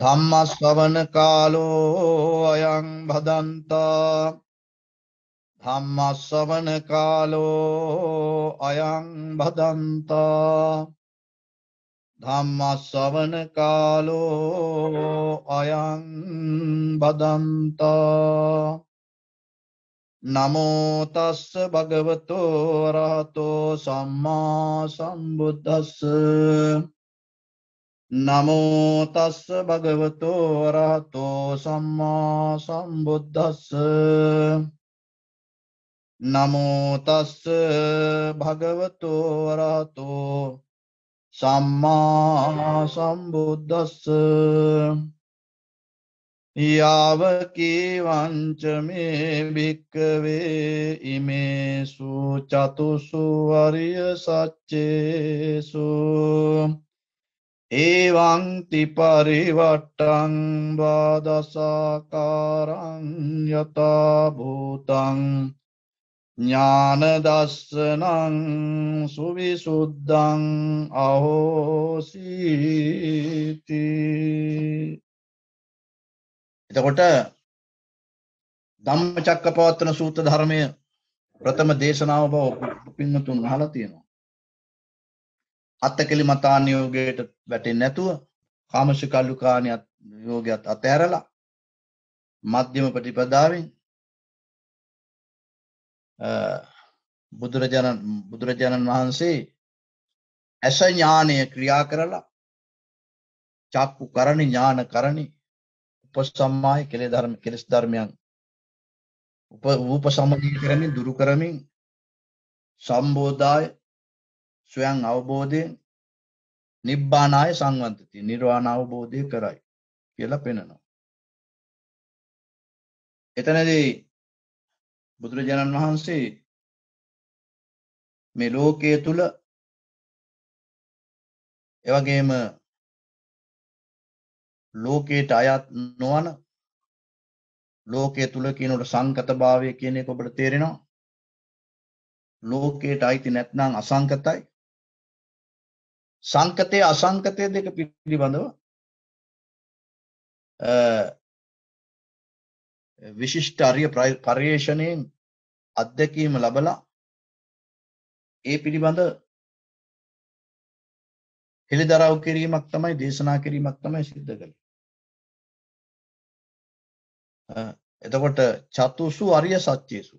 ධම්මස්සවන කාලෝ අයං භදන්තා. ධම්මස්සවන කාලෝ අයං භදන්තා. ධම්මස්සවන කාලෝ අයං බදන්තා නමෝතස්ස භගවතෝ රහතෝ සම්මා සම්බුද්දස්ස. නමෝතස්ස භගවතෝ රහතෝ සම්මා සම්බුද්දස්ස. නමෝතස්ස භගවතෝ රහතෝ සම්මා සම්බුද්දස්ස. යාවකීවංච මේ භික්කවේ ඉමේසු චතුසු වරිය සච්චේසු. ඒවංති පරිවට්ටං වාදසාකාරං යථභූතං ඥානදස්සනං සුවිසුද්ධං අහෝසීති එතකොට ධම්ම චක්ක පවත්තන සූත්‍ර ධර්මය ප්‍රථම දේශනාව බව පින්නතුන් අහලා තියෙනවා. අත්තකෙලි මතාන් යෝගයට වැටෙන්නේ නැතුව කාමශිකල්ලුකාණී යෝගයත් අතහැරලා මධ්‍යම ප්‍රතිපදාවෙන් බුදුරජාණන් බුදුරජාණන් වහන්සේ ඇස ඥානය ක්‍රියා කරලා චක්කු කරණි ඥාන කරණි උපසම්මාය කෙලේ ධර්ම කෙලස් ධර්මයන් උප උපසම්මදී කරමින් දුරු කරමින් සම්බෝධාය ස්වයං අවබෝධයෙන් නිබ්බානාය සංවන්තති නිර්වාණ අවබෝධය කරයි කියලා පෙනෙනවා. එතනදී බුදුරජාණන් වහන්සේ මේ ලෝකයේ තුල එවැගේම ලෝකයට අයත් නොවන ලෝකයේ තුල කියනකොට සංකත භාවය කියන එක ඔබට තේරෙනවා. ලෝකයට අයිති නැත්නම් අසංකතයි. සංකතය අසංකතය දෙක පිළිබඳව විශිෂ්ට අරිය පර්යේෂණයෙන් අත්දැකීම ලබලා ඒ පිළිබඳ හෙළිදරව් කිරීමක් තමයි දේශනා කිරීමක් තමයි සිද්ධ කළේ. එතකොට චතුසු අරිය සත්‍යසු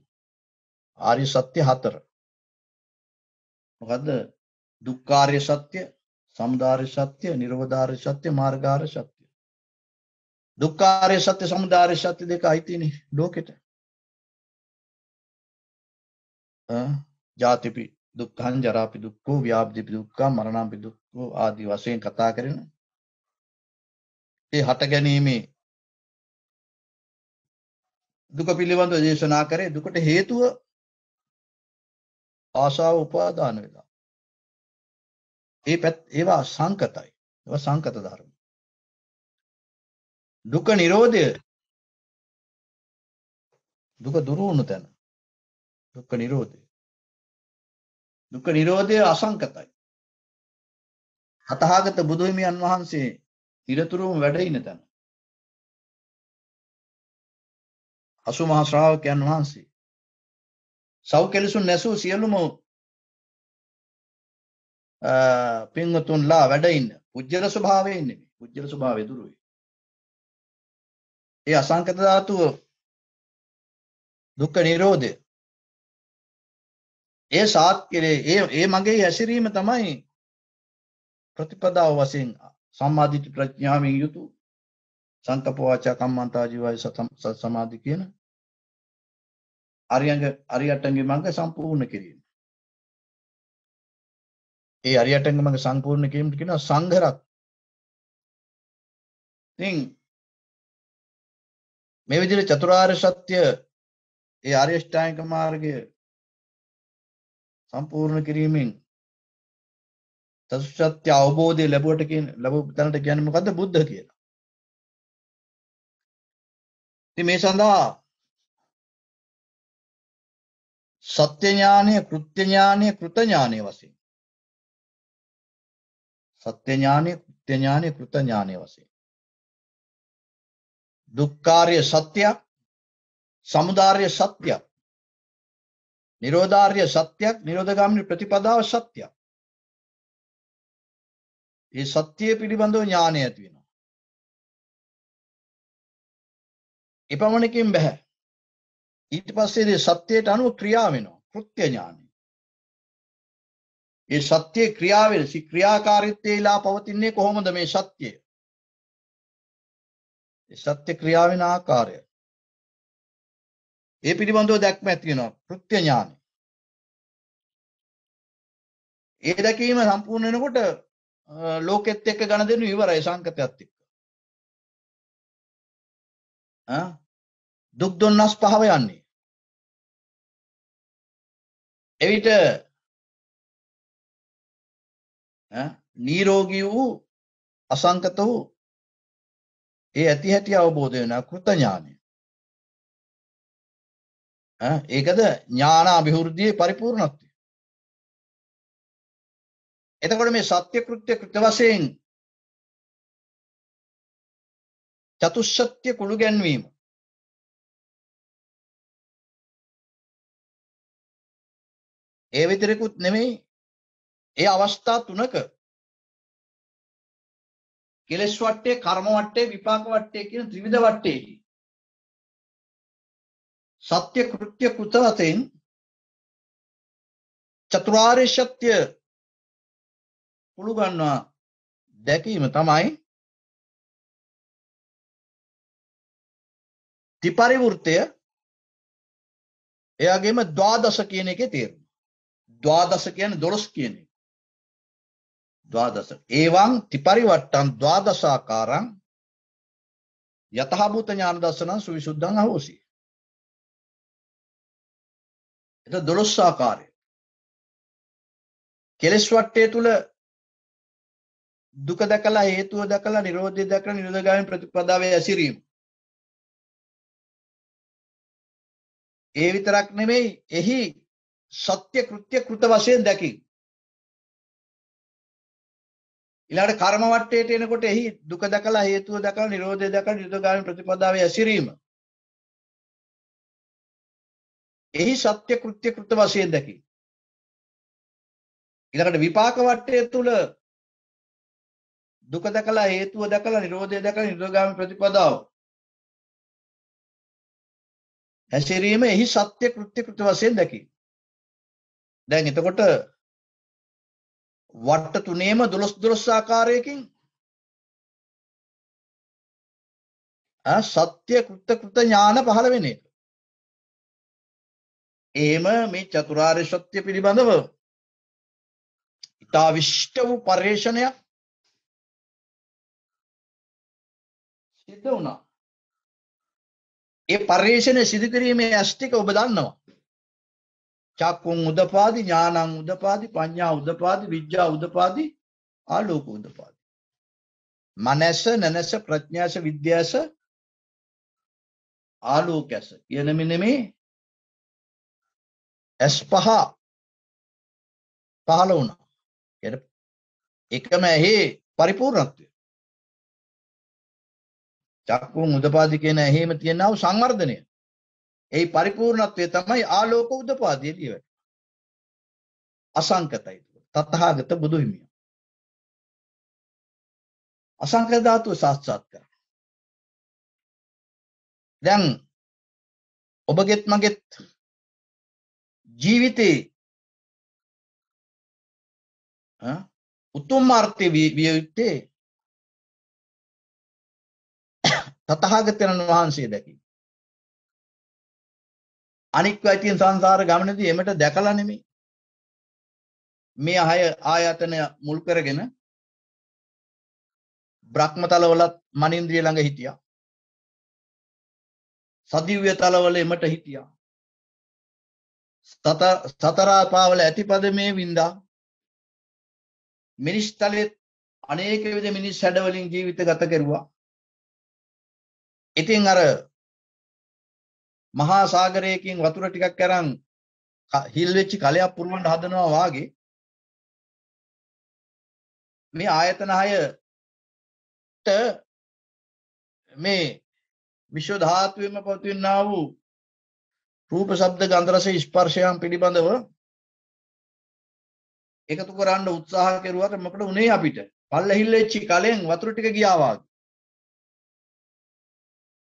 ආර්ය සත්‍ය හතර. මොකද්ද? දුක්ඛාර්ය සත්‍ය, සමුදාය සත්‍ය, නිරෝධාර්ය සත්‍ය, මාර්ගාර්ය සත්‍ය. දුක්ඛාර්ය සත්‍ය, සමුදාය සත්‍ය දෙක අයිතිනේ ලෝකෙට. ජාතිපි දුක්ඛං ජරාපි දුක්ඛෝ ව්‍යාප්තිපි දුක්ඛං මරණම්පි දුක්ඛෝ ආදී වශයෙන් කතා කරන ඒ හට ගැනීමේ දුක පිළිබඳව දේශනා කරේ දුකට හේතුව ආශාව උපාදාන වෙලා. ඒ පැත් ඒවා සංකතයි. ඒවා සංකත ධර්ම. දුක නිරෝධය දුක දුරු වුණු තැන. දුක්ඛ නිරෝධය. දුක්ඛ නිරෝධය අසංකතයි. හතහාගත බුදුහිමියන් වහන්සේ ඉරතුරුම වැඩ ඉන තැන. අසු මහා ශ්‍රාවකයන් වහන්සේ සව් කෙලසුන් නැසූ සියලුම පින්වතුන්ලා වැඩ ඉන්න. පුජ්‍යල ස්වභාවයේ ඉන්නේ පුජ්‍යල ස්වභාවය දුරුයි. ඒ අසංකත ධාතුව දුක්ඛ නිරෝධය. ඒ සාත් කෙරේ ඒ ඒ මගේ හැසිරීම තමයි ප්‍රතිපදාව වශයෙන් සම්මාදිට ප්‍රඥාවෙන් යුතු සංකප්ප වාචා කම්මන්තා ජීවය සත සමාධි කියන අරියංග අරියට්ටන්ගේ මඟ සම්පූර්ණ කිරීම. ඒ අරියට්ටන්ගේ මඟ සම්පූර්ණ කිරීමට කියනවා සංඝරත්. ඉතින් මේ විදිහට චතුරාර්ය සත්‍ය ඒ ආර්ය ශ්‍රාණික මාර්ගය සම්පූර්ණ කිරීමෙන් චතුසත්‍ය අවබෝධය ලැබුවට කියන ලැබු තැනට කියන්නේ මොකද්ද බුද්ධ කියලා. ඉතින් මේ සඳහා සත්‍ය ඥානය, කෘත්‍ය ඥානය, කෘත ඥානය වශයෙන්. සත්‍ය ඥානය, කෘත්‍ය ඥානය, කෘත ඥානය වශයෙන්. දුක්ඛාර්ය සත්‍යයක් සමුදාර්ය සත්‍යයක් නිරෝධාර්ය සත්‍යයක් නිරෝධගාමිනී ප්‍රතිපදාව සත්‍යයක් ඒ සත්‍යය පිළිබඳව ඥානය ඇති වෙනවා. එපමණකින් බෑ. ඊට පස්සේ සත්‍යයට අනුව ක්‍රියා වෙනවා. කෘත්‍ය ඥානය ඒ සත්‍යයේ ක්‍රියාවෙන් ක්‍රියාකාරීත්වයලා පවතින්නේ කොහොමද මේ සත්‍යය සත්‍ය ක්‍රියාවෙන ආකාරය. ඒ පිළිබඳව දැක්ම ඇති වෙනවා කෘත්‍ය ඥානය ඒ දැකීම සම්පූර්ණ වෙනකොට ලෝකෙත් එක්ක ගණදෙනු ඉවරයි සංකතයත් එක්ක. දුක් දුන්නස් පහව යන්නේ. එවිට නීරෝගී වූ අසංකත වූ ඒ ඇති හැටි අවබෝධ වෙන කෘත ඥානය ඒකද ඥාන අභිවෘද්ධියේ පරිපූර්ණත්වය. එතකොට මේ සත්‍ය කෘත්‍ය කෘත වශයෙන් චතුෂ්සත්‍ය කුළු ගැන්වීම. ඒ විතරකුත් නෙමෙයි ඒ අවස්ථා තුනක කෙලෙස් වට්ටේ කර්ම වට්ටේ විපාක වට්ටේ කියන ත්‍රිවිධ වට්ටේහි සත්‍ය කෘත්‍ය කෘත වශයෙන් චතුරාර්ය සත්‍ය පුළු ගන්නවා දැකීම තමයි ත්‍රිපරිවෘත්තය එයාගේම ද්වාදශ කියන එකේ තේරුම. ද්වාදශ කියන්නේ 12 කියන එක. ද්වාදශ. ඒවං ත්‍රිපරිවට්ටං ද්වාදශාකාරං යතහභූත ඥාන දර්ශනං සුවිසුද්ධං අහෝසි. එත 12 ආකාරය. කෙලස් වට්ටය තුල දුක දැකලා හේතුව දැකලා නිරෝධය දැකලා නිරෝධගාමී ප්‍රතිපදාවේ ඇසිරීම. ඒ විතරක් නෙමෙයි එහි සත්‍ය කෘත්‍ය කෘත වශයෙන් දැකීම. ඊළඟට කර්ම වටේට එනකොට එහි දුක දැකලා හේතුව දැකලා නිරෝධය දැකලා නිරෝධගාමී ප්‍රතිපදාවේ ඇසිරීම. එහි සත්‍ය කෘත්‍ය කෘත වශයෙන් දැකීම. ඊළඟට විපාක වටේ තුල දුක දැකලා හේතුව දැකලා නිරෝධය දැකලා නිරෝධගාමී ප්‍රතිපදාව හැසිරීම එහි සත්‍ය කෘත්‍ය කෘත්‍ය වශයෙන් දැකීම. දැන් එතකොට වට්ට තුනේම 12 12 ආකාරයකින් ආ සත්‍ය කෘත්‍ය කෘත්‍ය ඥාන පහළ වෙන එක. එහෙම මේ චතුරාර්ය සත්‍ය පිළිබඳව ඉතා විශිෂ්ට වූ පර්යේෂණයක් සිද්ධ වුණා. ඒ පර්යේෂණය සිදු කිරීමේ ඇස් ටික ඔබ දන්නවා. චක්කුන් උදපාදි ඥානං උදපාදි පඤ්ඤා උදපාදි විඥා උදපාදි ආලෝක උදපාදි. මනස නනස ප්‍රඥාස විද්‍යාස ආලෝකයස කියන මෙන්න මේ ඇස් පහ පහළ වුණා. එකම ඇහි පරිපූර්ණත්වය. චක්කුන් උදපාදි කියන එහෙම තියෙනා වූ සංවර්ධනය. ඒ පරිපූර්ණත්වය තමයි ආලෝක උදපාදිය කියවෙන්නේ. අසංකතයි. තථාගත බුදු හිමිය. අසංකත ධාතුව සාක්ෂාත් කර. දැන් ඔබගෙත් මගෙත් ජීවිතේ උතුම් අර්ථය විය යුත්තේ තථාගතයන් වහන්සේ දැකි. අනික් වැටියෙන් සංසාර ගමනදී එමට දැකලා නෙමෙයි. මේ අය ආයතන මුල් කරගෙන බ්‍රහ්මතලවලත් මනින්ද්‍රිය ළඟ හිටියා. සදිව්‍ය තලවල එමට හිටියා. සතර පාවල ඇතිපද මේ වින්දා. මිනිස් තලෙත් අනේක විද මිනිස් හැඩවලින් ජීවිත ගත කෙරුවා. ඉතින් අර මහා සාගරයකින් වතුර ටිකක් අරන් හිල් වෙච්ච කලයක් පුරවන්න හදනවා වාගේ. මේ ආයතන හයට මේ විශ්ව ධාතුවෙම පවතිනා වූ රූප ශබ්ද ගන්ධ රස ස්පර්ශයන් පිළිබඳව එකතු කරන්න උත්සාහ කෙරුවට මොකද උනේ අපිට? පල්ලහිල්ල වෙච්චි කලෙන් වතුර ටික ගියා වගේ.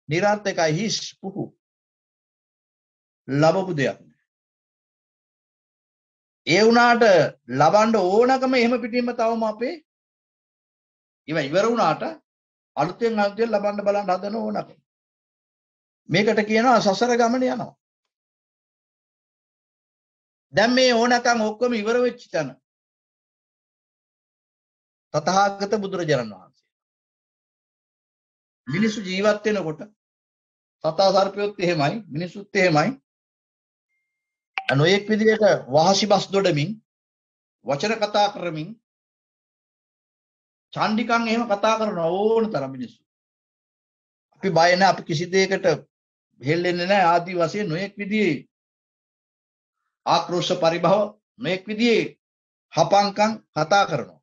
නිරාර්ථකයි හිස් පුහු. ලබපු දෙයක්. නෑ. ඒ වුණාට ලබන්න ඕනකම එහෙම පිටින්ම තවම අපේ ඉව ඉවර වුණාට අලුතෙන් අලුතෙන් ලබන්න බලන්න හදන ඕනකම. මේකට කියනවා සසර ගමන යනවා. දැන් මේ ඕනකම් ඔක්කොම ඉවර වෙච්ච තැන තථාගත බුදුරජාණන් වහන්සේ. මිනිස්සු ජීවත් වෙනකොට සතා සර්පයොත් එහෙමයි මිනිස්සුත් එහෙමයි. නොයෙක් විදිහට වහසි බස් දොඩමින් වචන කතා කරමින් චණ්ඩිකන් එහෙම කතා කරන ඕන තරම් මිනිස්සු. අපි බය නැහැ අපි කිසි දෙයකට හෙල්ලෙන්නේ නැහැ ආදි වශයෙන් නොයෙක් විදිහේ ආක්‍රෝෂ පරිභව නොයෙක් විදිහේ හපංකම් කතා කරනවා.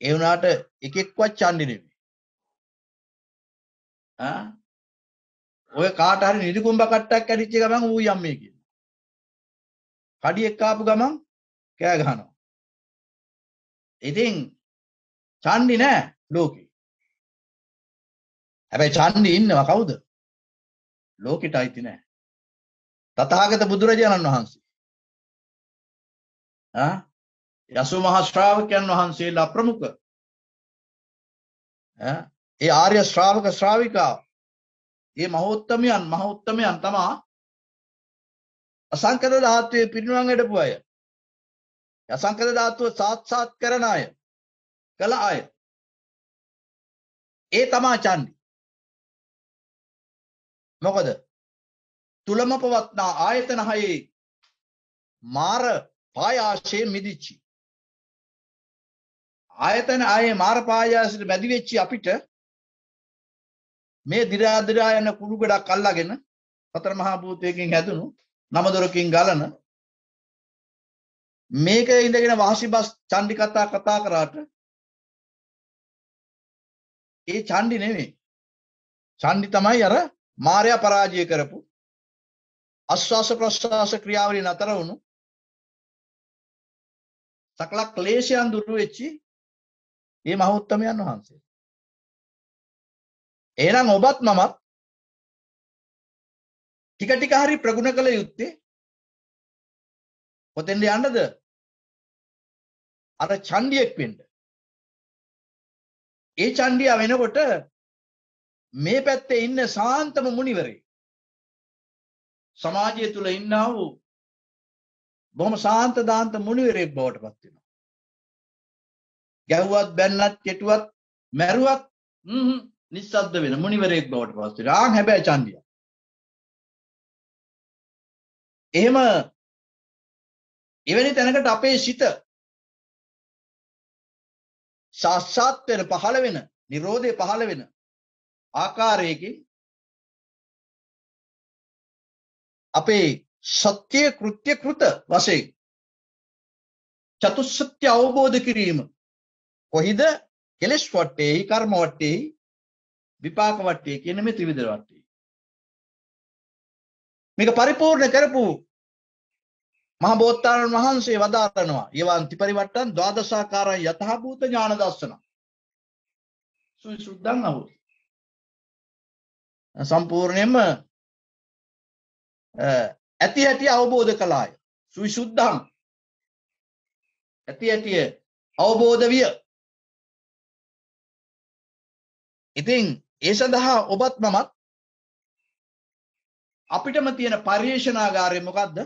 ඒ වුණාට එකෙක්වත් චණ්ඩි නෙමෙයි. ආ? ඔය කාට හරි නිදිකුම්බ කට්ටක් ඇරිච්ච ගමන් ඌ යම්මේ කියනවා. කඩියෙක් කාපු ගමන් කෑ ගහනවා. ඉතින් චණ්ඩි නෑ ලෝකේ. හැබැයි චණ්ඩි ඉන්නවා කවුද? ලෝකෙට අයිති නෑ. තථාගත බුදුරජාණන් වහන්සේ. ආ යසු මහ ශ්‍රාවකයන් වහන්සේලා ප්‍රමුඛ. ආ ඒ ආර්ය ශ්‍රාවක ශ්‍රාවිකා ඒ මහෝත්තමයන් මහෝත්තමයන් තමා අසංකත ධාතුවේ පිරිනුවම් වැඩපු අය. අසංකත ධාතුව සාත්සාත් කරන අය. කළ අය. ඒ තමා චණ්ඩි. මොකද තුලම පවත්නා ආයතන හයේ මාර පායාශයෙන් මිදිච්චි. ආයතන ආයේ මාර පායාසයට බැදි වෙච්චි අපිට මේ දිරාදිරා යන කුඩු ගොඩක් අල්ලාගෙන හතර මහා භූතයකින් හැදුණු නමදොරකින් ගලන මේක ඉඳගෙන වාසි බස් චණ්ඩි කතා කතා කරාට ඒ චණ්ඩි නෙවෙයි චණ්ඩි තමයි අර මාර්යා පරාජය කරපු අශ්වාස ප්‍රශ්වාස ක්‍රියාවලිය නතර වුණු සකල ක්ලේශයන් දුරු වෙච්චි මේ මහෞත්තමයන් වහන්සේ. එහෙනම් ඔබත් මමත් ටික ටික හරි ප්‍රගුණ කළ යුත්තේ කොතෙන්ද යන්නද? අර චණ්ඩියෙක් වෙන්න. ඒ චණ්ඩියා වෙනකොට මේ පැත්තේ ඉන්න සාන්තම මුනිවරේ සමාජය තුල ඉන්නා වූ බොහොම සාන්ත දාන්ත මුනිවරයෙක් බවට පත් වෙනවා. ගැහුවත් බැන්නත් කෙටුවත් මැරුවත් නිස්සද්ද වෙන මුනිවරයෙක් බවට පත් වෙනවා. ආන් හැබැයි චන්දිය. එහෙම එවැනි තැනකට අපේ සිත සාස්සාත් වෙන පහළ වෙන නිරෝධය පහළ වෙන ආකාරයකින් අපේ සත්‍ය කෘත්‍ය කෘත වශයෙන් චතුස්සත්‍ය අවබෝධ කිරීම කොහිද කෙලෙස් වටේහි කර්ම වටේහි විපාක වට්ටිය කියන මේ ත්‍රිවිධ වට්ටිය. මේක පරිපූර්ණ කරපු මහ බෝසතාණන් වහන්සේ වදාරනවා යවන්ති පරිවට්ටන් ද්වාදශාකාරයි යතහභූත ඥාන දර්ශන. සුද්ධං අහු. සම්පූර්ණයෙන්ම ඇති ඇති අවබෝධ කළාය. සුවිසුද්ධං ඇති ඇතිය අවබෝධ විය. ඉතින් ඒ සඳහා ඔබත් මමත් අපිටම තියෙන පර්යේෂණාගාරය මොකක්ද?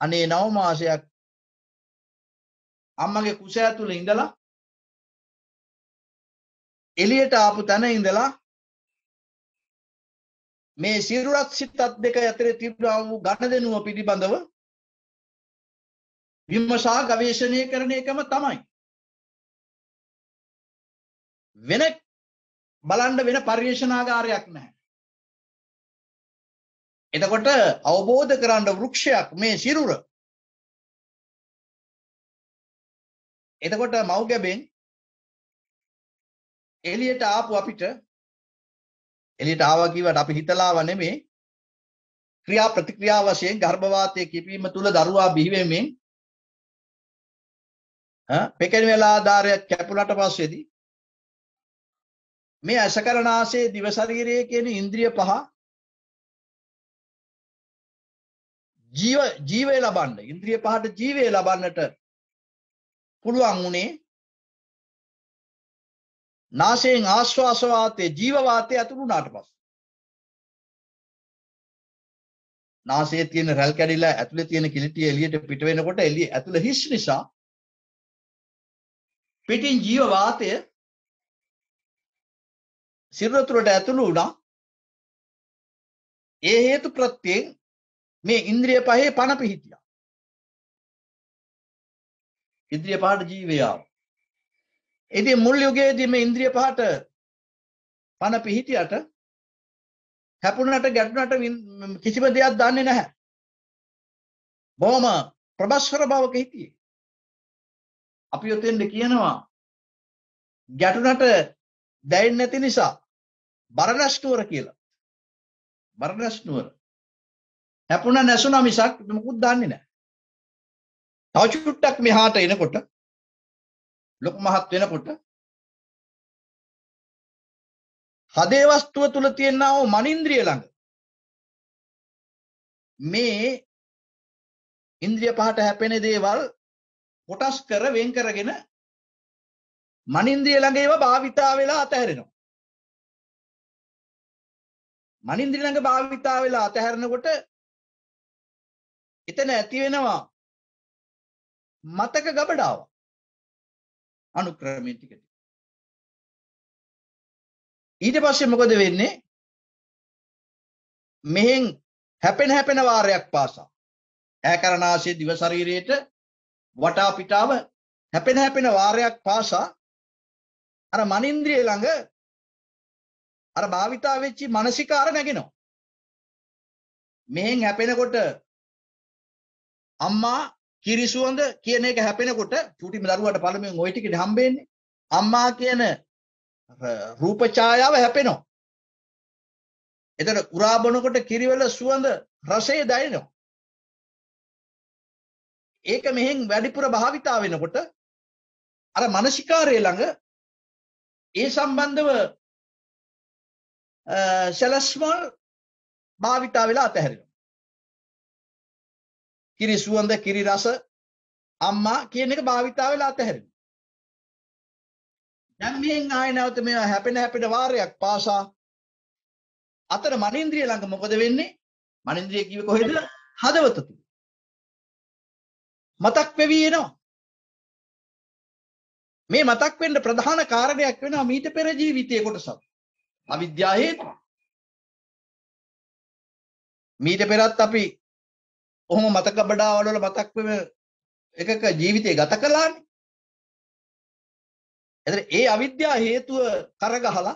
අනේ නව මාසයක් අම්මගේ කුස ඇතුළේ ඉඳලා එළියට ආපු තැන ඉඳලා මේ සිරුරත් සිතත් දෙක අතරේ තිබුණා වූ ගණදෙනුව පිළිබඳව විමසා ගවේෂණය කරන එකම තමයි. වෙන බලන්න වෙන පර්යේෂණාගාරයක් නැහැ. එතකොට අවබෝධ කරන්න වෘක්ෂයක් මේ සිරුර. එතකොට මව් ගැබෙන් එළියට ආපු අපිට එළියට ආවා කිව්වට අපි හිතලාව නෙමෙයි ක්‍රියා ප්‍රතික්‍රියා වශයෙන් ගර්භවාතයේ කිපීම තුල දරුවා බිහි වෙමින් පෙකෙන වෙලා ආධාරයක් කැපුණට පස්සේදී මේ අසකරනාසේ දිව ශරීරයේ කියන ඉන්ද්‍රිය පහ ජීව ජීවය ලබන්න ඉන්ද්‍රිය පහට ජීවය ලබන්නට පුළුවන් වුණේ නාසයෙන් ආශ්වාස වාතයේ ජීව වාතය ඇතුළු වුණාට පස්සේ. නාසයේ තියෙන රැල් කැඩිලා ඇතුලේ තියෙන කිලිටිය එළියට පිට වෙනකොට එළිය ඇතුළ හිස් නිසා පිටින් ජීව වාතය සිරුරතුරට ඇතුළු වුණා. ඒ හේතු ප්‍රත්‍යයෙන් මේ ඉන්ද්‍රිය පහේ පණ පිහිටියා. ඉන්ද්‍රිය පහට ජීවය ආවා. ඉතින් මුල් යුගයේදී මේ ඉන්ද්‍රිය පහට පණ පිහිටියට හැපුණට ගැටුණට කිසිම දෙයක් දන්නේ නැහැ. බොහොම ප්‍රබස්වර බවක හිටියේ. අපි ඔතෙන්ද කියනවා ගැටුණට දැයින් නැති නිසා බරණැස් නුවර කියලා. බරණැස් නුවර. හැපුණ නැසුණා මිසක් මොකුත් දන්නේ නැහැ. තව චුට්ටක් මෙහාට එනකොට ලොකු මහත් වෙනකොට හදේ වස්තුව තුල තියෙනා වූ මනින්ද්‍රිය ළඟ මේ ඉන්ද්‍රිය පහට හැපෙන දේවල් කොටස් කර වෙන් කරගෙන මනින්ද්‍රිය ළඟ ඒවා භාවිතා වෙලා අතහැරෙනවා. මනින්ද්‍රිය ළඟ භාවිතා වෙලා අතහැරනකොට එතන ඇති වෙනවා මතක ගබඩාව. අනුක්‍රමයෙන් ටික ටික. ඊට පස්සේ මොකද වෙන්නේ? මෙහෙන් හැපෙන හැපෙන වාරයක් පාසා ඈ කරනාශයේ දිව ශරීරයේට වටා පිටාව හැපෙන හැපෙන වාරයක් පාසා අර මනින්ද්‍රිය ළඟ අර භාවිතා වෙච්චි මානසිකාර නැගෙනවා. මෙහෙන් හැපෙනකොට අම්මා කිරිසුවඳ කියන එක හැපෙනකොට චූටිම දරුවාට පළමුවෙන් ওই ටිකේ හම්බෙන්නේ. අම්මා කියන රූප ඡායාව හැපෙනවා. එතන උරා බොනකොට කිරිවල සුවඳ රසය දැනෙනවා. ඒක මෙහෙන් වැඩිපුර භාවිතා වෙනකොට අර මානසිකාරය ළඟ ඒ සම්බන්ධව සැලස්මල් භාවිතා වෙලා අතහැරෙනවා. කිරි සුවඳ කිරි රස අම්මා කියන එක භාවිතා වෙලා අතහැරෙනවා. දැන් මෙහෙන් ආයෙ නැවත මේවා හැපෙන හැපෙන වාරයක් පාසා අතර මනින්ද්‍රිය ළඟ මොකද වෙන්නේ? මනින්ද්‍රිය කිව්වේ කොහෙද? හදවත තුල. මතක් වෙවි එනවා. මේ මතක් වෙන්න ප්‍රධාන කාරණයක් වෙනවා මීට පෙර ජීවිතයේ කොටසක්. අවිද්‍යාව හේතු. මීට පෙරත් අපි ඔහොම මතක බඩාවල වල මතක් වෙම එකක ජීවිතය ගත කළානේ. එතන ඒ අවිද්‍යාව හේතුව කරගහලා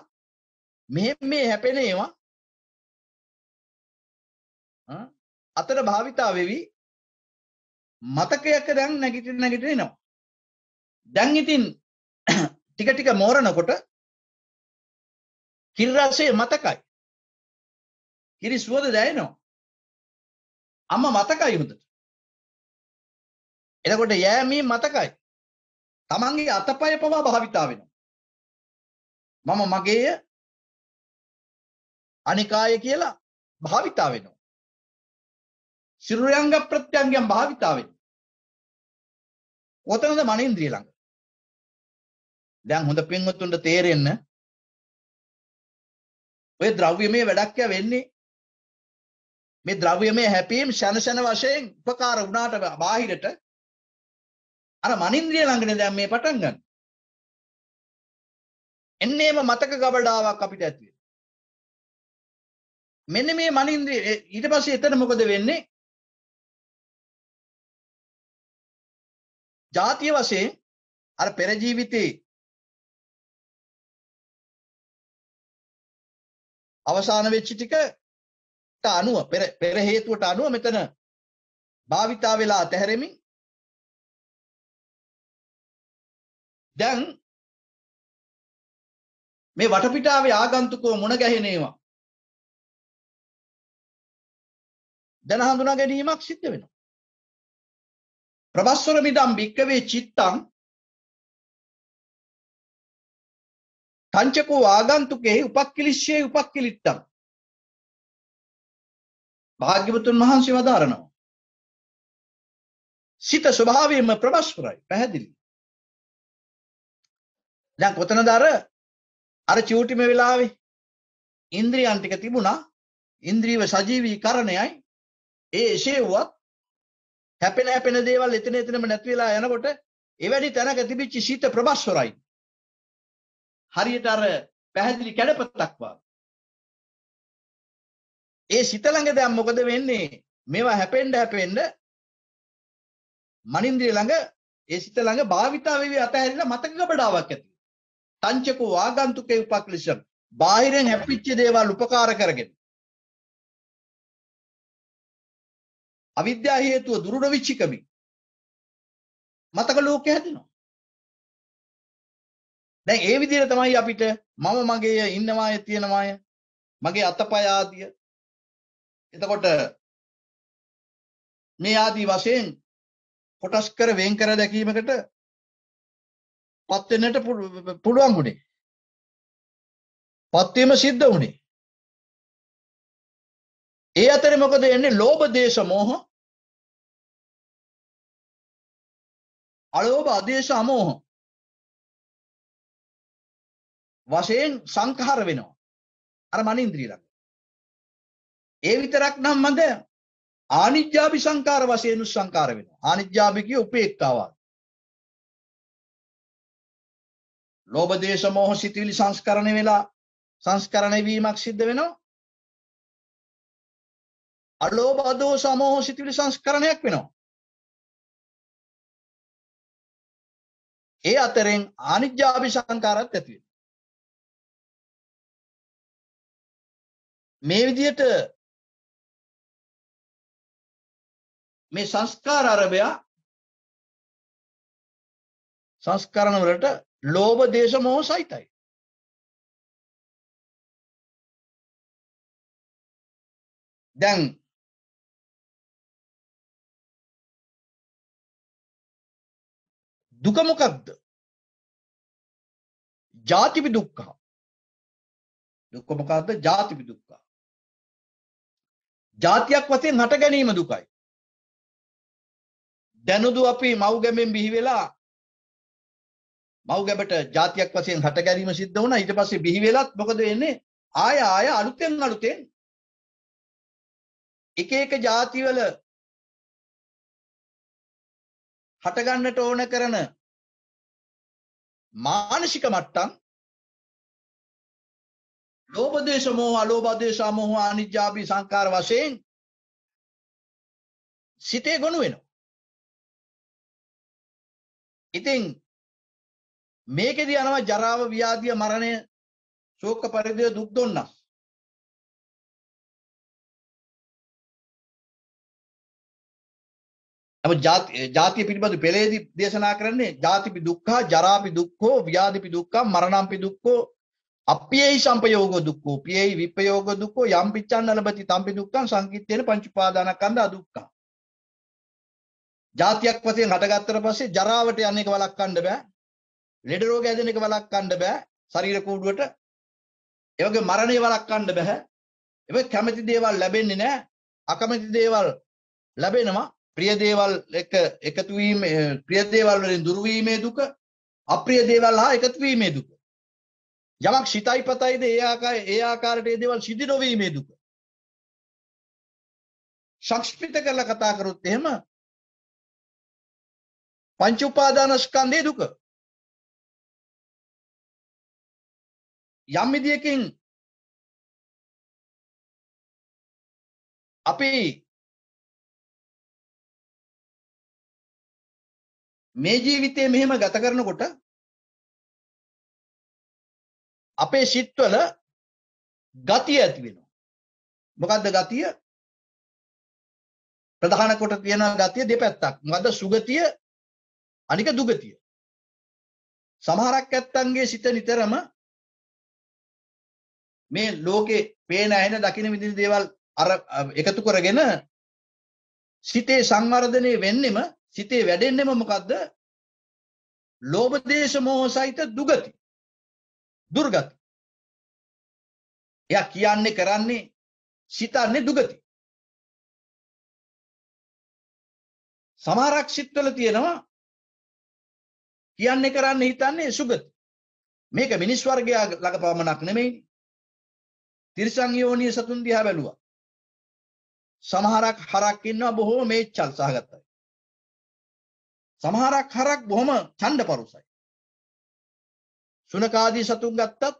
මෙහෙම මේ හැපෙන ඒවා අතර භාවිතා වෙවි මතකයක දැන් නැගිටින නැගිටින එනවා. දැන් ඉතින් ටික ටික මෝරනකොට කිරි රසය මතකයි. කිරි සුවඳ දැනෙනවා. අම්මා මතකයි හොඳට. එතකොට යෑමී මතකයි. තමන්ගේ අතපය පවා භාවිතා වෙනවා. මම මගේය අනිකාය කියලා භාවිතා වෙනවා. සිරුරංග ප්‍රත්‍යංගයන් භාවිතා වෙනවා. කොතනද මනින්ද්‍රිය ළඟ? දැන් හොඳ පින්වත්තුන්ට තේරෙන්න ඔය ද්‍රව්‍යමය වැඩක් වෙන්නේ මේ ද්‍රව්‍යමය හැපීම් ෂණ ෂණ වශයෙන් උපකාර වුණාට බාහිරට අර මනින්ද්‍රිය ළඟනේ දැන් මේ පටන් ගන්න. එන්නේම මතක ගබඩාවක් අපිට ඇති වෙනවා. මෙන්න මේ මනින්ද්‍රිය ඊට පස්සේ එතන මොකද වෙන්නේ? ජාතිය වශයෙන් අර පෙර ජීවිතේ අවසාන වෙච්ච ටිකට අනුව පෙර පෙර හේතුවට අනුව මෙතන භාවිතා වෙලා අතහැරෙමින් දැන් මේ වටපිටාවේ ආගන්තුකව මුණ ගැහෙන ඒවා දැන හඳුනා ගැනීමක් සිද්ධ වෙනවා. ප්‍රබස්සර මිදම් භික්කවේ චිත්තං තංචකෝ ආගන්තුකෙහි උපක්කිලිශ්යේ උපක්කිලිට්ටං භාග්‍යවතුන් වහන්සේ වදාරනවා. සිත ස්වභාවයෙන්ම ප්‍රබස්වරයි පැහැදිලි. දැන් කොතනද අර අර චූටිම වෙලාවේ ඉන්ද්‍රියන් ටික තිබුණා ඉන්ද්‍රියව සජීවී කරණයයි ඒ එසේ වුවත් හැපෙන හැපෙන දේවල් එතන එතනම නැති වෙලා යනකොට එවැනි තැනක තිබිච්ච සිත ප්‍රබස්වරයි. හරියට අර පැහැදිලි කැඩපතක් වගේ. ඒ සිත ළඟ දැන් මොකද වෙන්නේ? මේවා හැපෙන්න හැපෙන්න මනින්ද්‍රිය ළඟ ඒ සිත ළඟ භාවිතා වෙවි අතහැරිලා මතක ගබඩාවක් ඇති. තංචකෝ ආගන්තුකේ උපක්ලිෂම්. බාහිරෙන් හැපිච්ච දේවල් උපකාර කරගෙන අවිද්‍යා හේතුව දුරු නොවිච්ච කමින් මතක ලෝකය හැදෙනවා. දැන් ඒ විදිහට තමයි අපිට මම මගේ ඉන්නවාය තියෙනවාය මගේ අතපය ආදිය එතකොට මේ ආදී වශයෙන් කොටස් කර වෙන් කර දැකීමකට පත් වෙන්නට පුළුවන් වුණේ. පත් වීම සිද්ධ වුණේ. ඒ අතරේ මොකද එන්නේ ලෝභ දේශ මොහ අලෝභ අදේශ අමෝහ වශයෙන් සංඛාර වෙනවා. අර මනින්ද්‍රිය ළඟ. ඒ විතරක් නම් මන්ද ආනිජ්ජාපි සංකාර වශයෙන් සංකාර වෙනවා. ආනිජ්ජාපි කිය උපේක්ඛාවක්. ලෝභ දේශ මොහ සිතිවිලි සංස්කරණය වෙලා සංස්කරණය වීමක් සිද්ධ වෙනවා. අලෝභ අදෝස අමෝහ සිතිවිලි සංස්කරණයක් වෙනවා. ඒ අතරින් අනිජ්ජාපි සංකාරත් ඇති වෙනවා. මේ විදිහට මේ සංස්කාර අරබය සංස්කරණ වලට ලෝභ දේශ මොහ සහිතයි. දැන් දුක මොකක්ද? ජාතිපි දුක්ඛ. දුක්ඛ මොකක්ද? ජාතිපි දුක්ඛ. ජාතියක් වශයෙන් හට ගැනීම දුකයි. දැනුදු අපි මව් ගැමෙන් බිහි වෙලා මව් ගැබට ජාතියක් වශයෙන් හට ගැනීම සිද්ධ වුණා. ඊට පස්සේ බිහි වෙලත් මොකද වෙන්නේ? ආය ආය අලුතෙන් අලුතෙන් එක එක ಜಾතිවල හටගන්නට ඕන කරන මානසික මට්ටම් ලෝභ දේශ මොහ අලෝභ දේශ මොහ අනිජ්ජාපි සංකාර වශයෙන් සිතේ ගොනු වෙනවා. ඉතින් මේකෙදි යනවා ජරාව ව්‍යාධිය මරණය ශෝක පරිදේ දුක් දුන්නස්. නමුත් ජාතිය පිළිබඳ පෙළේදී දේශනා කරන්නේ ජාතිපි දුක්ඛ ජරාපි දුක්ඛෝ ව්‍යාධිපි දුක්ඛ මරණම්පි දුක්ඛෝ අප්පියයි සම්පයෝග දුක්ඛෝ පියයි විපයෝග දුක්ඛෝ යම් පිච්ඡන්න ලබති තම්පි දුක්ඛං සංකිට්ඨේන පංච උපාදානස්කන්ධ අදුක්ඛ. જાතියක් වශයෙන් හටගත්තට පස්සේ ජරාවට යන එක වළක්වන්න බෑ. ලෙඩ රෝග හැදෙන එක වළක්වන්න බෑ. ශරීර කූඩුවට. ඒ වගේ මරණය වළක්වන්න බෑ. ඒ කැමති දේවල් ලැබෙන්නේ නැහැ. අකමැති දේවල් ලැබෙනවා. ප්‍රිය දේවල් එක එකතු වීම ප්‍රිය දේවල් වලින් දුරු වීමේ දුක අප්‍රිය දේවල් හා එකතු වීමේ දුක යමක් සිතයි පතයිද ඒ ආකාරය ඒ ආකාරයට ඒ දේවල් සිදු නොවීමේ දුක. සංස්කෘත කරලා කතා කරොත් එහෙම පංච උපාදානස්කන්ධයේ දුක. යම් විදියකින් අපි මේ ජීවිතේ මෙහෙම ගත කරනකොට අපේ සිත්වල ගතිය ඇති වෙනවා. මොකද්ද ගතිය? ප්‍රධාන කොට තියෙන ගතිය දෙපැත්තක්. මොකද්ද සුගතිය අනික දුගතිය. සමහරක් ඇත්තන්ගේ සිත නිතරම මේ ලෝකේ පේන ඇහෙන දකින විදින දේවල් අර එකතු කරගෙන සිතේ සංවර්ධනය වෙන්නෙම සිතේ වැඩෙන්නෙම මොකක්ද ලෝභ දේශ මොහ සහිත දුගති දුර්ගති. එයා කියන්නේ කරන්නේ සිතන්නේ දුගති. සමහරක් සිත්වල තියෙනවා කියන්නේ කරන්න හිතන්නේ සුගති. මේක මිනිස් වර්ගයා ළඟ පමණක් නෙමෙයි. තිරිසන් යෝනිය සතුන් දිහා බැලුවා. සමහරක් හරක් ඉන්නවා බොහෝ මේච්චල් සහගතයි. සමහරක් හරක් බොහොම ඡණ්ඩ පරුසයි. සුනකාදී සතුන් ගත්තත්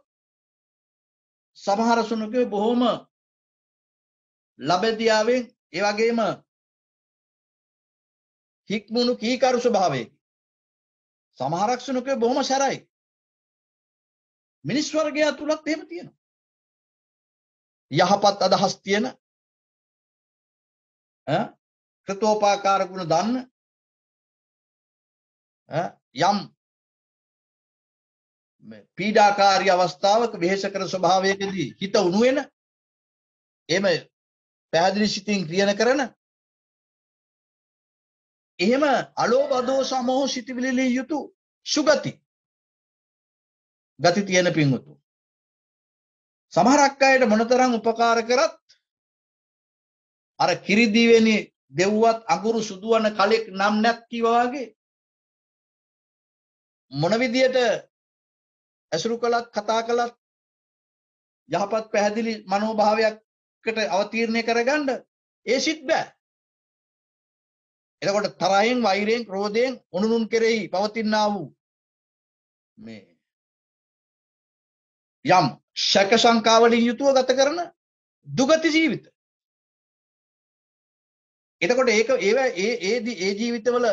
සමහර සුනකයෝ බොහොම ලබදියාවෙන් ඒ වගේම හික්මුණු කීකරු ස්වභාවයකි. සමහරක් සුනකයෝ බොහොම සැරයි. මිනිස් වර්ගයා තුලත් එහෙම තියෙනවා. යහපත් අදහස් තියෙන ඈ කෘතෝපාකාර ගුණ දන්න ඈ යම් පීඩාකාරී අවස්ථාවක වෙහෙස කර ස්වභාවයකදී හිත උණු වෙන එහෙම පැහැදිලි සිතින් ක්‍රියන කරන එහෙම අලෝභ අදෝස මොහ සිතවිලි යුතු සුගති ගති තියෙන පින්වතු සමහරක් අයට මොනතරම් උපකාර කරත් අර කිරිදිවෙනි දෙව්වත් අඟුරු සුදුවන කලෙක් නම් නැත් කිව්වා වගේ මොන විදියට ඇසුරු කළත් කතා කළත් යහපත් පැහැදිලි මනෝභාවයකට අවතීර්ණය කරගන්න ඒ සිත් බෑ. එතකොට තරහෙන් වෛරයෙන් ක්‍රෝධයෙන් උණුනුන් කෙරෙහි පවතිනා වූ මේ යම් ශක සංකාවලින් යුතුව ගත කරන දුගති ජීවිත. එතකොට ඒක ඒව ඒ ඒ ඒ ජීවිතවල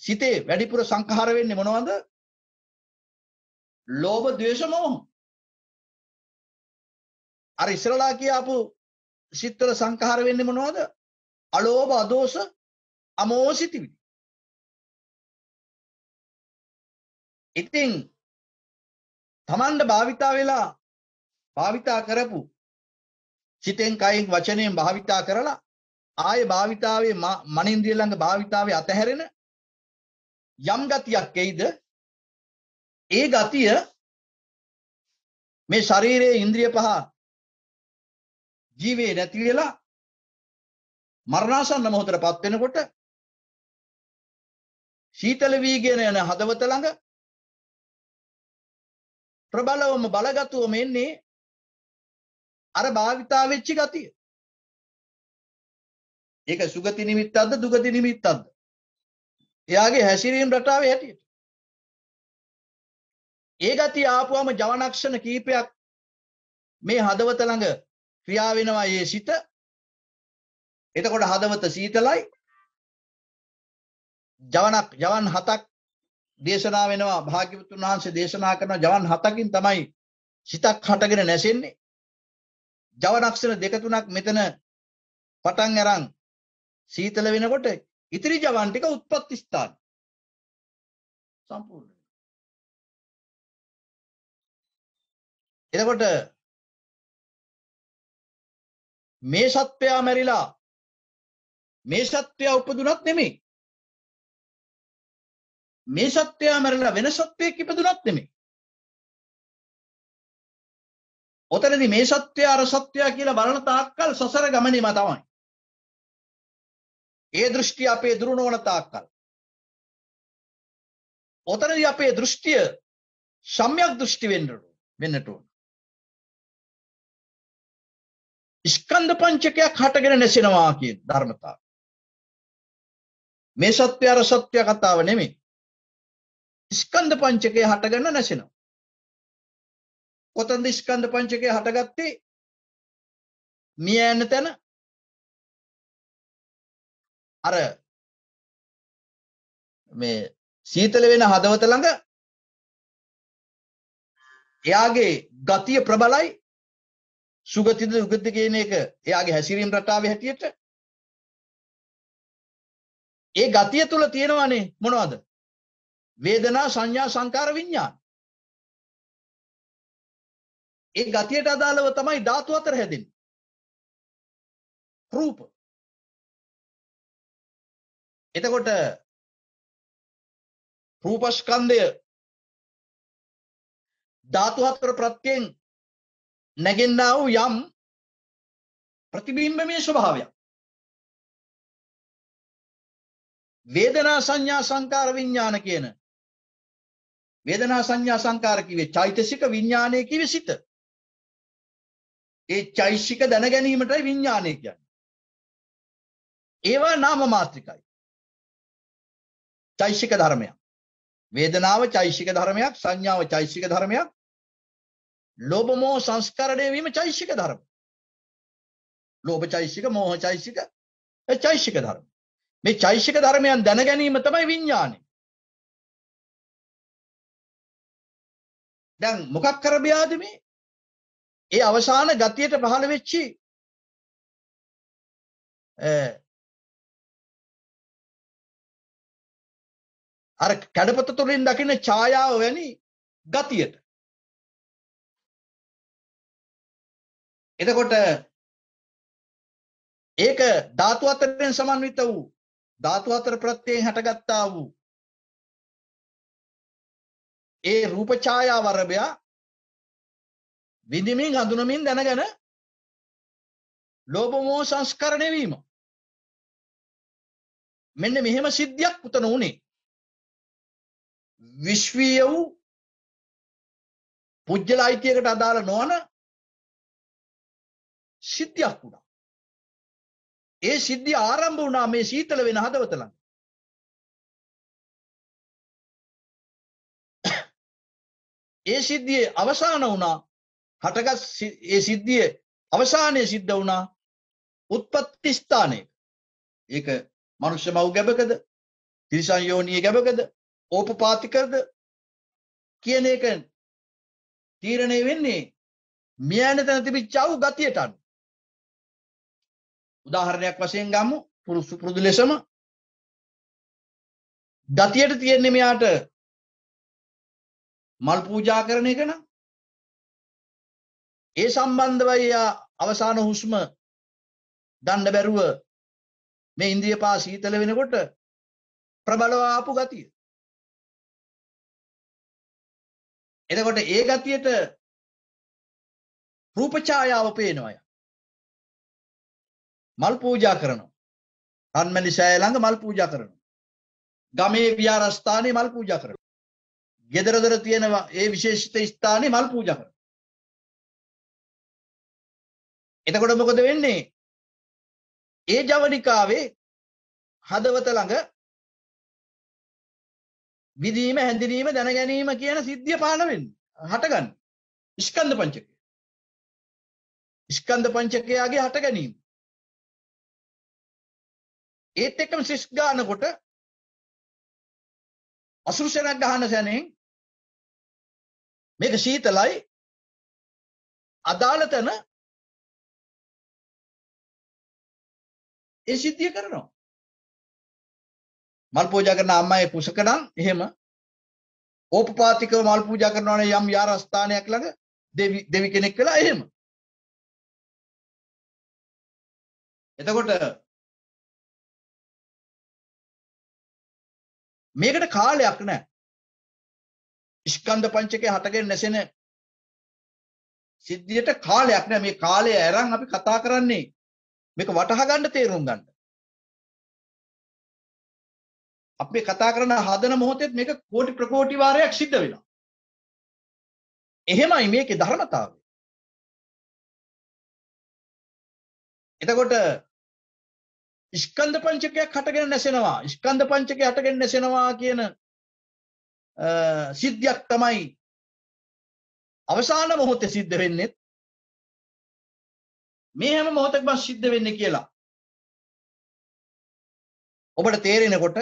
සිතේ වැඩිපුර සංඛාර වෙන්නේ මොනවද? ලෝභ ද්වේෂ මෝහ අර ඉස්සරලා කියාපු සිත්වල සංඛාර වෙන්නේ මොනවද? අලෝභ අදෝස අමෝසිතිවිලි ඉතින් තමන්ට භාවිතා වෙලා භාවිතා කරපු සිතෙන් කයින් වචනයෙන් භාවිතා කරලා ආය භාවිතාවේ මනින්ද්‍රිය ළඟ භාවිතාවේ අතහැරෙන යම් ගතියක් එයිද ඒ ගතිය මේ ශරීරයේ ඉන්ද්‍රිය පහ ජීවේ නැති වෙලා මරණාසන්න මොහොතට පත් වෙනකොට සීතල වීගෙන යන හදවත ළඟ ප්‍රබලවම බලගතුවම එන්නේ අර භාවිතා වෙච්ච ගතිය. ඒක සුගති නිමිත්තක්ද දුගති නිමිත්තක්ද? එයාගේ හැසිරීම රටාවේ හැටියට. ඒ ගතිය ආපුවම ජවනක්ෂණ කීපයක් මේ හදවත ළඟ ක්‍රියා වෙනවා ඒ සිත. එතකොට හදවත සීතලයි. ජවනක් ජවන් හතක් දේශනා වෙනවා භාග්‍යවතුන් වහන්සේ දේශනා කරන ජවන් හතකින් තමයි සිතක් හටගෙන නැසෙන්නේ. ජවනක්ෂණ දෙක තුනක් මෙතන පටන් අරන් සීතල වෙනකොට ඉතිරි ජවන් ටික උත්පත්ති ස්ථාන සම්පූර්ණ එතකොට මේ සත්වයා මැරිලා මේ සත්වයා උපදුනත් නෙමෙයි. මේ සත්වයා මැරිලා වෙන සත්වයක් ඉපදුනත් නෙමෙයි. ඔතනදී මේ සත්වයා අර සත්වයා කියලා බලන තාක්කල් සසර ගමනේම තමයි. ඒ දෘෂ්ටිය අපේ දුරු නොවන තාක්කල්. ඔතනදී අපේ දෘෂ්ටිය සම්‍යක් දෘෂ්ටි වෙන්න වෙන්නට ඕන. ස්කන්ධ පංචකයක් හටගෙන නැසෙනවා කියන ධර්මතාව. මේ සත්‍ය අර සත්‍ය කතාව නෙමෙයි. ස්කන්ධ පංචකය හටගෙන නැසෙනවා. කොතනද ස්කන්ධ පංචකය හටගත්තේ? මිය යන තැන අර මේ සීතල වෙන හදවත ළඟ එයාගේ ගතිය ප්‍රබලයි සුගතිද උගති කියන එක එයාගේ හැසිරීම රටාවේ හැටියට ඒ ගතිය තුල තියෙනවානේ මොනවද වේදනා සංඥා සංකාර විඥාන ඒ ගතියට අදාළව තමයි ධාතු අතර හැදෙන්නේ. රූප. එතකොට රූපස්කන්ධය ධාතු හතර ප්‍රත්‍යයෙන් නැගෙන්නා වූ යම් ප්‍රතිබිම්බමය ස්වභාවයක්. වේදනා සංඥා සංකාර විඥාන කියන වේදනා සංඥා සංකාර කිව්වේ චෛතසික විඥානය කිව්වේ සිත. ඒ චෛසික දැන ගැනීමටයි විඥානය කියන්නේ. ඒවා නාම මාත්‍රිකයි. චෛසික ධර්මයක්. වේදනාව චෛසික ධර්මයක්, සංඥාව චෛසික ධර්මයක්, ලෝභ මෝහ සංස්කරණය වීම චෛසික ධර්ම. ලෝභ චෛසික, මෝහ චෛසික, චෛසික ධර්ම. මේ චෛසික ධර්මයන් දැන ගැනීම තමයි විඥානය. දැන් මොකක් කරබියාද මේ? ඒ අවසාන ගතියට පහළ වෙච්චි අර කැඩපත තුළින් දකින්න ඡායාව වැනි ගතියට. එතකොට ඒක ධාතු අතරින් සමන්විත වූ ධාතු අතර ප්‍රත්‍යයෙන් හටගත්තා වූ ඒ රූප ඡායා වර්ගය විඳිමින් හඳුනමින් දැනගෙන ලෝභ මෝහ සංස්කරණය වීම. මෙන්න මෙහෙම සිද්ධියක් උතන උනේ විශ්වීය වූ පුජ්‍යල අයිතියකට අදාළ නොවන සිද්ධියක් වුණා. ඒ සිද්ධිය ආරම්භ වුණා මේ සීතල වෙන හදවත ළඟ. ඒ සිද්ධියේ අවසාන වුණා හටගත් ඒ සිද්ධියේ අවසානයේ සිද්ධ වුණා උත්පත්ති ස්ථානයේ. ඒක මනුෂ්‍ය මව් ගැබකද? තිරිසන් යෝනියේ ගැබකද? ඕපපාතිකද කියන එක තීරණය වෙන්නේ මියන තැන තිබිච්ච වූ ගතියට අනුව. උදාහරණයක් වශයෙන් ගමු පුරුසු පුරුදු ලෙසම ගතියට තියෙන්නේ මෙයාට මල් පූජා කරන එක නම් ඒ සම්බන්ධවයි එයා අවසාන හුස්ම ගන්න බැරුව මේ ඉන්ද්‍රිය පා සීතල වෙනකොට ප්‍රබලව ආපු ගතිය. එතකොට ඒ ගතියට රූප ඡායාව පේනවා. මල් පූජා කරනවා. රන්මැලි සෑය ළඟ මල් පූජා කරනවා. ගමේ විහාරස්ථානයේ මල් පූජා කරනවා. ගෙදරදොර තියෙනවා ඒ විශේෂිත ස්ථානයේ මල් පූජා කරනවා. එතකොට මොකද වෙන්නේ? ඒ ජවනිකාවේ හදවත ළඟ විදීම හැඳිනීම දැන ගැනීම කියන සිද්ධිය පහළ වෙන්නේ. හටගන්න. ස්කන්ධ පංචකය. ස්කන්ධ පංචකයාගේ හට ගැනීම. ඒත් එක්කම සිස් ගන්නකොට අසුරුසනක් ගහන සැනෙන් මේක සීතලයි අදාළ තැන ඒ සිද්ධිය කරනවා. මල් පූජා කරන අම්මයි කුසක නම් එහෙම ඕපපාතිකව මල් පූජා කරනවා නම් යම් යාරස්ථානයක් ළඟ දෙවි දෙවි කෙනෙක් වෙලා එහෙම. එතකොට මේකට කාලයක් නැහැ. ස්කන්ධ පංචකේ හටගෙන නැසෙන සිද්ධියට කාලයක් නැහැ. මේ කාලය අරන් අපි කතා කරන්නේ මේක වටහා ගන්න තේරුම් ගන්න. අපි කතා කරන හදන මොහොතේත් මේක කෝටි ප්‍රකෝටි වාරයක් සිද්ධ වෙනවා. එහෙමයි මේකේ ධර්මතාවය. එතකොට ස්කන්ධ පංචකයක් හටගෙන නැසෙනවා. ස්කන්ධ පංචකය හටගෙන නැසෙනවා කියන සිද්ධියක් තමයි අවසාන මොහොතේ සිද්ධ වෙන්නේ. මේ හැම මොහොතකම සිද්ධ වෙන්නේ කියලා. ඔබට තේරෙනකොට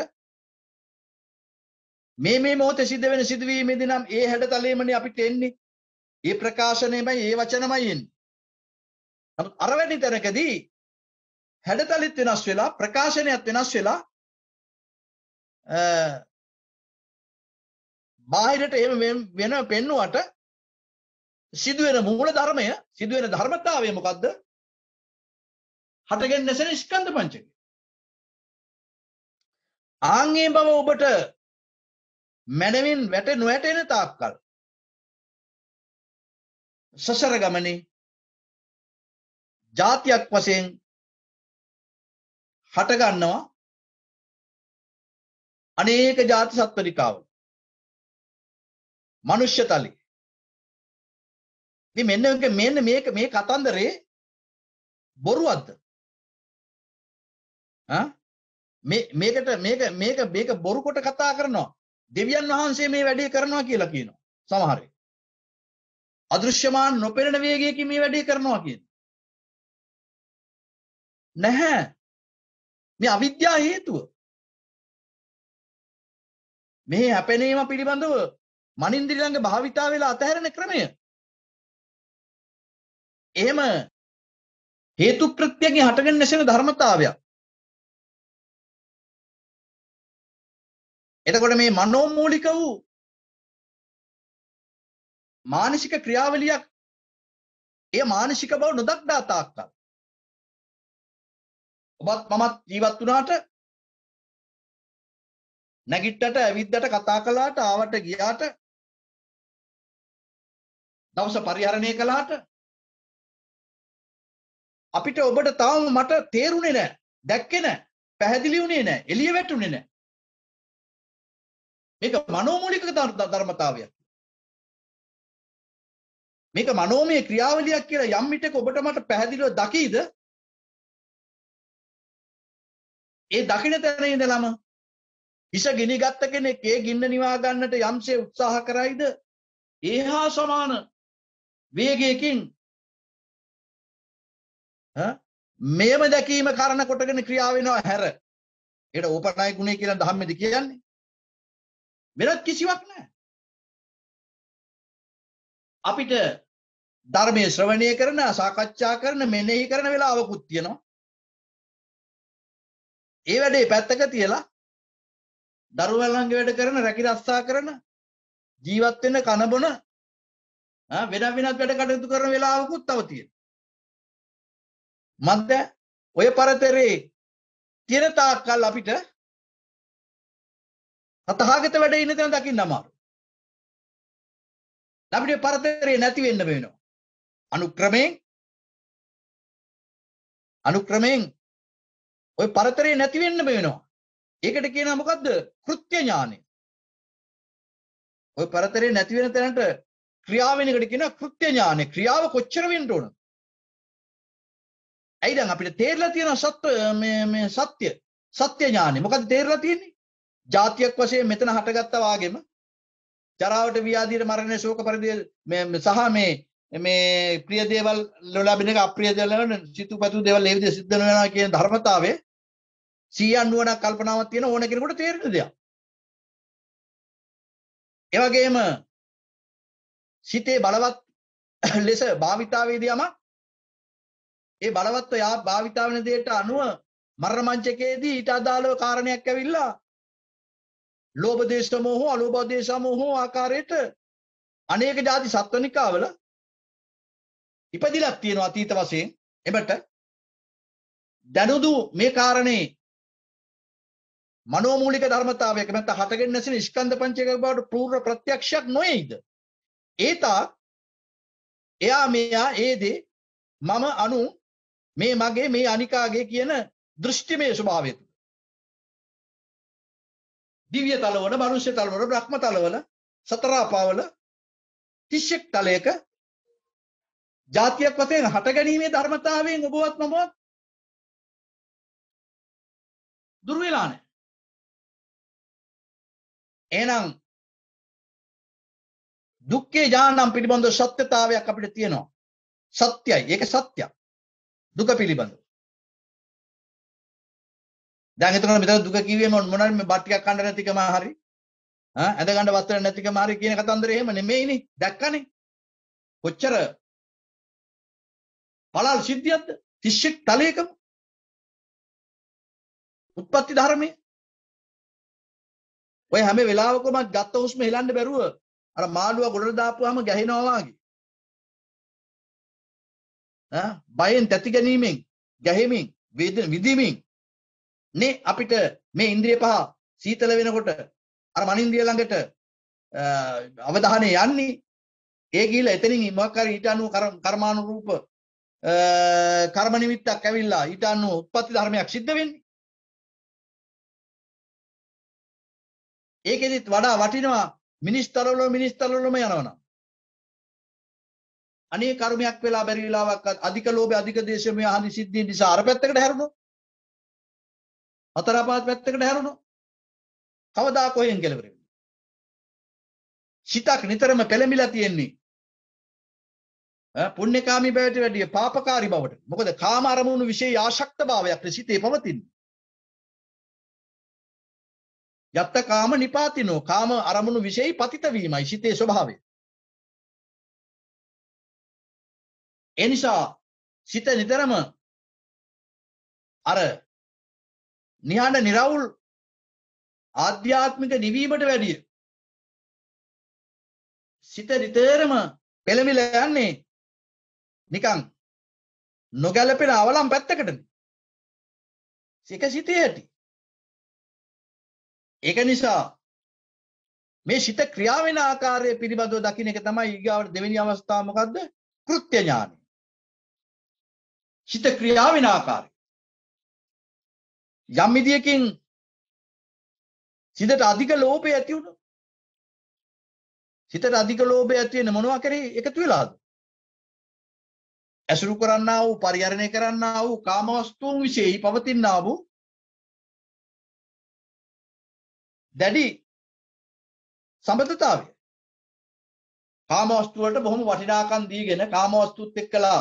මේ මේ මොහොතේ සිද්ධ වෙන සිදුවීමේදී නම් ඒ හැඩතලෙමනේ අපිට එන්නේ. ඒ ප්‍රකාශනයමයි ඒ වචනමයි එන්නේ. නමුත් අර වැඩි තැනකදී හැඩතලෙත් වෙනස් වෙලා ප්‍රකාශනයත් වෙනස් වෙලා බාහිරට එහෙම වෙන පෙන්නුවට සිදුවෙන මූල ධර්මය සිදුවෙන ධර්මතාවය මොකක්ද හටගෙන නැසෙන ස්කන්ධ පංචකය. ආන්ගේ බව ඔබට මැනවින් වැට නොවැටෙන තාක්කල් සසර ගමනේ ජාතියක් වශයෙන් හටගන්නවා අනේක ජාති සත්වරිකාව. මනුෂ්‍ය තලි මෙන්න මෙන්න මේක මේ කතන්දරේ බොරුවක්ද? මේකට මේක මේක මේක බොරු කොට කතා කරනවා. දෙවියන් වහන්සේ මේ වැඩේ කරනවා කියලා කියනවා සමහර. අදෘශ්‍යමාන නොපෙනෙන වේගයකින් මේ වැඩේ කරනවා කියන නැහැ. මේ අවිද්‍යා හේතුව. මේ හැපෙනීම පිළිබඳව මනින්දිරි ළඟ භාවිතා වෙලා අතහැරෙන ක්‍රමය. එහෙම හේතු ප්‍රත්‍යයෙන් හටගෙන නැසෙන ධර්මතාවයක්. එතකොට මේ මනෝමූලික වූ මානසික ක්‍රියාවලියක් එය මානසික බව නොදක්නා තාක්කල් ඔබත් මමත් ජීවත් වුණාට නැගිට්ටට ඇවිද්දට කතා කළාට ආවට ගියාට දවස පරිහරණය කළාට අපිට ඔබට තාම මට තේරුණේ නැහැ දැක්කේ නැහැ පැහැදිලි වුණේ නැහැ එළිය වැටුනේ නැහැ මේක මනෝමූලික ධර්මතාවයක්. මේක මනෝමය ක්‍රියාවලියක් කියලා යම් විටක ඔබට මට පැහැදිලිව දකීද? ඒ දකින තැන ඉඳලම හිස ගිනි ගත්ත කෙනෙක් ඒ ගින්න නිවා ගන්නට යම්සේ උත්සාහ කරයිද? ඒහා සමාන වේගයකින් මේම දැකීම කරන කොටගෙන ක්‍රියා වෙනවා හැර. ඒකට ඕපනායක ගුණය කියලා ධම්මෙදි කියන්නේ. වෙනත් කිසිවක් නැහැ. අපිට ධර්මයේ ශ්‍රවණය කරන සාකච්ඡා කරන මෙනෙහි කරන වෙලාවකුත් තියෙනවා. ඒ වැඩේ පැත්තක තියලා දරුවල්ලන්ගේ වැඩ කරන රැකී රස්සා කරන ජීවත් වෙන කන බොන වෙන වෙනත් වැඩ කටයුතු කරන වෙලාවකුත් තව තියෙනවා. මන්ද ඔය පරතරේ තියෙන තාක්කල් අපිට තථාගත වැඩ ඉන්න තැන දකින්න අමාරු. අපිට පරතරේ නැති වෙන්න වෙනවා. අනුක්‍රමයෙන් අනුක්‍රමයෙන් ඔය පරතරේ නැති වෙන්න වෙනවා. ඒකට කියනවා මොකද්ද? කෘත්‍ය ඥානය. ඔය පරතරේ නැති වෙන තැනට ක්‍රියාව වෙන එකට කියනවා කෘත්‍ය ඥානය. ක්‍රියාව කොච්චර වෙන්න ඕනද? ඇයි දැන් අපිට තේරලා තියෙන සත්‍ය මේ මේ සත්‍ය සත්‍ය ඥානෙ මොකද තේරලා තියෙන්නේ? જાතියක් වශයෙන් මෙතන හටගත්තා වාගෙම ජරාවට ව්‍යාධියට මරණය ශෝක පරිදේ මේ සහ මේ මේ ප්‍රිය දේවල් ලැබෙන එක අප්‍රිය දේවල් සිතුපතු දේවල් ඒ විදිහට සිද්ධ වෙනවා කියන ධර්මතාවය සීයන් නුවණක් කල්පනාවක් තියෙන ඕන කෙනෙකුට තේරෙන දෙයක්. ඒ වගේම සිතේ බලවත් ලෙස භාවිතාවේදී යම ඒ බලවත්ව යා භාවිතාව වෙන දෙයට අනුව මරණ මංචකයේදී ඊට අදාළව කාරණයක් ඇවිල්ලා ලෝභ දේශ මොහ අලෝභ දේශ මොහ ආකාරයට අනේක ಜಾති සත්වනිකාවල ඉපදිලක් තියෙනවා අතීත වශයෙන් එබට දැනුදු මේ කාරණේ මනෝමූලික ධර්මතාවයක නැත්නම් හටගෙන නැසෙන ස්කන්ධ පංචකය බවට පූර්ව ප්‍රත්‍යක්ෂයක් නොවේද ඒතා එයා මෙයා ඒදේ මම අනු මේ මගේ මේ අනිකාගේ කියන දෘෂ්ටිමය ස්වභාවය දිව්‍ය තලවල මනුෂ්‍ය තලවල බ්‍රහ්ම තලවල සතර අපාවල 31 තලයක જાතියක් වශයෙන් හට ගැනීමේ ධර්මතාවයෙන් ඔබවත් මමවත් දුර වෙලා නැහැ. එහෙනම් දුක්ඛේ ඥානම් පිළිබඳ සත්‍යතාවයක් අපිට තියෙනවා. සත්‍යයි. ඒක සත්‍යයක්. දුක පිළිබඳව. දැන් එතකොට මෙතන දුක කිව්වේ මොනවාද මේ බත් ටිකක් කන්න නැතිකම හරි ඈ ඇඳ ගන්න වස්ත්‍ර නැතිකම හරි කියන කතන්දරේ එහෙම නෙමෙයිනේ දැක්කනේ කොච්චර පළල් සිද්ධියක්ද 31 තලයකම උත්පත්ති ධර්මයේ ඔය හැම වෙලාවකම ගත්ත හුස්ම හෙලන්න බැරුව අර මාළුවා ගොඩට දාපුවාම ගැහෙනවා වගේ. බයෙන් තැති ගැනීමෙන් ගැහෙමින් විදිමින් නේ අපිට මේ ඉන්ද්‍රිය පහ සීතල වෙනකොට අර මනින්ද්‍රිය ළඟට අවධානය යන්නේ ඒ ගිහිල්ලා එතනින් මොකක් හරි ඊට අනුව කර්මානුරූප කර්ම නිමිත්තක් ඇවිල්ලා ඊට අනුව උත්පත්ති ධර්මයක් සිද්ධ වෙන්නේ. ඒකෙදිත් වඩා වටිනවා මිනිස්තරවල මිනිස්තරවලම යනවනම්. අනේ කර්මයක් වෙලා බැරි වෙලාවක් අධික ලෝභය අධික දේශය මේ අහනි සිද්ධිය නිසා අර පැත්තකට හැරුණොත්? හතර පහත් පැත්තකට හැරුණොත්? කවදා කොහෙන් කෙලවර වෙන්නේ සිතක් නිතරම පෙළමිලා තියෙන්නේ. පුණ්‍යකාමී බවට වැඩිය පාපකාරී බවට. මොකද කාම අරමුණු විශේෂ ආශක්ත භාවයක් සිතේ පවතින්නේ. යත්ත කාම නිපාතිනෝ කාම අරමුණු විශේෂ පතිත වීමයි සිතේ ස්වභාවය. එනිසා සිත නිතරම අර නිහඬ නිරවුල් ආධ්‍යාත්මික නිවීමට වැඩිය සිත නිතරම පෙළමිල යන්නේ නිකං නොගැලපෙන අවලම් පැත්තකටන. එක සිතේ ඇති ඒක නිසා මේ සිත ක්‍රියාවෙන ආකාරය පිළිබඳව දකින්න එක තමයි ඊගාවට දෙවෙනි අවස්ථාව මොකද්ද කෘත්‍ය ඥානය සිත ක්‍රියාවෙන ආකාරය. යම් විදියකින් සිතට අධික ලෝභය ඇති වුණොත් සිතට අධික ලෝභය ඇති වෙන මොනවා කරේ එකතු වෙලාද? ඇසුරු කරන්නා වූ පරිහරණය කරන්නා වූ කාමවස්තුන් විශේෂයි පවතිනා වූ දැඩි සම්බන්ධතාවය කාමවස්තු වලට බොහොම වටිනාකම් දීගෙන කාමවස්තුත් එක්කලා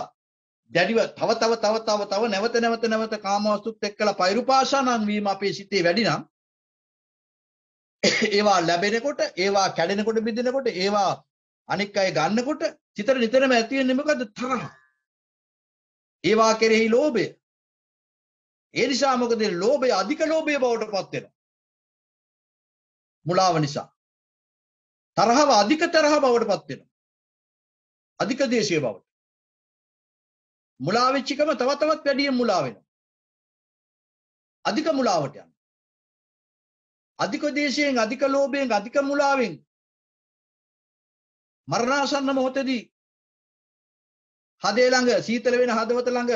දැඩිව තව තව තව තව තව නැවත නැවත නැවත කාමවස්තුත් එක්කලා පෛරුපාෂානන් වීම අපේ සිතේ වැඩි නම් ඒවා ලැබෙනකොට ඒවා කැඩෙනකොට බිඳෙනකොට ඒවා අනික් අය ගන්නකොට සිතට නිතරම ඇති වෙන්නේ මොකද්ද? තරහ. ඒවා කෙරෙහි ලෝභය. ඒ නිසා මොකද? ලෝභය අධික ලෝභය බවට පත් වෙනවා. මුලාව නිසා තරහව අධික තරහ බවට පත් වෙනවා අධික දේශීය බවට මුලා වෙච්ච එකම තව තවත් වැඩියෙන් මුලා වෙනවා. අධික මුලාවට යනවා. අධික දේශයෙන් අධික ලෝභයෙන් අධික මුලාවෙන් මරණාසන්න මොහොතදී හදේ ළඟ සීතල වෙන හදවත ළඟ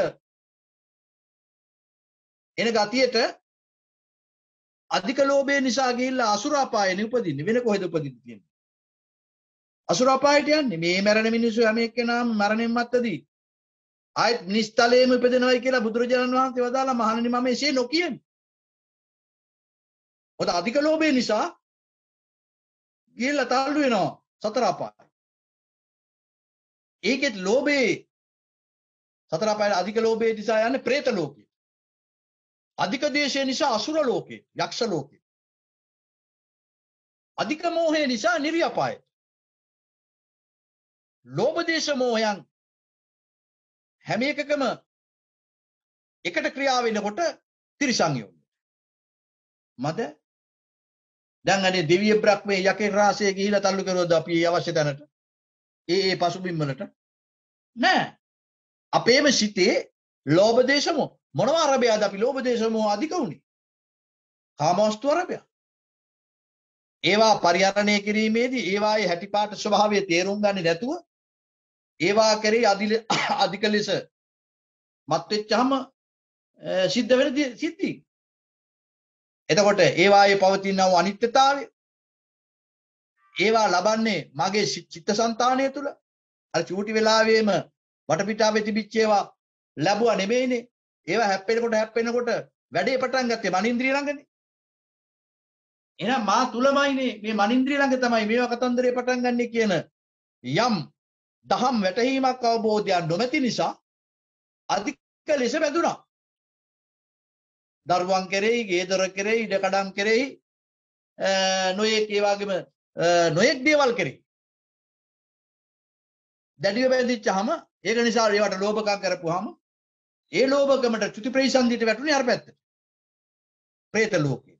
එන ගතියට අධික ලෝභය නිසා ගිහිල්ලා අසුරාපායනේ උපදින්නේ වෙන කොහෙද උපදින්නේ කියන්නේ අසුරාපායට යන්නේ මේ මැරෙන මිනිස්සු හැම එක්කෙනාම මරණයෙන් මත්තදී ආයෙත් නිස්තලයේම ඉපදෙනවයි කියලා බුදුරජාණන් වහන්සේ වදාලා මහණනි මම එසේ නොකියමි. මොකද අධික ලෝභය නිසා ගිහිල්ලා තල්ලු වෙනවා සතර අපාය. ඒකෙත් ලෝභේ සතර අපාය අධික ලෝභය නිසා යන්නේ പ്രേත ලෝකේ. අධික දේශය නිසා අසුර ලෝකේ, යක්ෂ ලෝකේ. අධික මෝහය නිසා නිර්ය අපායට. ලෝභ දේශ මෝහයන් හැම එකකම එකට ක්‍රියා වෙනකොට තිරිසන් යොමු. මද දැන් අනේ දෙවිය බ්‍රහ්මයේ යකේ රාසයේ ගිහිලා තල්ලු කරුවද අපි අවශ්‍ය තැනට? ඒ ඒ පසුබිම් වලට නෑ. අපේම සිතේ ලෝභ දේශමෝ මොනවා අරබයාද අපි ලෝභ දේශමෝ අධික උනේ? කාමවස්තු අරබය. ඒවා පරිහරණය කිරීමේදී ඒවායේ හැටිපාට ස්වභාවය තේරුම් ගන්නේ නැතුව ඒවා කරේ අධික ලෙස මත්වෙච්චහම සිද්ධ වෙන සිද්ධි. එතකොට ඒවායේ පවතින වූ අනිත්‍යතාවය ඒවා ලබන්නේ මගේ චිත්ත સંතානය තුල අර චූටි වෙලාවෙම වටපිටාවේ තිබිච්ච ඒවා ලැබුවා නෙමෙයිනේ ඒවා හැප්පෙනකොට හැප්පෙනකොට වැඩේ පටන් ගත්තේ මනින්ද්‍රිය ළඟනේ එහෙනම් මා තුලමයිනේ මේ මනින්ද්‍රිය ළඟ තමයි මේවා කතන්දරේ පටන් ගන්නෙ කියන යම් දහම් වැටහීමක් අවබෝධයක් නොමැති නිසා අධික ලෙස බැඳුනා. දරුවන් කෙරෙහි, ගේදොර කෙරෙහි, ඉඩකඩම් කෙරෙහි නොයෙක් ඒ වගේම නොයෙක් දේවල් කෙරෙහි. දැඩිව බැඳිච්චාම ඒක නිසා ඒවට ලෝභකම් කරපුවාම ඒ ලෝභකමට චුති ප්‍රතිසන්දියට වැටුනේ අර පැත්තට. പ്രേත ලෝකේ.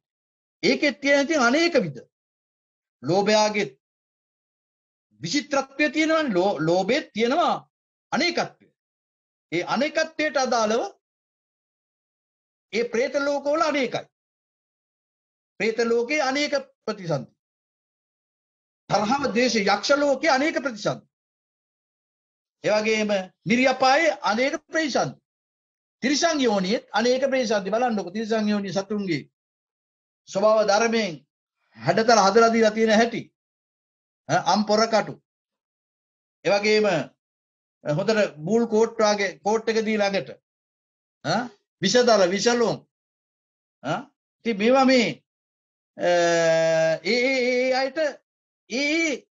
ඒකෙත් තියෙන ඉතින් අනේක විද. ලෝභයාගේ විචිත්‍රත්වය තියෙනවනේ ලෝභෙත් තියෙනවා අනේකත්වය. ඒ අනේකත්වයට අදාළව ඒ ප්‍රේත ලෝකවල අනේකයි. ප්‍රේත ලෝකයේ අනේක ප්‍රතිසන්දි. තරහව දේශ යක්ෂ ලෝකයේ අනේක ප්‍රතිසන්දි. ඒ වගේම නිර්යපායේ අනේක ප්‍රතිසන්දි. තිරිසන් යෝනියෙත් අනේක ප්‍රතිසන්දි බලන්නකො තිරිසන් යෝනිය සතුන්ගේ ස්වභාව ධර්මයෙන් හැඩතල හදලා දීලා තියෙන හැටි. අම් පොරකටු. ඒ වගේම හොඳට බූල් කෝට් වගේ කෝට් එක දී ළඟට ඈ විෂදල විෂලොම් ඈ ඉතින් මේවා මේ ඒ ඒ අයට ඒ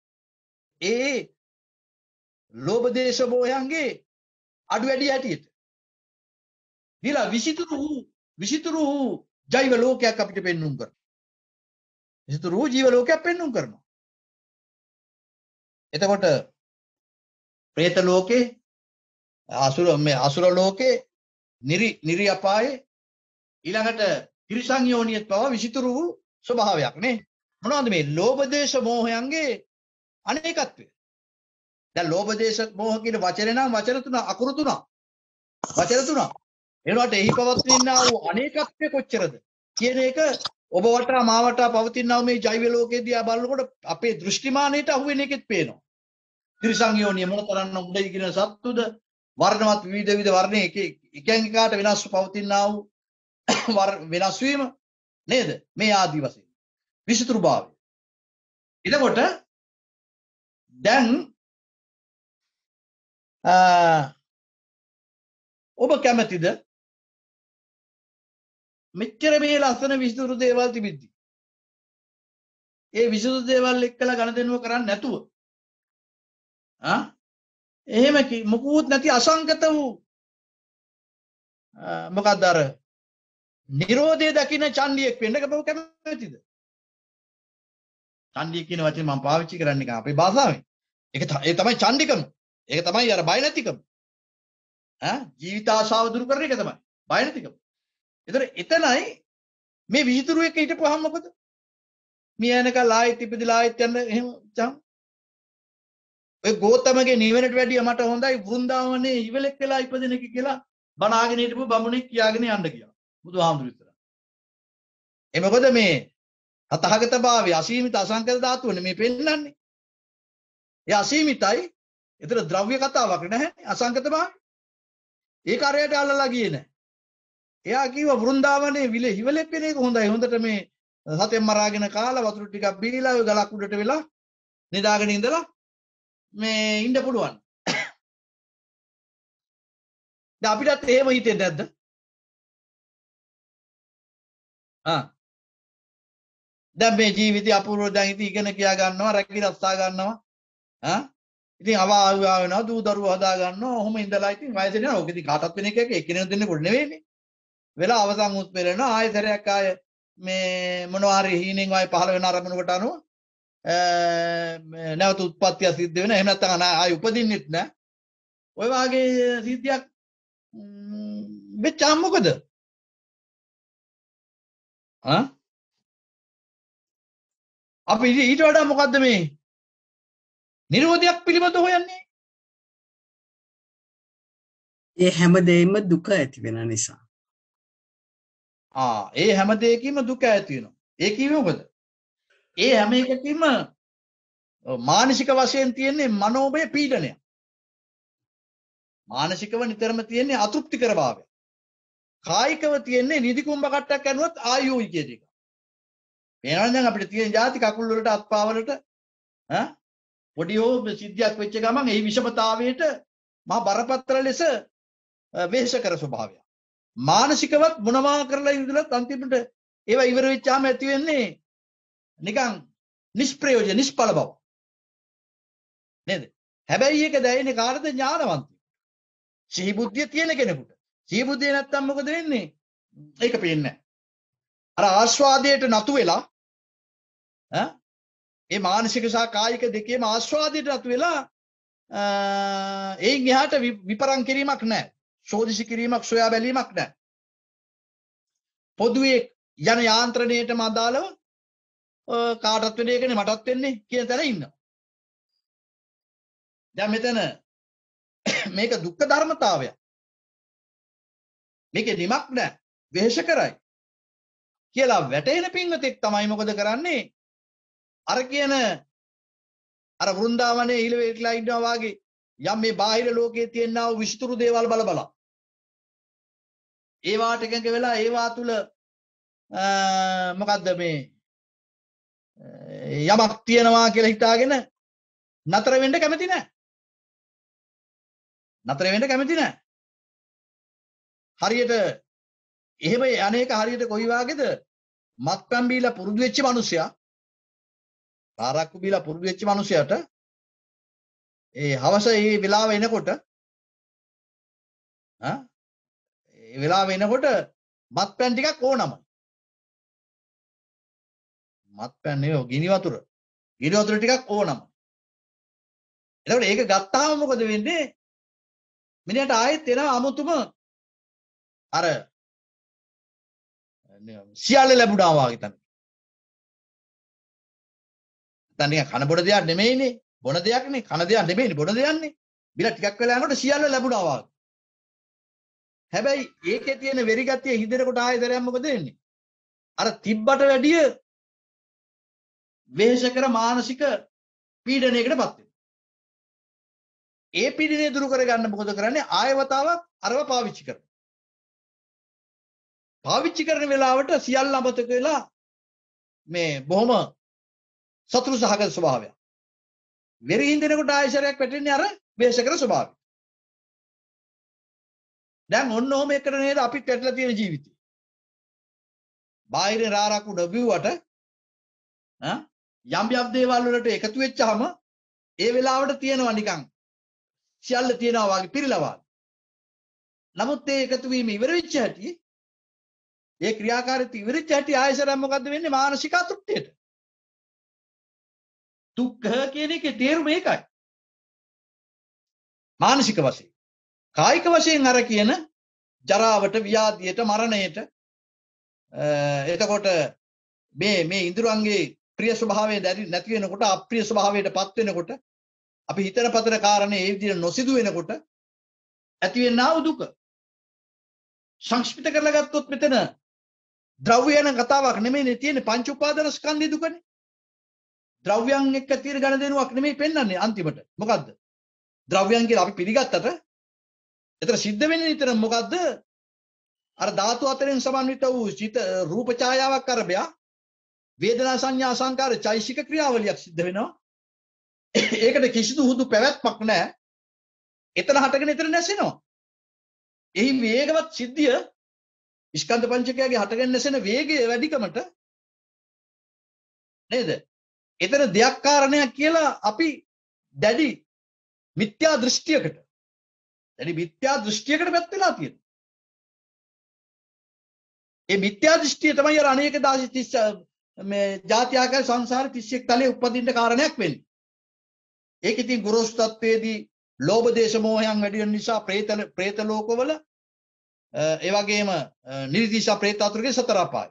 ඒ ලෝභ දේශ මොහයන්ගේ අඩු වැඩි හැටියට දීලා විසිතුරු වූ විසිතුරු වූ ජෛව ලෝකයක් අපිට පෙන්눔 කරනවා. විසිතුරු වූ ජීව ලෝකයක් පෙන්눔 කරනවා. එතකොට ප්‍රේත ලෝකේ අසුර මේ අසුර ලෝකේ නිරි නිරි අපායේ ඊළඟට තිරිසන් යෝනියත් පවා විසිතුරු වූ ස්වභාවයක් නේ. මොනවද මේ ලෝභ දේශ මෝහයන්ගේ අනේකත්වය? දැන් ලෝභ දේශ මෝහ කියන වචනේ නම් වචන තුන අකුරු තුන වචන තුන ඒනට එහි පවතිනා වූ අනේකත්වය කොච්චරද? කියන එක ඔබ වටා මා වටා පවතිනා මේ ජෛව ලෝකයේදී ආ බලනකොට අපේ දෘෂ්ටිමානයට අහු වෙන එකෙත් පේනවා. තිරිසන් යෝනිය මොන තරම් උඩයි කියන සත්තුද? වර්ණවත් විවිධ විවිධ වර්ණ එක එකෙන් එකාට වෙනස්ව පවතිනා වූ වෙනස් වීම නේද? මේ ආදි වශයෙන්. විසිතුරු භාවය. එතකොට දැන් ඔබ කැමතිද මෙච්චර මේ ලස්සන විසිතුරු දේවල් තිබිද්දි ඒ විසිතුරු දේවල් එක්කලා ගණදෙනුව කරන්නේ නැතුව එහෙම මොකුත් නැති අසංගත වූ මොකක්ද අර නිරෝධය දකින චණ්ඩියෙක් වෙන්න බව කැමතිද? චණ්ඩිය කියන වචනේ මම පාවිච්චි කරන්නේ කා අපේ භාෂාවෙන්. ඒක ඒ තමයි චණ්ඩිකම. ඒක තමයි අර බය නැතිකම. ඈ ජීවිත ආශාව දුරු කරන එක තමයි. බය නැතිකම. ඒතර එතනයි මේ විහිතුරු එක හිටපුවාම මොකද? මියනක ලායිත් ඉපදිලා ආයිත් යන එහෙම චම් ඔය ගෝතමගේ නිවනට වැඩිය මට හොඳයි වෘන්දාවනේ ඉවලෙක් වෙලා ඉපදින එක කියලා බණාගෙන හිටපු බමුණෙක් කියාගෙන යන්න කියලා. බුදුහාමුදුරු ඉස්සර. ඒ මොකද මේ අතහගත භාවය අසීමිත අසංකත ධාතුවනේ මේ පෙන්වන්නේ. ඒ අසීමිතයි. ඒතර ද්‍රව්‍ය කතාවක් නැහැ අසංකත භාවය. ඒක අරයට අල්ලලා ගියේ නැහැ. එයා කිව්ව වෘන්දාවනේ විලේ හිවලෙක් වෙන එක හොඳයි. හොඳට මේ සතෙන් මරාගෙන කාලා වතුර ටිකක් බීලා ඔය ගලක් උඩට වෙලා නිදාගෙන ඉඳලා මේ ඉන්න පුළුවන්. දැන් අපිටත් එහෙම හිතෙන්නේ නැද්ද? ආ. දැන් මේ ජීවිතය අපූර්ව දැන් ඉතින් ඉගෙන කියා ගන්නවා රැකී රස්සා ගන්නවා. ආ? ඉතින් අවා ආවා වෙනවා දූ දරුවෝ හදා ගන්නවා. ඔහොම ඉඳලා ඉතින් වයසට යනවා. ඔක ඉතින් කාටවත් වෙන එක එක එක්කෙනෙක් දෙන්නෙකුට නෙවෙයිනේ. වෙලා අවසන් උත් පෙරෙනවා ආයෙ සැරයක් ආයෙ මේ මොනවා හරි හීනෙන් ආයෙ පහළ වෙන අරමුණකට අනුව නැවත උත්පත්තිය සිද්ධ වෙන. එහෙම නැත්නම් ආයෙ උපදින්නෙත් නෑ. ඔය වාගේ සිද්ධියක් වෙච්චාම මොකද? අපි ඊට වඩා මොකක්ද මේ නිරෝධයක් පිළිබඳ හොයන්නේ? ඒ හැම දෙයක්ම දුක ඇති වෙන නිසා. ආ ඒ හැම දෙයකින්ම දුක ඇති වෙනවා. ඒ කිව්වේ මොකද? ඒ හැම එකකින්ම මානසික වශයෙන් තියෙන්නේ මනෝමය පීඩනය මානසිකව නිතරම තියෙන්නේ අතෘප්තිකර භාවය කායිකව තියෙන්නේ නිදි කුම්භ කට්ටක් ඇනුවත් ආයෝයි කියන එක. පේනවනේ දැන් අපිට තියෙන ಜಾති කකුල් වලට අත්පා වලට ඈ? පොඩි හෝ සිද්ධියක් වෙච්ච ගමන් එහි විෂමතාවයට මහා බරපතල ලෙස වෙහෙස කර ස්වභාවය. මානසිකවත් මොනවා කරලා ඉඳලත් අන්තිමට ඒවා ඉවර වෙච්චාම ඇති වෙන්නේ නිකන් නිෂ්ප්‍රයෝජන නිෂ්ඵල බව. නේද? හැබැයි ඒක දැනෙන්නේ කාටද ඥානවන්ත. සිහි බුද්ධිය තියෙන කෙනෙකුට. සිහිබුද්ධිය නැත්තම් මොකද වෙන්නේ? ඒක පේන්නේ අර ආස්වාදයට නතු වෙලා ඈ ඒ මානසික සහ කායික දෙකේම ආස්වාදයට නතු වෙලා එයින් එහාට විපරම් කිරීමක් නැහැ. ශෝධිෂ කිරීමක් සොයා බැලීමක් නැහැ. පොදුවේ යන යාන්ත්‍රණයටම අදාළව කාටත් වෙන එකනේ මටත් වෙන්නේ කියන තැන ඉන්නවා. දැන් මෙතන මේක දුක්ඛ ධර්මතාවයක්. මේකේ නිමක් නැහැ. වෙහෙස කරයි. කියලා වැටෙන පින්වතෙක් තමයි මොකද කරන්නේ? අර කියන අර වෘන්දාවනයේ ඊළ වෙట్లా ඉන්නවා වාගේ යම් මේ බාහිර ලෝකයේ තියෙනා වූ විස්තරු දේවල් බල බල ඒවාට එකඟ වෙලා ඒවා තුල මොකද්ද මේ යමක් තියෙනවා කියලා හිතාගෙන නතර වෙන්න කැමති නැහැ. නතර වෙන්න කැමති නැහැ. හරියට එහෙම අනේක හරියට කොයි වාගේද මත්පැන් බීලා පුරුදු වෙච්ච මිනිසයා පාරක්කු බීලා පුරුදු වෙච්ච මිනිසයාට ඒ හවස ඒ වෙලාව එනකොට ඈ ඒ වෙලාව එනකොට මත්පැන් ටිකක් ඕනම මත්පැන් නෙවෙයි ගිනි වතුර ගිනි වතුර ටිකක් ඕනම එතකොට ඒක ගත්තාම මොකද වෙන්නේ මිනිහට ආයෙත් එනවා අමුතුම අර සියල්ල ලැබුණා වගේ තමයි. දැන් නිකන් කන බොන දෙයක් නෙමෙයිනේ. බොන දෙයක්නේ. කන දෙයක් නෙමෙයිනේ. බොන දෙයක්නේ. බිල ටිකක් වෙලා යනකොට සියල්ල ලැබුණා වගේ. හැබැයි ඒකේ තියෙන වෙරි ගතිය හිදෙනකොට ආයෙ දරයන් මොකද වෙන්නේ? අර තිබ්බට වැඩිය වෙහෙස කර මානසික පීඩනයකටපත් වෙනවා. ඒ පීඩනය දුරු කරගන්න මොකද කරන්නේ? ආයෙ වතාවක් අරව පාවිච්චි කරනවා. පාවිච්චි කරන වෙලාවට සියල්ල අමතක වෙලා මේ බොහොම සතුරු සහගත ස්වභාවයක්. වෙරි හින්දෙනකොට ආයශරයක් වැටෙන්නේ අර වේශකර ස්වභාවය. දැන් ඔන්න ඔහම එකට නේද අපිත් වැටලා තියෙන ජීවිතේ. බාහිර රාරක්කු නොබිව්වට යම් යම් දේවල් වලට එකතු වෙච්චාම ඒ වෙලාවට තියෙනවා නිකන් සියල්ල තියෙනවා වගේ පිරිලවා. නමුත් ඒ එකතු වීම ඉවර වෙච්ච හැටි ඒ ක්‍රියාකාරීත්වය ඉවරෙච්ච හැටි ආයසරම් මොකද්ද වෙන්නේ මානසික අතෘප්තියට. දුක්ඛ කියන එකේ තේරුම ඒකයි. මානසික වශයෙන්. කායික වශයෙන් අර කියන ජරාවට, ව්‍යාධියට, මරණයට එතකොට මේ මේ ඉන්ද්‍රයන්ගේ ප්‍රිය ස්වභාවය නැති වෙනකොට අප්‍රිය ස්වභාවයට පත් වෙනකොට අපි හිතන පතන කාරණේ ඒ විදිහට නොසිදු වෙනකොට ඇති වෙනා වූ දුක සංස්පිත කරලා ගත්තොත් මෙතන ද්‍රව්‍ය යන කතාවක් නෙමෙයිනේ තියෙන්නේ පංච උපාදාන ස්කන්ධය දුකනේ. ද්‍රව්‍යයන් එක්ක තියෙන ගණදෙනුවක් නෙමෙයි පෙන්වන්නේ අන්තිමට. මොකද්ද? ද්‍රව්‍යයන් කියලා අපි පිළිගත්තට එතන සිද්ධ වෙන්නේ නිතර මොකද්ද? අර ධාතු අතරින් සමන්විත වූ චිත රූප ඡායාවක් අරබයා වේදනා සංඥා සංකාර චෛසික ක්‍රියාවලියක් සිද්ධ වෙනවා. ඒකට කිසිදු හුදු පැවැත්මක් නැහැ. එතන හටගෙන එතන නැසෙනවා. එහි වේගවත් සිද්ධිය ස්කන්ධ පංචකයගේ හටගෙන නැසෙන වේගය වැඩිකමට නේද? එතන දෙයක් කාරණයක් කියලා අපි දැඩි මිත්‍යා දෘෂ්ටියකට එනි මිත්‍යා දෘෂ්ටියකට පැත් වෙලා තියෙනවා. ඒ මිත්‍යා දෘෂ්ටිය තමයි අර අනේක දාසි 30 මේ ಜಾති ආකාර සංසාර 31 තලයේ උපදින්න කාරණයක් වෙන්නේ. ඒක ඉතින් ගුරුස් තත්වයේදී ලෝභ දේශ මොහයන් වැඩි වෙන නිසා പ്രേත പ്രേත ලෝකවල ඒ වගේම නිර්දිශා പ്രേත අතුරුගේ සතර අපාය.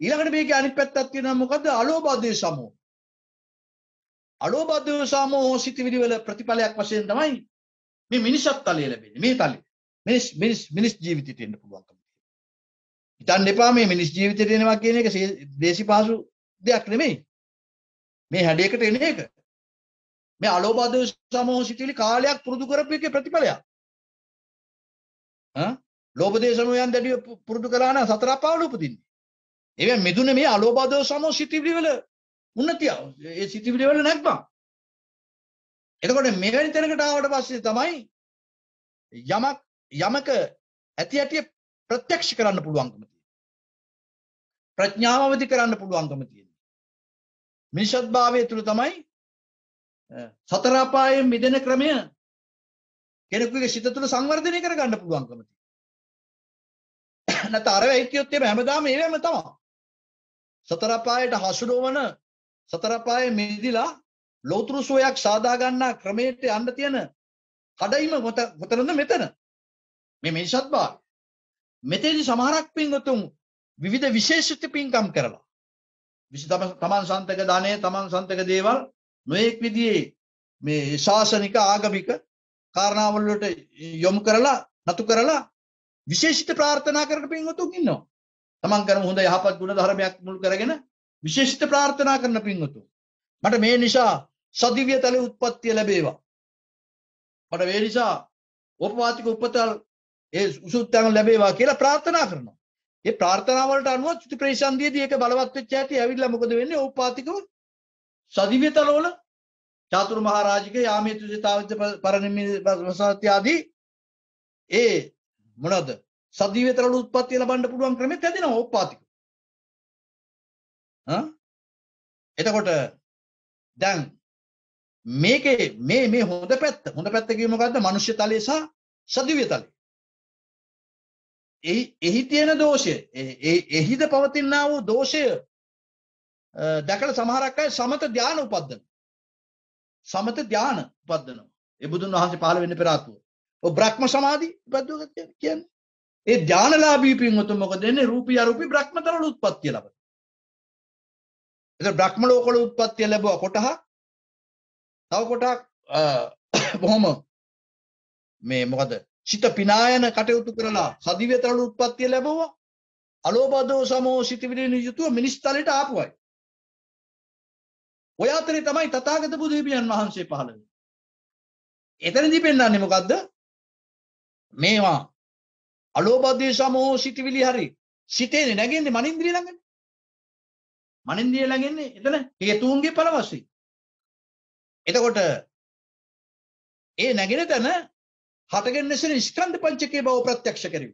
ඊළඟට මේකේ අනිත් පැත්තක් තියෙනවා මොකද්ද? අලෝභ දේශ මොහ. අලෝභ දේශ මොහ සිටිවිලි වල ප්‍රතිඵලයක් වශයෙන් තමයි මේ මිනිසත් තලයේ ලැබෙන්නේ. මේ තලයේ. මිනිස් මිනිස් මිනිස් ජීවිතයට එන්න පුළුවන්කම. හිතන්න එපා මේ මිනිස් ජීවිතයට එනවා කියන එක දේශි පාසු දෙයක් නෙමෙයි. මේ හැඩයකට එන එක. මේ අලෝබද සමෝහ සිටිලි කාලයක් පුරුදු කරපු එකේ ප්‍රතිඵලයක්. ඈ ලෝභ දේශ මොයන් දැඩි පුරුදු කළා නම් සතර අපාවල උපදින්නේ. ඒවෙන් මෙදුනේ මේ අලෝබද සමෝහ සිටිලි වල උන්නතිය. ඒ සිටිලි වල නැක්බා. එතකොට මෙවැනි තැනකට ආවට පස්සේ තමයි යමක් යමක ඇති ඇති ප්‍රත්‍යක්ෂ කරන්න පුළුවන්කම තියෙන්නේ. ප්‍රඥාව අවදි කරන්න පුළුවන්කම තියෙන්නේ. මිනිසත් භාවය තුළ තමයි සතර අපායෙන් මිදෙන ක්‍රමය කෙනෙකුගේ සිත තුළ සංවර්ධනය කරගන්න පුළුවන්කම තියෙනවා. නැත්නම් අර වෙයිකියොත් එimhe හැමදාම ඒවෙම තමයි. සතර අපායට හසු නොවන සතර අපායේ මිදිලා ලෞතර සෝයක් සාදා ගන්නා ක්‍රමයට යන්න තියෙන කඩයිම කොතනද මෙතන. මේ මිනිසත් භාවය. මෙතේදී සමහරක් පින්වතුන් විවිධ විශේෂිත පින්කම් කරලා විශ් තමන් සන්තක ධනය තමන් සන්තක දේවල් නොයෙක් විදිහේ මේ ශාසනික ආගමික කාරණාවල් වලට යොමු කරලා නතු කරලා විශේෂිත ප්‍රාර්ථනා කරන පින්වතුන් ඉන්නවා. තමන් කරන හොඳ යහපත් ගුණ ධර්මයක් මුල් කරගෙන විශේෂිත ප්‍රාර්ථනා කරන පින්වතුන්. මට මේ නිසා සදිව්‍ය තලයේ උත්පත්තිය ලැබේවා. මට මේ නිසා ඕපවාතික උපතල් ඒ උසුත්තන් ලැබේවා කියලා ප්‍රාර්ථනා කරනවා. ඒ ප්‍රාර්ථනා වලට අනුව චුති ප්‍රේෂන්දියේදී ඒක බලවත් වෙච්ච හැටි ඇවිල්ලා මොකද වෙන්නේ? ඕපවාතිකව සදිව්‍ය තලවල චාතුරු මහරජික යාමේතු සිතාවිත පරණිමි වසාති ආදී ඒ මොනවද සදිව්‍ය තලවල උත්පත්ති ලබන්න පුළුවන් ක්‍රමෙත් හැදෙනවා ඕපවාතික. හා එතකොට දැන් මේකේ මේ මේ හොඳ පැත්ත හොඳ පැත්ත කිව්වෙ මොකද්ද? මනුෂ්‍ය තලයේ සහ සදිව්‍ය තලයේ. එහි එහි තියෙන දෝෂය එහිද පවතිනා වූ දෝෂය දැකලා සමහරක් අය සමත ධානය උපද්දන. සමත ධාන උපද්දනවා. ඒ බුදුන් වහන්සේ පහළ වෙන්න පෙර ආතුව. ඔය බ්‍රහ්ම සමාධි උපද්දවගත්ත කියන්නේ. ඒ ධානලාභී පින්වතුන් මොකද වෙන්නේ? රූපී අරූපී බ්‍රහ්මතරල උත්පත්තිය ලබන. එතකොට බ්‍රහ්ම ලෝකවල උත්පත්තිය ලැබුවා කොටහ. තව කොටක් බොහොම මේ මොකද සිත පිනායන කටයුතු කරලා සදිව්‍යතරල උත්පත්තිය ලැබුවා. අලෝබදෝ සමෝ සිතවිලි යුතුව මිනිස් තලයට ආපුවයි. ඔය අතරේ තමයි තථාගත බුදු හිමියන් වහන්සේ පහළ වෙන්නේ. එතනදී පෙන්වන්නේ මොකද්ද? මේවා අලෝබද්දේ සමෝ සිතවිලි හරි සිතේ නැගෙන්නේ මනින්ද්‍රිය ළඟනේ. මනින්ද්‍රිය ළඟන්නේ එතන හේතුන්ගේ ඵල වශයෙන්. එතකොට ඒ නැගෙන තැන හටගෙන නැසෙන ස්කන්ධ පංචකයේ බව ප්‍රත්‍යක්ෂ කරගන්න.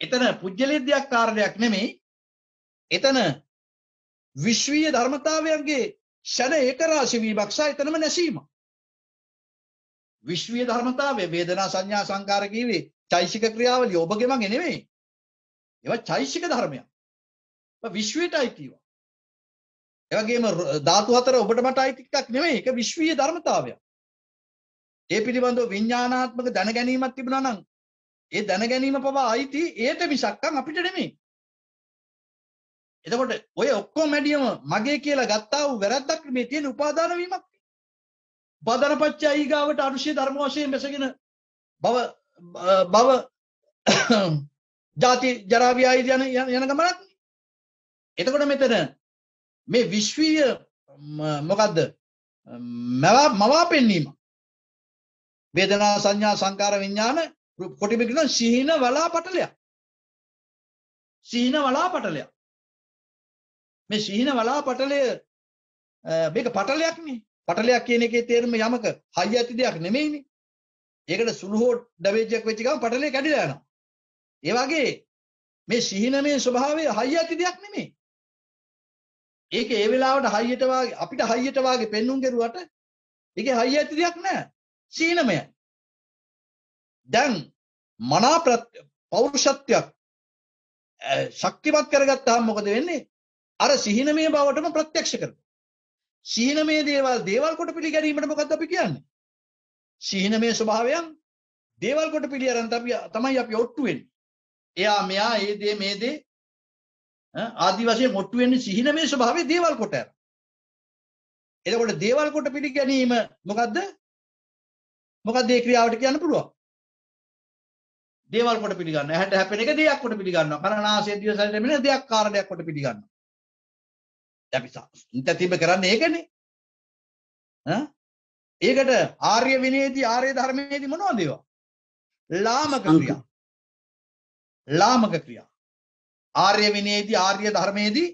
එතන පුජ්‍යලේ දෙයක් කාරණයක් නෙමෙයි. එතන විශ්වීය ධර්මතාවයන්ගේ ෂණ ඒකරාශි වීමක් සහ එතනම නැසීම. විශ්වීය ධර්මතාවය වේදනා සංඥා සංකාර කීවේ චෛසික ක්‍රියාවලිය ඔබගේ මගේ නෙමෙයි. ඒවා චෛසික ධර්මයක්. විශ්වයට අයිතිවා. ඒ වගේම ධාතු හතර ඔබට මට අයිති එකක් නෙමෙයි. ඒක විශ්වීය ධර්මතාවයක්. ඒ පිළිබඳව විඥානාත්මක දැන ගැනීමක් තිබුණා නම් ඒ දැන ගැනීම පවා අයිති ඒට මිසක්කම් අපිට නෙමෙයි. එතකොට ඔය ඔක්කොම මැඩියම මගේ කියලා ගත්තා වූ වැරද්දක් මේ තියෙන උපාදාන වීමක්. උපාදානපච්චය ඊගාවට අනුශේ ධර්ම වශයෙන් මෙසගෙන භව භව ජාති ජරා ව්‍යාධි යන යන ගමනක්. එතකොට මෙතන මේ විශ්වීය මොකද්ද? මවා මවා පෙන්වීම. වේදනා සංඥා සංකාර විඥාන කොටිම කියන සිහින වලා පටලයක්. සිහින වලා පටලයක්. මේ සිහින වලා පටලය මේක පටලයක් නේ. පටලයක් කියන එකේ තේරුම යමක හයි ඇති දෙයක් නෙමෙයිනේ. ඒකට සුළු හෝ ඩැමේජ් වෙච්ච ගමන් පටලේ කැඩිලා යනවා. ඒ වගේ මේ සිහිනමේ ස්වභාවය හයි ඇති දෙයක් නෙමෙයි. ඒක ඒ වෙලාවට හයියට වාගේ අපිට හයියට වාගේ පෙන්눔 කෙරුවට ඒකේ හයි ඇති දෙයක් නැහැ. සීනමය. දැන් මනා පෞරුෂත්වයක් ශක්තිමත් කරගත්තාම මොකද වෙන්නේ? අර සිහිනමය බවටම ප්‍රත්‍යක්ෂ කරනවා. සිහිනමය දේවල් දේවල් කොට පිළිගැනීමට මොකද්ද අපි කියන්නේ? සිහිනමය ස්වභාවයන් දේවල් කොට පිළිඅරන් තමයි අපි ඔට්ටු වෙන්නේ. එයා මෙයා ඒ දේ මේ දේ ආදි වශයෙන් ඔට්ටු වෙන්නේ සිහිනමය ස්වභාවයේ දේවල් කොට අර. එතකොට දේවල් කොට පිළිගැනීම මොකද්ද? මොකක්ද ඒ ක්‍රියාවට කියන්න පුළුවන්? දේවල් කොට පිළිගන්න. ඇහැට හැපෙන එක දෙයක් කොට පිළිගන්නවා. කන නාසය දිව ශරීරය මෙන්න දෙයක් කාරණයක් කොට පිළිගන්නවා. අපි ඉන්ටතිබ කරන්නේ ඒකනේ. ඈ ඒකට ආර්ය විනයේදී ආර්ය ධර්මයේදී මොනවද ඒවා? ලාමක ක්‍රියා. ලාමක ක්‍රියා. ආර්ය විනයේදී ආර්ය ධර්මයේදී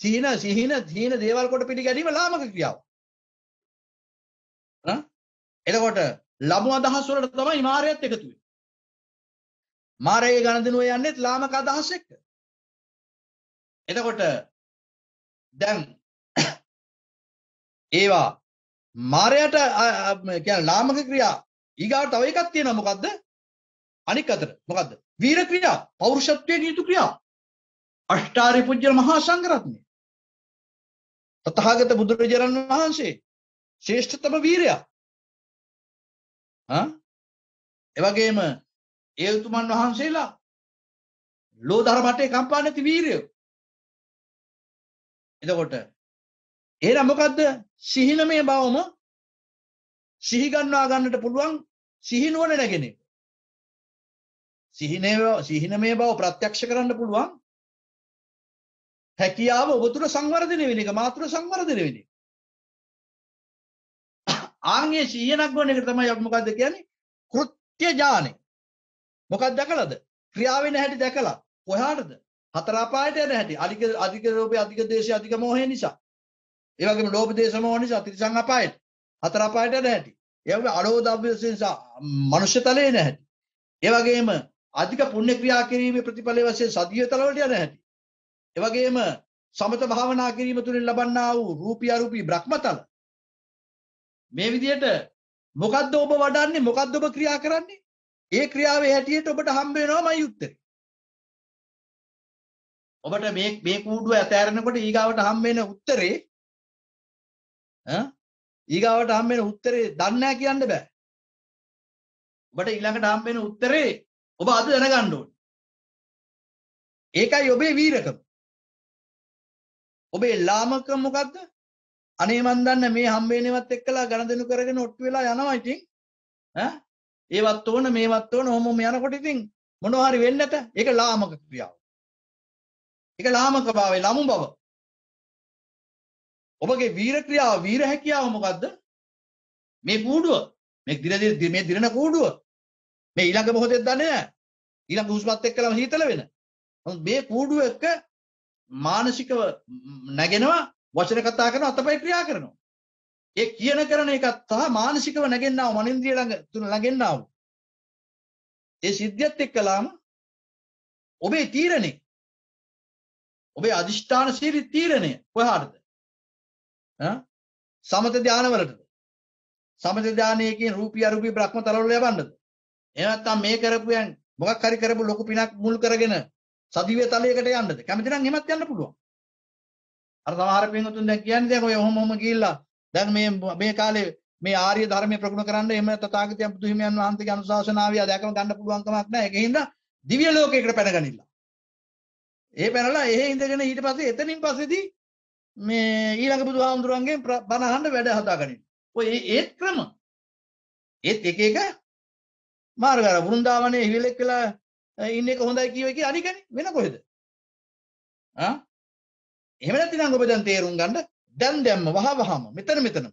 සීන සිහින සීන දේවල් කොට පිළිගැනීම ලාමක ක්‍රියාව. එතකොට ලබු අදහස් වලට තමයි මාරයත් එකතු වෙන්නේ. මාරයේ ගණදෙනුව යන්නේත් ලාමක අදහස් එක්ක. එතකොට දැන් ඒවා මාරයට කියන්නේ ලාමක ක්‍රියා ඊගාවට තව එකක් තියෙනවා මොකද්ද? අනික් අතට මොකද්ද? වීර ක්‍රියා, පෞරුෂත්වයේ නියුතු ක්‍රියා. අෂ්ටාරි පුජ්‍යල මහා සංඝරත්නය. තථාගත බුදුරජාණන් වහන්සේ ශ්‍රේෂ්ඨතම වීරයා. එවගේම ඒ උතුමන් වහන්සේලා ලෝධර මටේ කම්පා නැති වීරයෝ. එතකොට එහෙනම් මොකද්ද සිහිනමය බවම සිහි ගන්නවා ගන්නට පුළුවන් සිහි නුවණ නැගෙන එක. සිහිනය සිහිනමය බව ප්‍රත්‍යක්ෂ කරන්න පුළුවන් හැකියාව ඔබ තුළ සංවර්ධනය වෙන එක මා තුළ සංවර්ධනය වෙන එක. ආන්ගේ සිහිනක් වන එක තමයි අපි මොකද්ද කියන්නේ? කෘත්‍ය ඥානෙ. මොකක්ද දැකලාද? ක්‍රියාව වෙන හැටි දැකලා. කොහාටද? හතර අපායට යන හැටි. අධික අධික ලෝභය, අධික ද්වේෂය, අධික මෝහය නිසා. ඒ වගේම ලෝභ දේශ මොහ නිසා තිරිසන් අපායට හතර අපායට යන හැටි. ඒ වගේම අලෝධ නිසා මනුෂ්‍ය තලයේ යන හැටි. ඒ වගේම අධික පුණ්‍ය ක්‍රියා කිරීමේ ප්‍රතිඵල වශයෙන් සදිය තලවලට යන හැටි. ඒ වගේම සමත භාවනා කිරීම තුළින් ලබන්නා වූ රූපී අරූපී බ්‍රහ්මතල. මේ විදිහට මොකද්ද ඔබ වඩන්නේ? මොකද්ද ඔබ ක්‍රියා කරන්නේ? ඒ ක්‍රියාවේ හැටියට ඔබට හම්බ වෙනවාමයි උත්තරේ ඔබට මේ මේ කූඩුව ඇතෑරෙනකොට ඊගාවට හම්බ වෙන උත්තරේ ඈ? ඊගාවට හම්බ වෙන උත්තරේ දන්නේ නැහැ කියන්න බෑ. ඔබට ඊළඟට හම්බ වෙන උත්තරේ ඔබ අද දැනගන්න ඕනේ. ඒකයි ඔබේ වීරකම. ඔබේ ලාමකම මොකද්ද? අනේ මන් දන්න මේ හම්බේනවත් එක්කලා ගණදෙනු කරගෙන ඔට්ටු වෙලා යනවා ඉතින්. ඈ? ඒවත් ඕන මේවත් ඕන ඔහොම යනකොට ඉතින් මොනවා හරි වෙන්නේ නැත ඒක ලාමක ක්‍රියාව. ඒක ලාමක භාවය ළමු බව. ඔබගේ වීර ක්‍රියාව වීර හැකියාව මොකද්ද? මේ කූඩුව. මේ දින මේ දිනන කූඩුව. මේ ඊළඟ මොහොතේ දන්නේ නැහැ ඊළඟ හුස්මත් එක්කලම හීතල වෙන මේ කූඩුව එක්ක මානසිකව නැගෙනවා වචන කතා කරන අතපය ක්‍රියා කරනවා. ඒ කියන කරන එකත් සහ මානසිකව නැගෙන්නා වූ මනින්ද්‍රිය ළඟ තුන නැගෙන්නා වූ ඒ සිද්ධියත් එක්කලාම ඔබේ තීරණය ඔබේ අදිෂ්ඨාන ශීලී තීරණය කොහාටද? ඈ සමත ධානවලටද? සමත ධානයේකින් රූපී අරූපී බ්‍රහ්ම තලවල යවන්නද? එහෙම නැත්නම් මේ කරපුයන් මොකක් හරි කරපු ලොකු පිනක් මුල් කරගෙන සදිවේ තලයකට යන්නද? කැමති නම් එහෙමත් යන්න පුළුවන්. අර සමහර පින්වතුන් දැන් කියන්නේ දැන් ඔය ඔහොම ඔහොම ගිහිල්ලා දැන් මේ මේ කාලේ මේ ආර්ය ධර්මයේ ප්‍රගුණ කරන්න එහෙම තථාගතයන් බුදුහිමියන් වහන්සේගේ අනුශාසනාවිය දැකම ගන්න පුළුවන් කමක් නැහැ. ඒකින්ද දිව්‍ය ලෝකයකට පැනගනින්න. ඒ පැනලා එහෙ ඉඳගෙන ඊට පස්සේ එතනින් පස්සේදී මේ ඊළඟ බුදුහාමුදුරන්ගෙන් බණ අහන්න වැඩ හදාගනින්න. ඔය ඒත් ක්‍රම. ඒත් එක එක මාර්ග අර වෘන්දාවනයේ හිලෙක් වෙලා ඉන්න එක හොඳයි කියව එක අනිකනේ වෙන කොහෙද? ආ? එහෙම නැතිනම් ඔබ දැන් තේරුම් ගන්න දැන් දැම්ම වහ වහම මෙතන මෙතන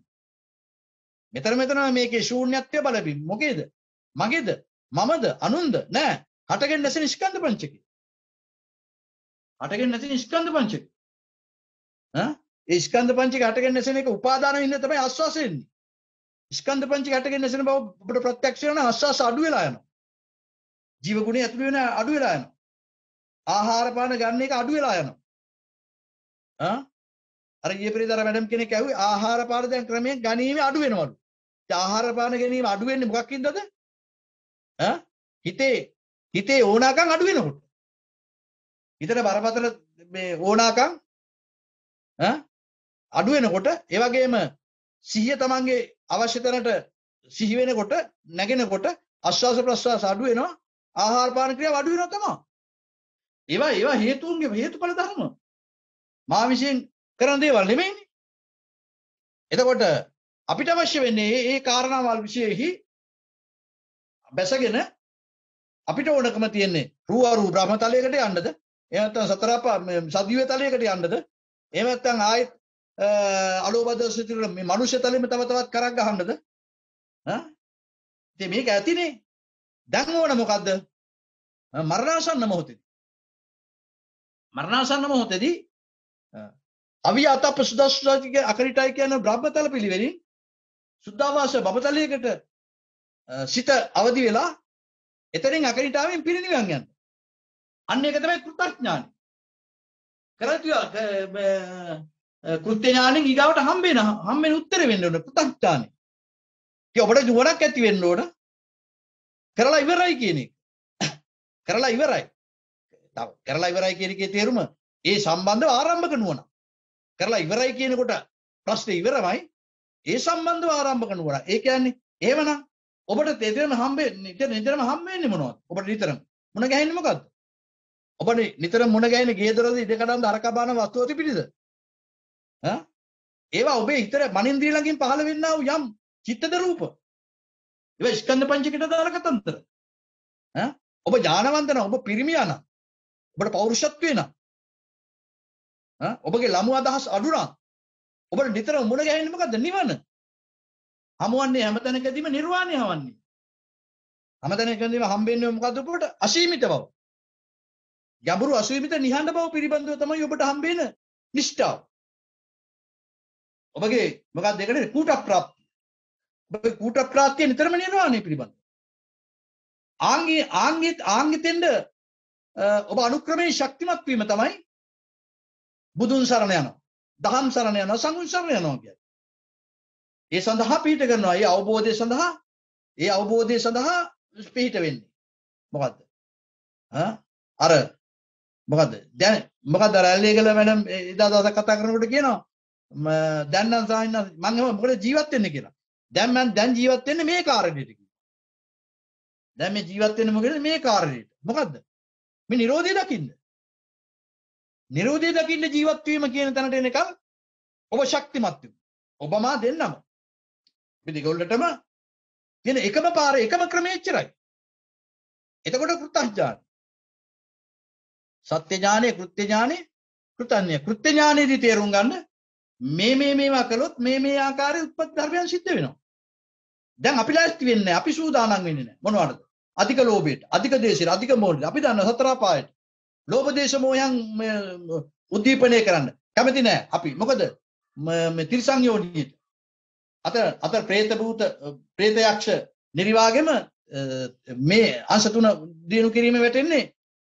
මෙතන මෙතන මේකේ ශූන්‍යත්වය බලපින්. මොකේද? මගේද? මමද? අනුන්ද? නෑ. හටගෙන නැසෙන ස්කන්ධ පංචකය. හටගෙන නැසෙන ස්කන්ධ පංචකය. ඈ ඒ ස්කන්ධ පංචකය හටගෙන නැසෙන එක උපාදාන වෙන්න තමයි ආස්වාස වෙන්නේ. ස්කන්ධ පංචකය හටගෙන නැසෙන බව ඔබට ප්‍රත්‍යක්ෂ වෙන ආස්වාස අඩු වෙලා යනවා ජීව ගුණය ඇතුළු වෙන අඩු වෙලා යනවා ආහාර පාන ගන්න එක අඩු වෙලා යනවා අර ගිය පෙරේද අර මැඩම් කෙනෙක් ඇහුවේ ආහාර පාන දැන් ක්‍රමයෙන් ගණීම අඩු වෙනවලු. ඒ ආහාර පාන ගැනීම අඩු වෙන්නේ මොකක්ින්දද? ඈ හිතේ හිතේ ඕනාකම් අඩු වෙනකොට. හිතට බරපතල මේ ඕනාකම් ඈ අඩු වෙනකොට ඒ වගේම සිහිය තමන්ගේ අවශ්‍ය තැනට සිහි වෙනකොට නැගෙනකොට ආශ්වාස ප්‍රශ්වාස අඩු වෙනවා ආහාර පාන ක්‍රියාව අඩු වෙනවා තමයි. ඒවා ඒවා හේතුන්ගේ හේතුඵල ධර්ම. මා විසින් කරන දේවල් නෙමෙයිනේ. එතකොට අපිට අවශ්‍ය වෙන්නේ මේ මේ කාරණාවල් විශේෂෙහි බැසගෙන අපිට ඕනකම තියෙන්නේ රූවරු බ්‍රහ්මතලයකට යන්නද? එහෙම නැත්නම් සතර සදිව්‍ය තලයකට යන්නද? එහෙම නැත්නම් ආයෙත් අලෝබදසිතුල මේ මනුෂ්‍ය තලෙම තව තවත් කරක් ගහන්නද? ඈ? ඉතින් මේක ඇතිනේ. දැන් ඕන මොකද්ද? මරණාසන්න මොහොතේදී. මරණාසන්න මොහොතේදී අවිය අතප සුදස්සාතික අකරිටයි කියන බ්‍රහ්මතල පිළිවෙලින් සුද්ධාවාස බබතලයකට සිත අවදි වෙලා එතනින් අකරිටාවෙන් පිරිනිවන් යන්න. අන්න ඒක තමයි කෘතඥානි. කරතිය කෘත්‍ය ඥානෙන් ඊගාවට හම්බෙන හම්බෙන උත්තර වෙන්න ඕන කෘතඥානි. ඒ ඔබට නුවණක් ඇති වෙන්න ඕන. කරලා ඉවරයි කියන එක. කරලා ඉවරයි. කරලා ඉවරයි කියන එකේ තේරුම ඒ සම්බන්ධව ආරම්භක නුවණ. කරලා ඉවරයි කියනකොට ප්‍රශ්නේ ඉවරමයි. ඒ සම්බන්ධව ආරම්භක නුවණ. ඒ කියන්නේ එහෙමනම් ඔබට තේරෙන හම්බෙන්නේ නිතර නිතරම හම්බෙන්නේ මොනවද? ඔබට නිතරම මුණ ගැහෙන්නේ මොකද්ද? ඔබට නිතර මුණ ගැහෙන ගේ දොරද ඉඩකඩම් දරක බාන වස්තුව තිබිලිද? ඈ? ඒවා ඔබේ හිතේ මනින්ද්‍රිය ළඟින් පහළ වෙන්නා වූ යම් චිත්තද රූප. ඒවා ස්කන්ධ පංචකයට දාලා කතන්තර. ඈ? ඔබ ඥානවන්ත නම් ඔබ පිරිමියා නම් ඔබට පෞරුෂත්වය නම් ඈ ඔබගේ ළමු අදහස් අඩු නම් ඔබට නිතරම මුණ ගැහෙන්නේ මොකද්ද නිවන හමුවන්නේ හැමතැනකදීම නිර්වාණය හවන්නේ හැමතැනකදීම හම්බෙන්නේ මොකද්ද ඔබට අසීමිත බව ගැඹුරු අසීමිත නිහඬ බව පිළිබඳව තමයි ඔබට හම්බෙන නිෂ්ඨාව ඔබගේ මොකක්ද ඒකට කූට ප්‍රාප්තිය ඔබගේ කූට ප්‍රාප්තිය නිතරම නිර්වාණය පිළිබඳව ආංගී ආංගිත් ආංගිතෙන්ද ඔබ අනුක්‍රමයෙන් ශක්තිමත් වීම තමයි බුදුන් සරණ යනවා. දහම් සරණ යනවා සංඝුන් සරණ යනවා කියන්නේ. ඒ සඳහා පිහිට කරනවා. ඒ අවබෝධය සඳහා ඒ අවබෝධය සඳහා පිහිට වෙන්නේ. මොකද්ද? අර මොකද්ද? දැන් මොකද්ද අර ඇල්ලේගල මැඩම් එදා දවසක් කතා කරනකොට කියනවා දැන් නම් සාහින්න මම මොකද ජීවත් වෙන්නේ කියලා. දැන් මම දැන් ජීවත් වෙන්නේ මේ කාරණේට කිව්වා. දැන් මේ ජීවත් වෙන්නේ මොකද මේ කාරණේට. මොකද්ද? මේ Nirodha දකින්න. නිරෝධය දකින්න ජීවත් වීම කියන තැනට එනකම් ඔබ ශක්තිමත් වෙමු. ඔබ මා දෙන්නම. මේ දෙගොල්ලටම තියෙන එකම පාර එකම ක්‍රමය එච්චරයි. එතකොට කෘතඥාන. සත්‍ය ඥානෙ කෘත්‍ය ඥානෙ කෘතඥය. කෘත්‍ය ඥානෙදී තේරුම් ගන්න මේ මේ මේවා කළොත් මේ මේ ආකාරයේ උත්පත්ති ධර්මයන් සිද්ධ වෙනවා. දැන් අපි ලෑස්ති වෙන්නේ අපි සූදානම් වෙන්නේ නැහැ. මොනවටද? අධික ලෝභයට, අධික දේශයට, අධික මෝහයට. අපි දන්න සතර පායට. ලෝභ දේශ මොහයන් උද්දීපනය කරන්න කැමති නෑ අපි මොකද මේ තිරිසන් යෝනියට අත අත ප්‍රේත භූත ප්‍රේත යක්ෂ නිර්වාගෙම මේ අංශ තුන දිනු කිරීම වැටෙන්නේ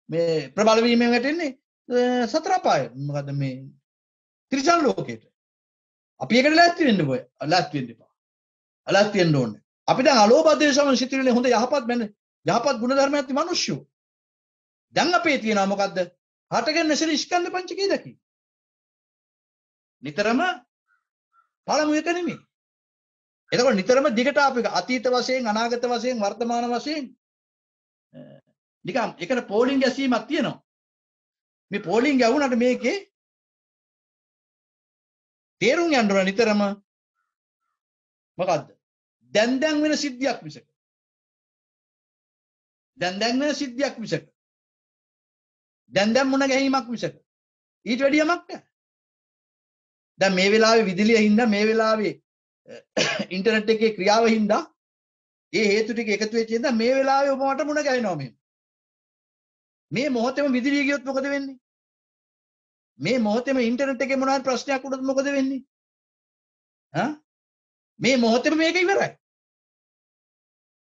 මේ ප්‍රබල වීමෙන් වැටෙන්නේ සතර අපාය මොකද මේ තිරිසන් ලෝකෙට අපි ඒකට ලෑස්ති වෙන්න ඔය ලෑස්ති වෙන්න එපා ලෑස්ති වෙන්න ඕනේ අපි දැන් අලෝභ දේශ සම සිතිවිලි හොඳ යහපත් මැන යහපත් ගුණ ධර්මයක් ඇති මිනිස්සු දැන් අපේ තියෙනවා මොකද්ද? හටගෙන නැසෙන ස්කන්ධ පංචකය දකි. නිතරම පළමු එක නෙමෙයි. එතකොට නිතරම දිගට අපි අතීත වශයෙන් අනාගත වශයෙන් වර්තමාන වශයෙන් නිකම් එකට පෝලිං ගැසීමක් තියෙනවා. මේ පෝලිං ගැවුනට මේකේ තේරුම් යන්න ඕන නිතරම මොකද්ද? දැන් දැන් වෙන සිද්ධියක් මිසක. දැන් දැන් වෙන සිද්ධියක් මිසක. දැන් දැන් මුණ ගැහිමක් මිසක ඊට වැඩියමක් නැහැ. දැන් මේ වෙලාවේ විදුලිය හින්දා මේ වෙලාවේ ඉන්ටර්නෙට් එකේ ක්‍රියාව හින්දා ඒ හේතු ටික එකතු වෙච්ච හින්දා මේ වෙලාවේ ඔබ මට මුණ ගැහෙනවා මේ. මේ මොහොතේම විදුලිය ගියොත් මොකද වෙන්නේ? මේ මොහොතේම ඉන්ටර්නෙට් එකේ මොනවාරි ප්‍රශ්නයක් වුණොත් මොකද වෙන්නේ? ඈ මේ මොහොතේම මේක ඉවරයි.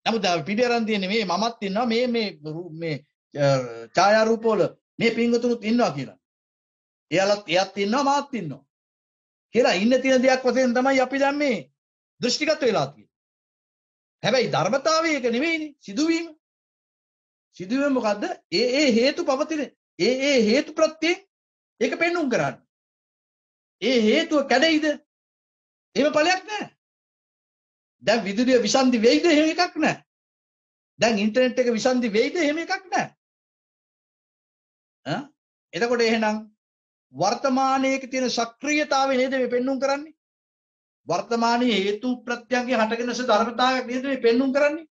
නමුත් පිටියරන් තියෙන්නේ මේ මමත් ඉන්නවා මේ මේ මේ ඡායාරූපවල මේ පින්වතුනුත් ඉන්නවා කියලා. එයාලත් එයත් ඉන්නවා මාත් ඉන්නවා. කියලා ඉන්න තියෙන දෙයක් වශයෙන් තමයි අපි දැන් මේ දෘෂ්ටිගත වෙලා තියෙන්නේ. හැබැයි ධර්මතාවය ඒක නෙවෙයිනේ සිදුවීම. සිදුවීම මොකද්ද? ඒ ඒ හේතු පවතින ඒ ඒ හේතු ප්‍රත්‍යයෙන් ඒක පෙන්නුම් කරන්න. ඒ හේතුව කැඩෙයිද? එහෙම ඵලයක් නැහැ. දැන් විදුලිය විසන්දි වෙයිද? එහෙම එකක් නැහැ. දැන් ඉන්ටර්නෙට් එක විසන්දි වෙයිද? එහෙම එකක් නැහැ. ඈ එතකොට එහෙනම් වර්තමානයේ තියෙන සක්‍රියතාවය නේද මේ පෙන්눔 කරන්නේ? වර්තමානයේ හේතු ප්‍රත්‍යයන්ගේ හටගෙන සිට ධර්මතාවයක් නේද මේ පෙන්눔 කරන්නේ?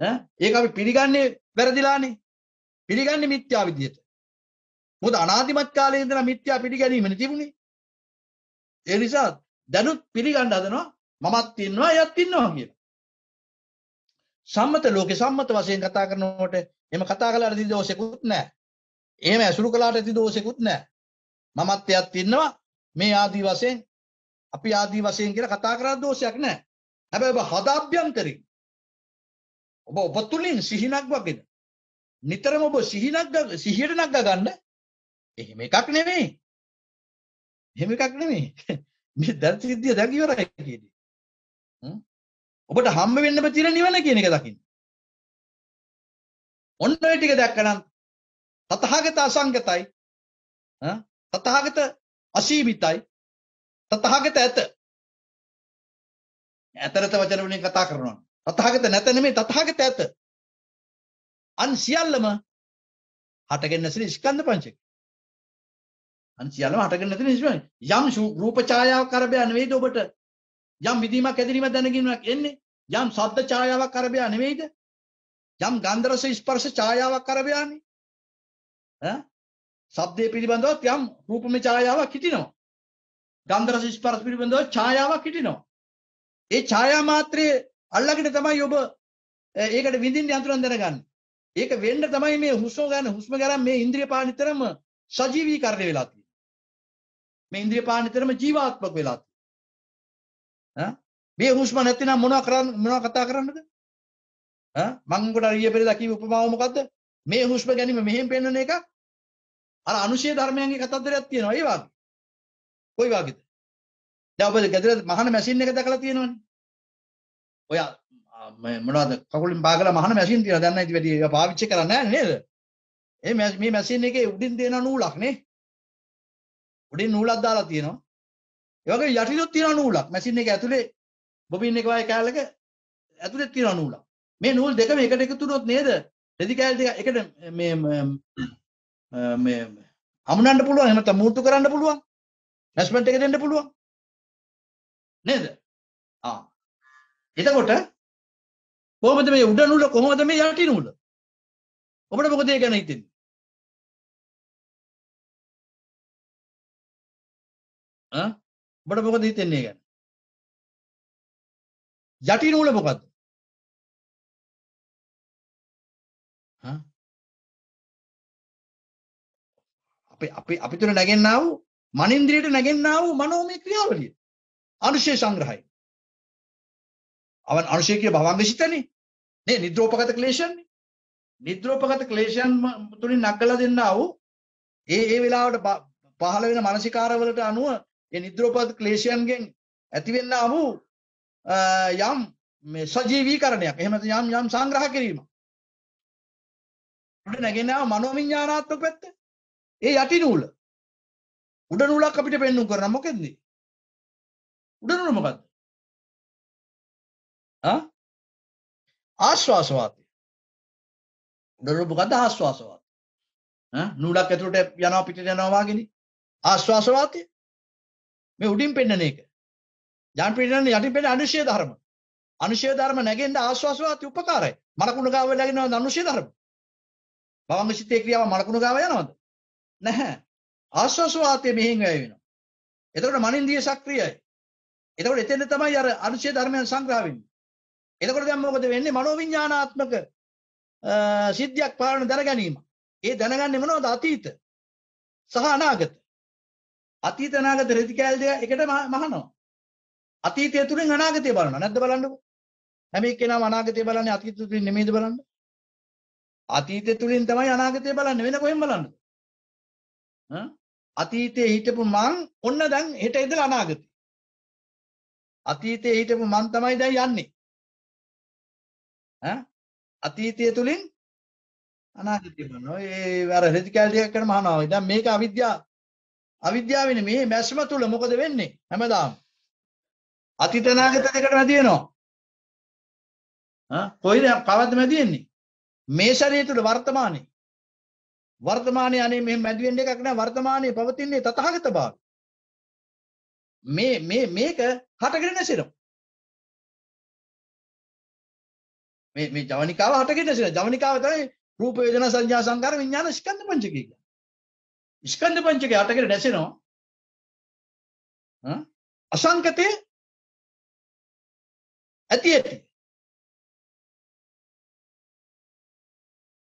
ඈ ඒක අපි පිළිගන්නේ වැරදිලානේ. පිළිගන්නේ මිත්‍යා විදියට. මොකද අනාදිමත් කාලේ ඉඳලා මිත්‍යා පිළිගැනීමනේ තිබුණේ. ඒ නිසා දැනුත් පිළිගන්න හදනවා මමත් ඉන්නවා එයත් ඉන්නවා කියලා. සම්මත ලෝකේ සම්මත වශයෙන් කතා කරනකොට එහෙම කතා කළාට දෝෂෙකුත් නැහැ. එහෙම ඇසුරු කළාට ඇති දෝෂෙකුත් නැහැ. මමත් එයත් ඉන්නවා මේ ආදී වශයෙන් අපි ආදී වශයෙන් කියලා කතා කරලා දෝෂයක් නැහැ. හැබැයි ඔබ හදාභ්‍යන්තරින් ඔබ ඔබ තුලින් සිහිනක් වගේද නිතරම ඔබ සිහිනක් සිහියට නග ගන්න එහෙම එකක් නෙමෙයි. එහෙම එකක් නෙමෙයි. මේ දැන් සිද්ධිය දැන් ඉවරයි කියන්නේ. ඔබට හම්බ වෙන්න බැතින නිවන කියන එක දකින්න. ඔන්න ඔය ටික දැක්කනම් තථාගත අසංගතයි තථාගත අසීමිතයි තථාගත ඇත ඇතරත වචන වලින් කතා කරනවා තථාගත නැත නෙමෙයි තථාගත ඇත අන් සියල්ලම හටගෙන නැසෙන ස්කන්ධ පංචක අන් සියල්ලම හටගෙන නැතින ස්කන්ධ යම් රූප ඡායාවක් කරබය නෙවෙයිද ඔබට? යම් විදීමක් ඇදිරීමක් දැනගීමක් එන්නේ? යම් ශබ්ද ඡායාවක් කරබය නෙවෙයිද? යම් ගන්ධ රස ස්පර්ශ ඡායාවක් කරබයානේ ඈ? ශබ්දයේ පිළිබඳව යම් රූපමය ඡායාවක් හිටිනවා. ගන්ධ රස ස්පර්ශ පිළිබඳව ඡායාවක් හිටිනවා. ඒ ඡායා මාත්‍රයේ අල්ලගෙන තමයි ඔබ අ, ඒකට විඳින්න යන්ත්‍රම් දැනගන්නේ. ඒක වෙන්න තමයි මේ හුස්ම ගන්න හුස්ම ගන්න මේ ඉන්ද්‍රිය පානිතරම සජීවීකරණය වෙලා තියෙන්නේ. මේ ඉන්ද්‍රිය පානිතරම ජීවාත්මක වෙලා තියෙන්නේ ඈ? මේ හුස්ම නැතිනම් මොනවා කරන්න මොනවා කතා කරන්නද? ඈ? මං උකට ඊයේ පෙරේදා කිව්ව උපමාව මොකද්ද? මේ හුස්ම ගැනීම මෙහෙම පෙන්වන එක අර අනුශය ධර්මයන්ගේ කතන්දරයක් තියෙනවා. ඒ වගේ. කොයි වගේද? දැන් ඔබ ගෙදර මහන මැෂින් එක දැකලා තියෙනවනේ. ඔය ආ, මේ මොනවද? කකුලින් බාගලා මහන මැෂින් තියෙනවා දැන් නම් ඉතින් වැඩි ඒවා පාවිච්චි කරන්නේ නැහැ නේද? ඒ මැ- මේ මැෂින් එකේ උඩින් තියෙන නූලක් නේ. උඩින් නූලක් දාලා තියෙනවා. ඒ වගේ යටිනුත් තියෙන නූලක්. මැෂින් එක ඇතුලේ බොබින් එක වගේ කෑල්ලක ඇතුලේ තියෙන නූලක්. මේ නූල් දෙකම එකට එකතු වුණොත් නේද? රෙදි කෑල්ල දෙක එකට මේ මේ මේ අමුණන්න පුළුවන්? එහෙම නැත්නම් මූට්ටු කරන්න පුළුවන්? මැස්මන්ට් එක දෙන්න පුළුවන්? නේද? ආ. එතකොට කොහොමද මේ උඩ නූල කොහොමද මේ යටි නූල ඔබට මොකද ඒ ගැන හිතෙන්නේ? ඔබට මොකද හිතෙන්නේ ඒ ගැන? යටි නූල මොකද්ද? ආ? අපි අපි අපි තුල නැගෙන්නා වූ මනින්ද්‍රියට නැගෙන්නා වූ මනෝමය ක්‍රියාවලිය. අනුශය සංග්‍රහය. අවන් අනුශය කිය භවංග සිතනේ. නේ නිද්‍රෝපගත ක්ලේශයන්නේ නිද්‍රෝපගත ක්ලේශයන් ම- තුලින් නගලා දෙන්නා වූ ඒ ඒ වෙලාවට ප- පහළ වෙන මානසිකාරවලට අනුව ඒ නිද්‍රෝපගත ක්ලේශයන්ගෙන් ඇතිවෙන්නා වූ අ, යම් මේ සජීවීකරණයක්. එහෙම නැත්නම් යම් යම් සංග්‍රහ කිරීමක් උඩ නැගෙනා මනෝවිඤ්ඤාණාත්මක පැත්ත. ඒ යටි නූල උඩ නූලක් අපිට පෙන්වු කරන මොකෙන්ද? උඩ නූල මොකද්ද? ආ? ආශ්වාස වාතය උඩ නූල මොකද්ද? ආශ්වාස වාතය ඈ? නූලක් ඇතුළට යනවා පිටට යනවා වගේනේ. ආශ්වාස වාතය මේ උඩින් පෙන්නන එක. යන් පෙන්නන යටින් පෙන්නන අනුශය ධර්ම. අනුශය ධර්ම නැගෙන්න ආශ්වාස වාතය උපකාරයි. මලකුණු ගාව නැගෙනවද අනුශය ධර්ම. භවංග සිතේ ක්‍රියාව මලකුණු ගාව යනවද? නැහැ. ආශ්වාස වාතය මෙහෙන් වැය වෙනවා. එතකොට මනින්දිය සක්‍රියයි. එතකොට එතෙන්ද තමයි අර අනුශය ධර්මයන් සංග්‍රහ වෙන්නේ. එතකොට දැන් මොකද වෙන්නේ? මනෝවිඤ්ඤාණාත්මක අ, සිද්ධියක් පාලන දැනගැනීම. ඒ දැනගන්නේ මොනවද? අතීත. සහ අනාගත. අතීත අනාගත රෙදි කෑල් දෙක එකට මහ- මහනවා. අතීතය තුලින් අනාගතය බලනවා. නැද්ද බලන්නකෝ? හැම එක්කෙනාම අනාගතය බලන්නේ අතීතය තුලින් නෙමෙයිද බලන්නේ? අතීතය තුලින් තමයි අනාගතය බලන්නේ. වෙන කොහෙන් බලන්නද? ඈ? අතීතයේ හිටපු මං ඔන්න දැන් හෙට ඉඳලා අනාගතේ. අතීතයේ හිටපු මං තමයි දැන් යන්නේ. ඈ? අතීතය තුලින් අනාගතය බලනවා. ඒ අර රෙදි කෑල් දෙකක් කරන මහනවා. දැන් මේක අවිද්‍යාව. අවිද්‍යාවනේ මේ මැස්ම තුල මොකද වෙන්නේ? හැමදාම. අතීත අනාගත දෙකට මැදි වෙනවා. ඈ? කොයිද? කවද්ද මැදි වෙන්නේ? මේ ශරීරය තුල වර්තමානයේ. වර්තමානයේ අනේ මෙහෙම මැදි වෙන්න එකක් නෑ. වර්තමානයේ පවතින්නේ තථාගත භාවය. මේ මේ මේක හටගෙන නැසෙනවා. මේ මේ ජවනිකාව හටගෙන නැසෙනවා. ජවනිකාව තමයි රූප වේදනා සංඥා සංකාර විඥාන ස්කන්ධ පංචකය. කියන්නේ ස්කන්ධ පංචකය හටගෙන නැසෙනවා. ඈ? අසංකතේ ඇති ඇති.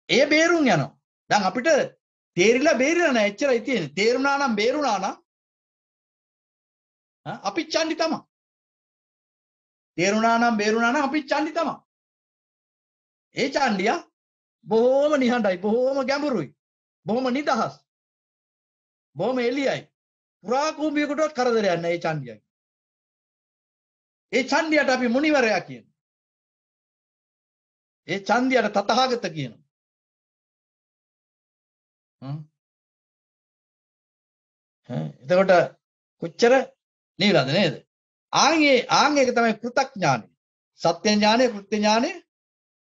ඒ බේරුම් යනවා. දැන් අපිට තේරිලා බේරිලා නැහැ. එච්චරයි තියෙන්නේ. තේරුණා නම් බේරුණා නම් ඈ අපි චණ්ඩි තමයි තේරුණා නම් බේරුණා නම් අපි චණ්ඩි තමයි ඒ චණ්ඩිය බොහොම නිහඬයි. බොහොම ගැඹුරුයි. බොහොම නිදහස්. බොහොම එළියයි. පුරා කුඹියකටවත් කරදරයක් නැහැ ඒ චණ්ඩියගේ ඒ චණ්ඩියට අපි මුනිවරයා කියනවා. ඒ චන්දියට තථාගත කියනවා. හ්ම්. ඈ, එතකොට කොච්චර නිවිලාද නේද? ආන්ගේ ආන් එක තමයි කෘතඥානෙ සත්‍ය ඥානෙ කෘත්‍ය ඥානෙ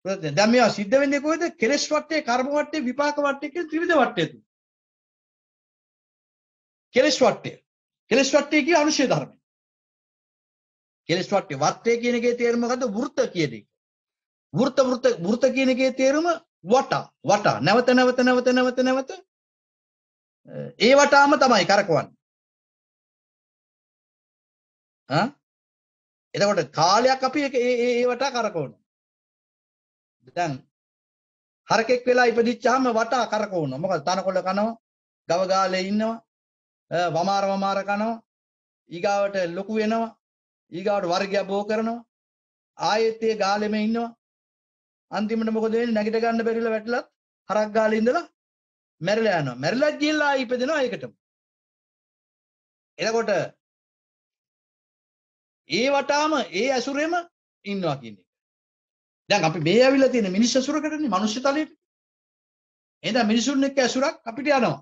කෘත්‍ය දැන් මේවා සිද්ධ වෙන්නේ කොහෙද? කෙලස් වටේ කර්ම වටේ විපාක වටේ කියන ත්‍රිවිධ වටේ තුන කෙලස් වටේ කෙලස් වටේ කිය අනුශය ධර්මයි. කෙලස් වටේ වටේ කියන එකේ තේරුම මොකද්ද? වෘත්ත කියන එක. වෘත වෘත වෘත කියන එකේ තේරුම වටා. වටා. නැවත නැවත නැවත නැවත නැවත. ඒ වටාම තමයි කරකවන්නේ. ඈ එතකොට කාලයක් අපි ඒක ඒ ඒ ඒ වටා කරකවනවා. දැන් හරකෙක් වෙලා ඉපදිච්චාම වටා කරකවනවා. මොකද තනකොළ කනවා ගව ගාලේ ඉන්නවා. වමාර වමාර කනවා ඊගාවට ලොකු වෙනවා. ඊගාවට වර්ගයක් බෝ කරනවා. ආයෙත් ඒ ගාලෙම ඉන්නවා. අන්තිමට මොකද වෙන්නේ? නැගිට ගන්න බැරිලා වැටලත් හරක් ගාලේ ඉඳලා මැරිලා යනවා. මැරිලා ගිහලා ආයෙ ඉපදෙනවා ඒකටම. එතකොට ඒ වටාම ඒ ඇසුරෙම ඉන්නවා කියන එක. දැන් අපි මේ ඇවිල්ලා තියෙන මිනිස් ඇසුරකටනේ මනුෂ්‍ය තලයට. එහෙනම් මිනිසුන් එක්ක ඇසුරක් අපිට යනවා.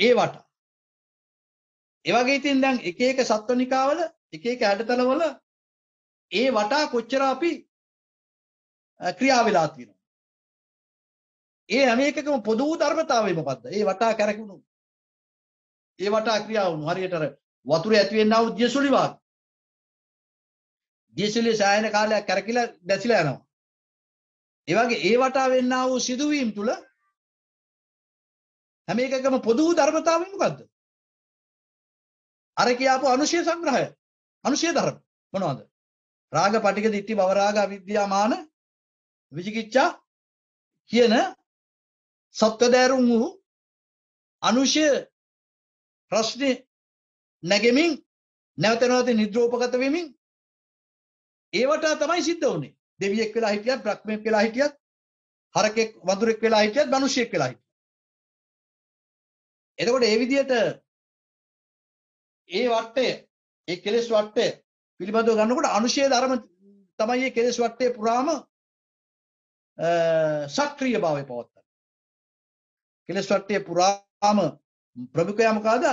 ඒ වටා. ඒ වගේ ඉතින් දැන් එක එක සත්වනිකාවල එක එක හැඩතලවල ඒ වටා කොච්චර අපි ක්‍රියා වෙලා තියෙනවා. ඒ හැම එකකම පොදු ධර්මතාවය මොකද්ද? ඒ වටා කැරකුණු. ඒ වටා ක්‍රියා වුණු හරියට අර වතුර ඇති වෙන්නා වූ දියසුලි වාගේ. දියසුලි සායන කාලයක් කැරකිලා දැසිලා යනවා. ඒ වගේ ඒ වටා වෙන්නා වූ සිදුවීම් තුල හැම එකකම පොදු ධර්මතාවය මොකද්ද? අර කියාපු අනුශය සංග්‍රහය. අනුශය ධර්ම මොනවද? රාග පටික දිට්ඨි භව රාග අවිද්‍යා මාන විචිකිච්ඡා කියන සත්වදෑරුම් වූ අනුශය ප්‍රශ්නේ නැගෙමින් නැවත නැවත නිද්‍රෝපගත වෙමින් ඒවට තමයි සිද්ධ වුනේ දෙවියෙක් වෙලා හිටියත් බ්‍රහ්මෙක් වෙලා හිටියත් හරකෙක් වඳුරෙක් වෙලා හිටියත් මිනිසෙක් වෙලා හිටියත් එතකොට ඒ විදිහට ඒ වටය ඒ කෙලෙස් වටය පිළිබඳව ගන්නකොට අනුශය ධර්ම තමයි මේ කෙලෙස් වටේ පුරාම සක්‍රීය භාවය පවත්තන. කෙලෙස් වටේ පුරාම ප්‍රමුඛයා මොකද?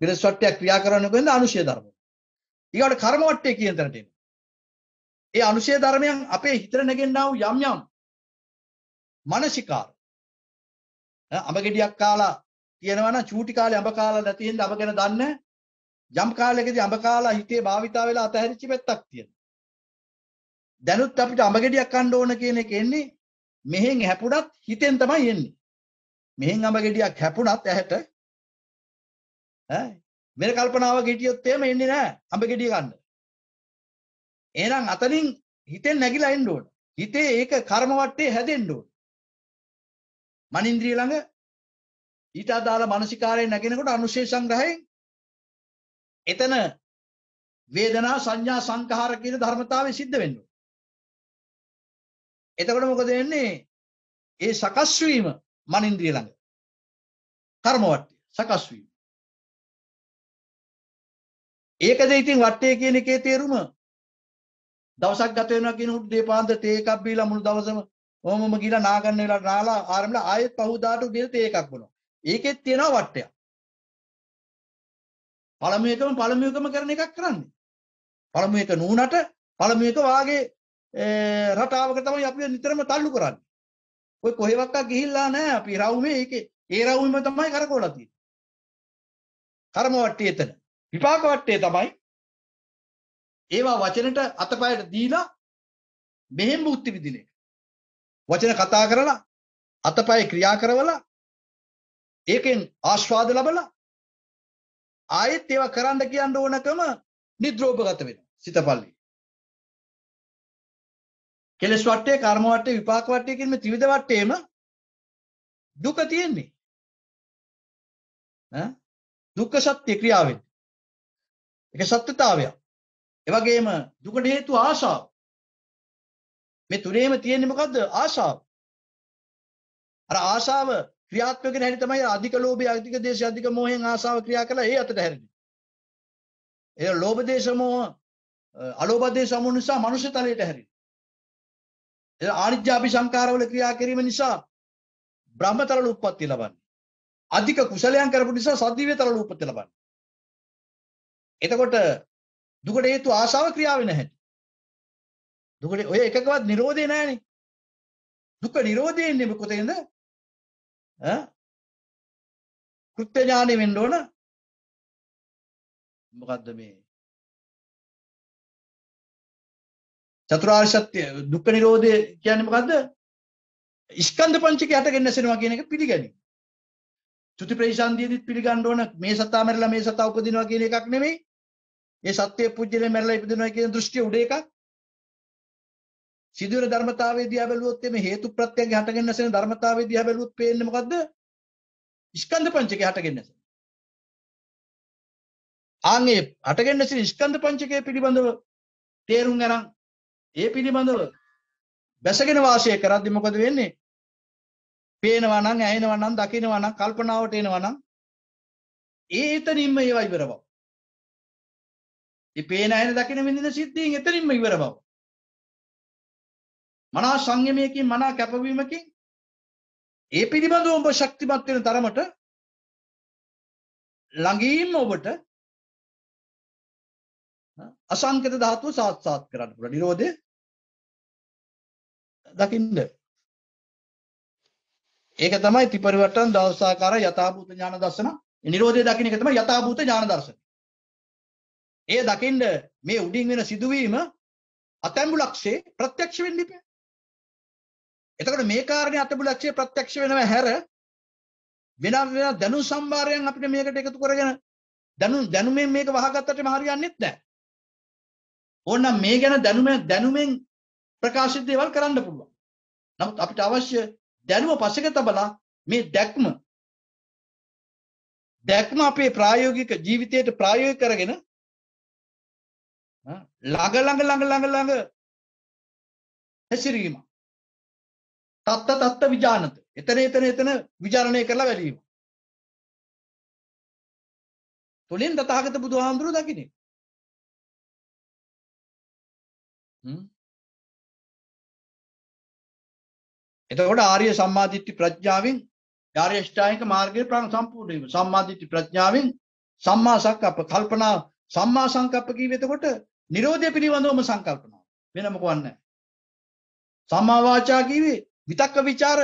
කෙලෙස් වටේ ක්‍රියා කරන්නේ කොහෙන්ද? අනුශය ධර්ම. ඊගොඩ කර්ම වටේ කියන තැනට එනවා. ඒ අනුශය ධර්මයන් අපේ හිතට නැගෙන්නා වූ යම් යම් මානසිකාර අඹ ගෙඩියක් කාලා තියෙනවා නම් චූටි කාලේ අඹ කාලා නැති හින්දා අඹ ගැන දන්නේ යම් කාලයකදී අඹ කාලා හිතේ භාවිතා වෙලා අතහැරිච්ච පැත්තක් තියෙනවා. දැනුත් අපිට අඹ ගෙඩියක් කන්න ඕන කියන එක එන්නේ මෙහෙන් හැපුණත් හිතෙන් තමයි එන්නේ. මෙහෙන් අඹ ගෙඩියක් හැපුණත් ඇහැට ඈ මෙර කල්පනාවක් හිටියොත් එහෙම එන්නේ නැහැ අඹ ගෙඩිය ගන්න. එහෙනම් අතනින් හිතෙන් නැగిලා එන්න ඕන. හිතේ ඒක කර්ම වටේ හැදෙන්න ඕන. මනින්ද්‍රිය ළඟ ඊට අදාළ මානසිකාරයෙන් නැගෙනකොට අනුශේෂ සංග්‍රහයෙන් එතන වේදනා සංඥා සංඛාර කියන ධර්මතාවය සිද්ධ වෙන්න ඕන. එතකොට මොකද වෙන්නේ? ඒ සකස් වීම මනින්ද්‍රිය ළඟ. කර්ම වට්ටය සකස් වීම. ඒකද ඉතින් වට්ටය කියන එකේ තේරුම දවසක් ගත වෙනවා කියනකොට දීපාන්ත තේ එකක් බීලා මුළු දවසම ඕමම ගිහලා නාගන්න වෙලා නාලා ආරම්භලා ආයෙත් පහුදාට උදේ තේ එකක් බොනවා. ඒකෙත් තියෙනවා වට්ටයක්. පළමු එකම පළමු එකම කරන එකක් කරන්නේ. පළමු එක නූනට පළමු එක වාගේ රටාවක තමයි අපි නිතරම තල්ලු කරන්නේ. ඔය කොහෙවත් ගිහිල්ලා නැහැ අපි රවුමේ ඒකේ ඒ රවුමෙම තමයි කරකවලා තියෙන්නේ. කර්ම වට්ටිය එතන. විපාක වට්ටිය තමයි ඒවා වචනට අතපයට දීලා මෙහෙම බුද්ධි විදින එක. වචන කතා කරලා අතපය ක්‍රියා කරවලා ඒකෙන් ආස්වාද ලබලා ආයෙත් ඒවා කරන්න කියන්න ඕනකම නිද්‍රෝපගත වෙනවා සිතපල්ලි. කෙලස් වටේ කර්ම වටේ විපාක වටේ කියන මේ ත්‍රිවිධ වටේම දුක තියෙන්නේ. ඈ දුක්ඛ සත්‍ය ක්‍රියාවෙන්. ඒක සත්‍යතාවය. ඒ වගේම දුකට හේතු ආශාව. මේ තුනේම තියෙන්නේ මොකද්ද? ආශාව. අර ආශාව ක්‍රියාත්මක වෙන හැටි තමයි අධික ලෝභය, අධික දේශය, අධික මොහයෙන් ආශාව ක්‍රියා කළා ඒ අතට හැරෙන්නේ. ඒ ලෝභ දේශ මොහ අලෝභ දේශ මොහ නිසා මනුෂ්‍ය තලයට හැරෙන්නේ. ඒ ආනිජ්ජාපි සංකාරවල ක්‍රියා කිරීම නිසා බ්‍රහ්මතරල උප්පත්ති ලබන්නේ. අධික කුසලයන් කරපු නිසා සද්දිව්‍ය තරල උප්පත්ති ලබන්නේ. එතකොට දුකට හේතු ආශාව ක්‍රියාව වෙන හැටි. දුකට ඔය එකකවත් නිරෝධේ නැහනේ. දුක නිරෝධේ ඉන්නේ කොතෙන්ද? කෘත්‍ය ඥානෙ වෙන්න ඕන මොකද්ද මේ චතුරාර්ය සත්‍ය දුක්ඛ නිරෝධය කියන්නේ මොකද්ද? ස්කන්ධ පංචකය හටගෙන නැසෙනවා කියන එක පිළිගැනීම. චුති ප්‍රතිසන්දියේදීත් පිළිගන්න ඕන මේ සතා මැරිලා මේ සතා උපදිනවා කියන එකක් නෙමෙයි. ඒ සත්‍ය පුජ්‍යලේ මැරිලා ඉපදිනවා කියන දෘෂ්ටිය උඩ එකක්. සිදුවෙන ධර්මතාවයේ දිහා බැලුවොත් එමේ හේතු ප්‍රත්‍යයෙන් හටගෙන නැසෙන ධර්මතාවයේ දිහා බැලුවොත් පේන්නේ මොකද්ද? ස්කන්ධ පංචකය හටගෙන නැසෙන. ආන්ගේ හටගෙන නැසෙන ස්කන්ධ පංචකය පිළිබඳව තේරුම් ගන්න ඒ පිළිබඳව බැසගෙන වාසය කරද්දි මොකද වෙන්නේ? පේනවා නම් ඇහෙනවා නම් දකිනවා නම් කල්පනාවට එනවා නම් ඒ එතනින්ම ඒවා ඉවර බව. මේ පේන ඇහෙන දකින විඳින සිද්ධීන් එතනින්ම ඉවර බව. මනා සංයමයකින් මනා කැපවීමකින් ඒ පිළිබඳව ඔබ ශක්තිමත් වෙන තරමට ළඟින්ම ඔබට අසංකත ධාතුව සාත්සාත් කරන්න පුළුවන්. නිරෝධය දකින්න. ඒක තමයි ත්‍රිපරිවර්තන දවසාකාර යථාභූත ඥාන දර්ශන. නිරෝධය දකින්න එක තමයි යථාභූත ඥාන දර්ශන. ඒ දකින්න මේ උඩින් වෙන සිදුවීම අතැඹුලක්ෂේ ප්‍රත්‍යක්ෂ වෙන්න ඉපේ. එතකොට මේ කාරණේ අතැඹුලක්ෂේ ප්‍රත්‍යක්ෂ වෙනව හැර වෙන වෙන දැනුම් සම්භාරයන් අපිට මේකට එකතු කරගෙන දැනුම් දැනුමෙන් මේක වහගත්තට හරියන්නේ නැහැ. ඕනනම් මේ ගැන දැනුම දැනුමෙන් ප්‍රකාශිත දේවල් කරන්න පුළුවන්. නමුත් අපිට අවශ්‍ය දැනුම පස්සෙක තබලා මේ දැක්ම දැක්ම අපේ ප්‍රායෝගික ජීවිතයට ප්‍රායෝගික කරගෙන ළඟ ළඟ ළඟ ළඟ ළඟ හැසිරීම. තත්ත තත්ත විජානත. එතන එතන එතන විචාරණය කරලා වැඩිම. තුලින් තථාගත බුදුහාමුදුරුවෝ දකින්නේ. එතකොට ආර්ය සම්මාදිට්ඨි ප්‍රඥාවෙන් ආර්ය ශ්‍රායික මාර්ගයේ ප්‍රාණ සම්පූර්ණ වීම සම්මාදිට්ඨි ප්‍රඥාවෙන් සම්මා සංකප්ප කල්පනා සම්මා සංකප්ප කියවේ එතකොට නිරෝධය පිළිබඳවම සංකල්පනා වෙන මොකවත් නැහැ සම්මා වාචා කියවේ විතක්ක ਵਿਚාර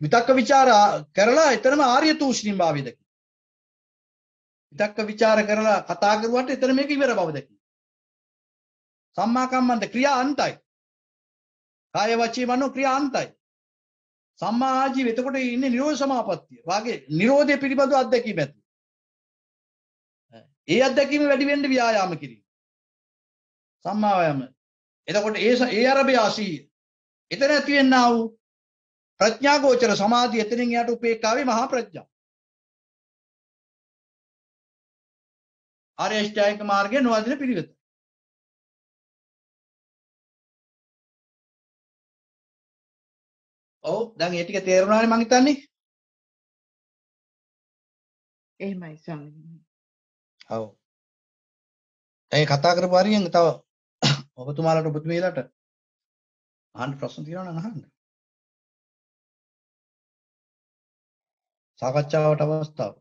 විතක්ක ਵਿਚාර කරලා එතනම ආර්ය තූෂ්ණීම් භාවය දකි. විතක්ක ਵਿਚාර කරලා කතා කරුවාට එතන මේක ඉවර බව දකි. සම්මා කම්මන්ත ක්‍රියා අන්තයි. කාය වචී මනෝ ක්‍රියා අන්තයි. සම්මා ආජීව එතකොට ඉන්නේ නිරෝධ සමාපත්තිය. වාගේ නිරෝධය පිළිබඳව අත්දැකීම ඇති. ඒ අත්දැකීම වැඩි වෙන්න ව්‍යායාම කිරීම. සම්මා වයම. එතකොට ඒ ඒ අරබේ ආශීය එතන ඇති වෙන්නා වූ ප්‍රඥා ගෝචර සමාධිය එතනින් යට උපේක්ඛාවේ මහා ප්‍රඥා. ආර්ය අෂ්ටාංගික මාර්ගයේ නොවදින පිළිවෙත. ඔව් දැන් ඒ ටික තේරුණානේ මං හිතන්නේ. එහෙමයි ස්වාමීනි. ඔව්. ඒ කතා කරපු හරියෙන් තව ඔබතුමාලට ඔබතුමීලාට අහන්න ප්‍රශ්න තියෙනවා නම් අහන්න. සාකච්ඡාවට අවස්ථාව.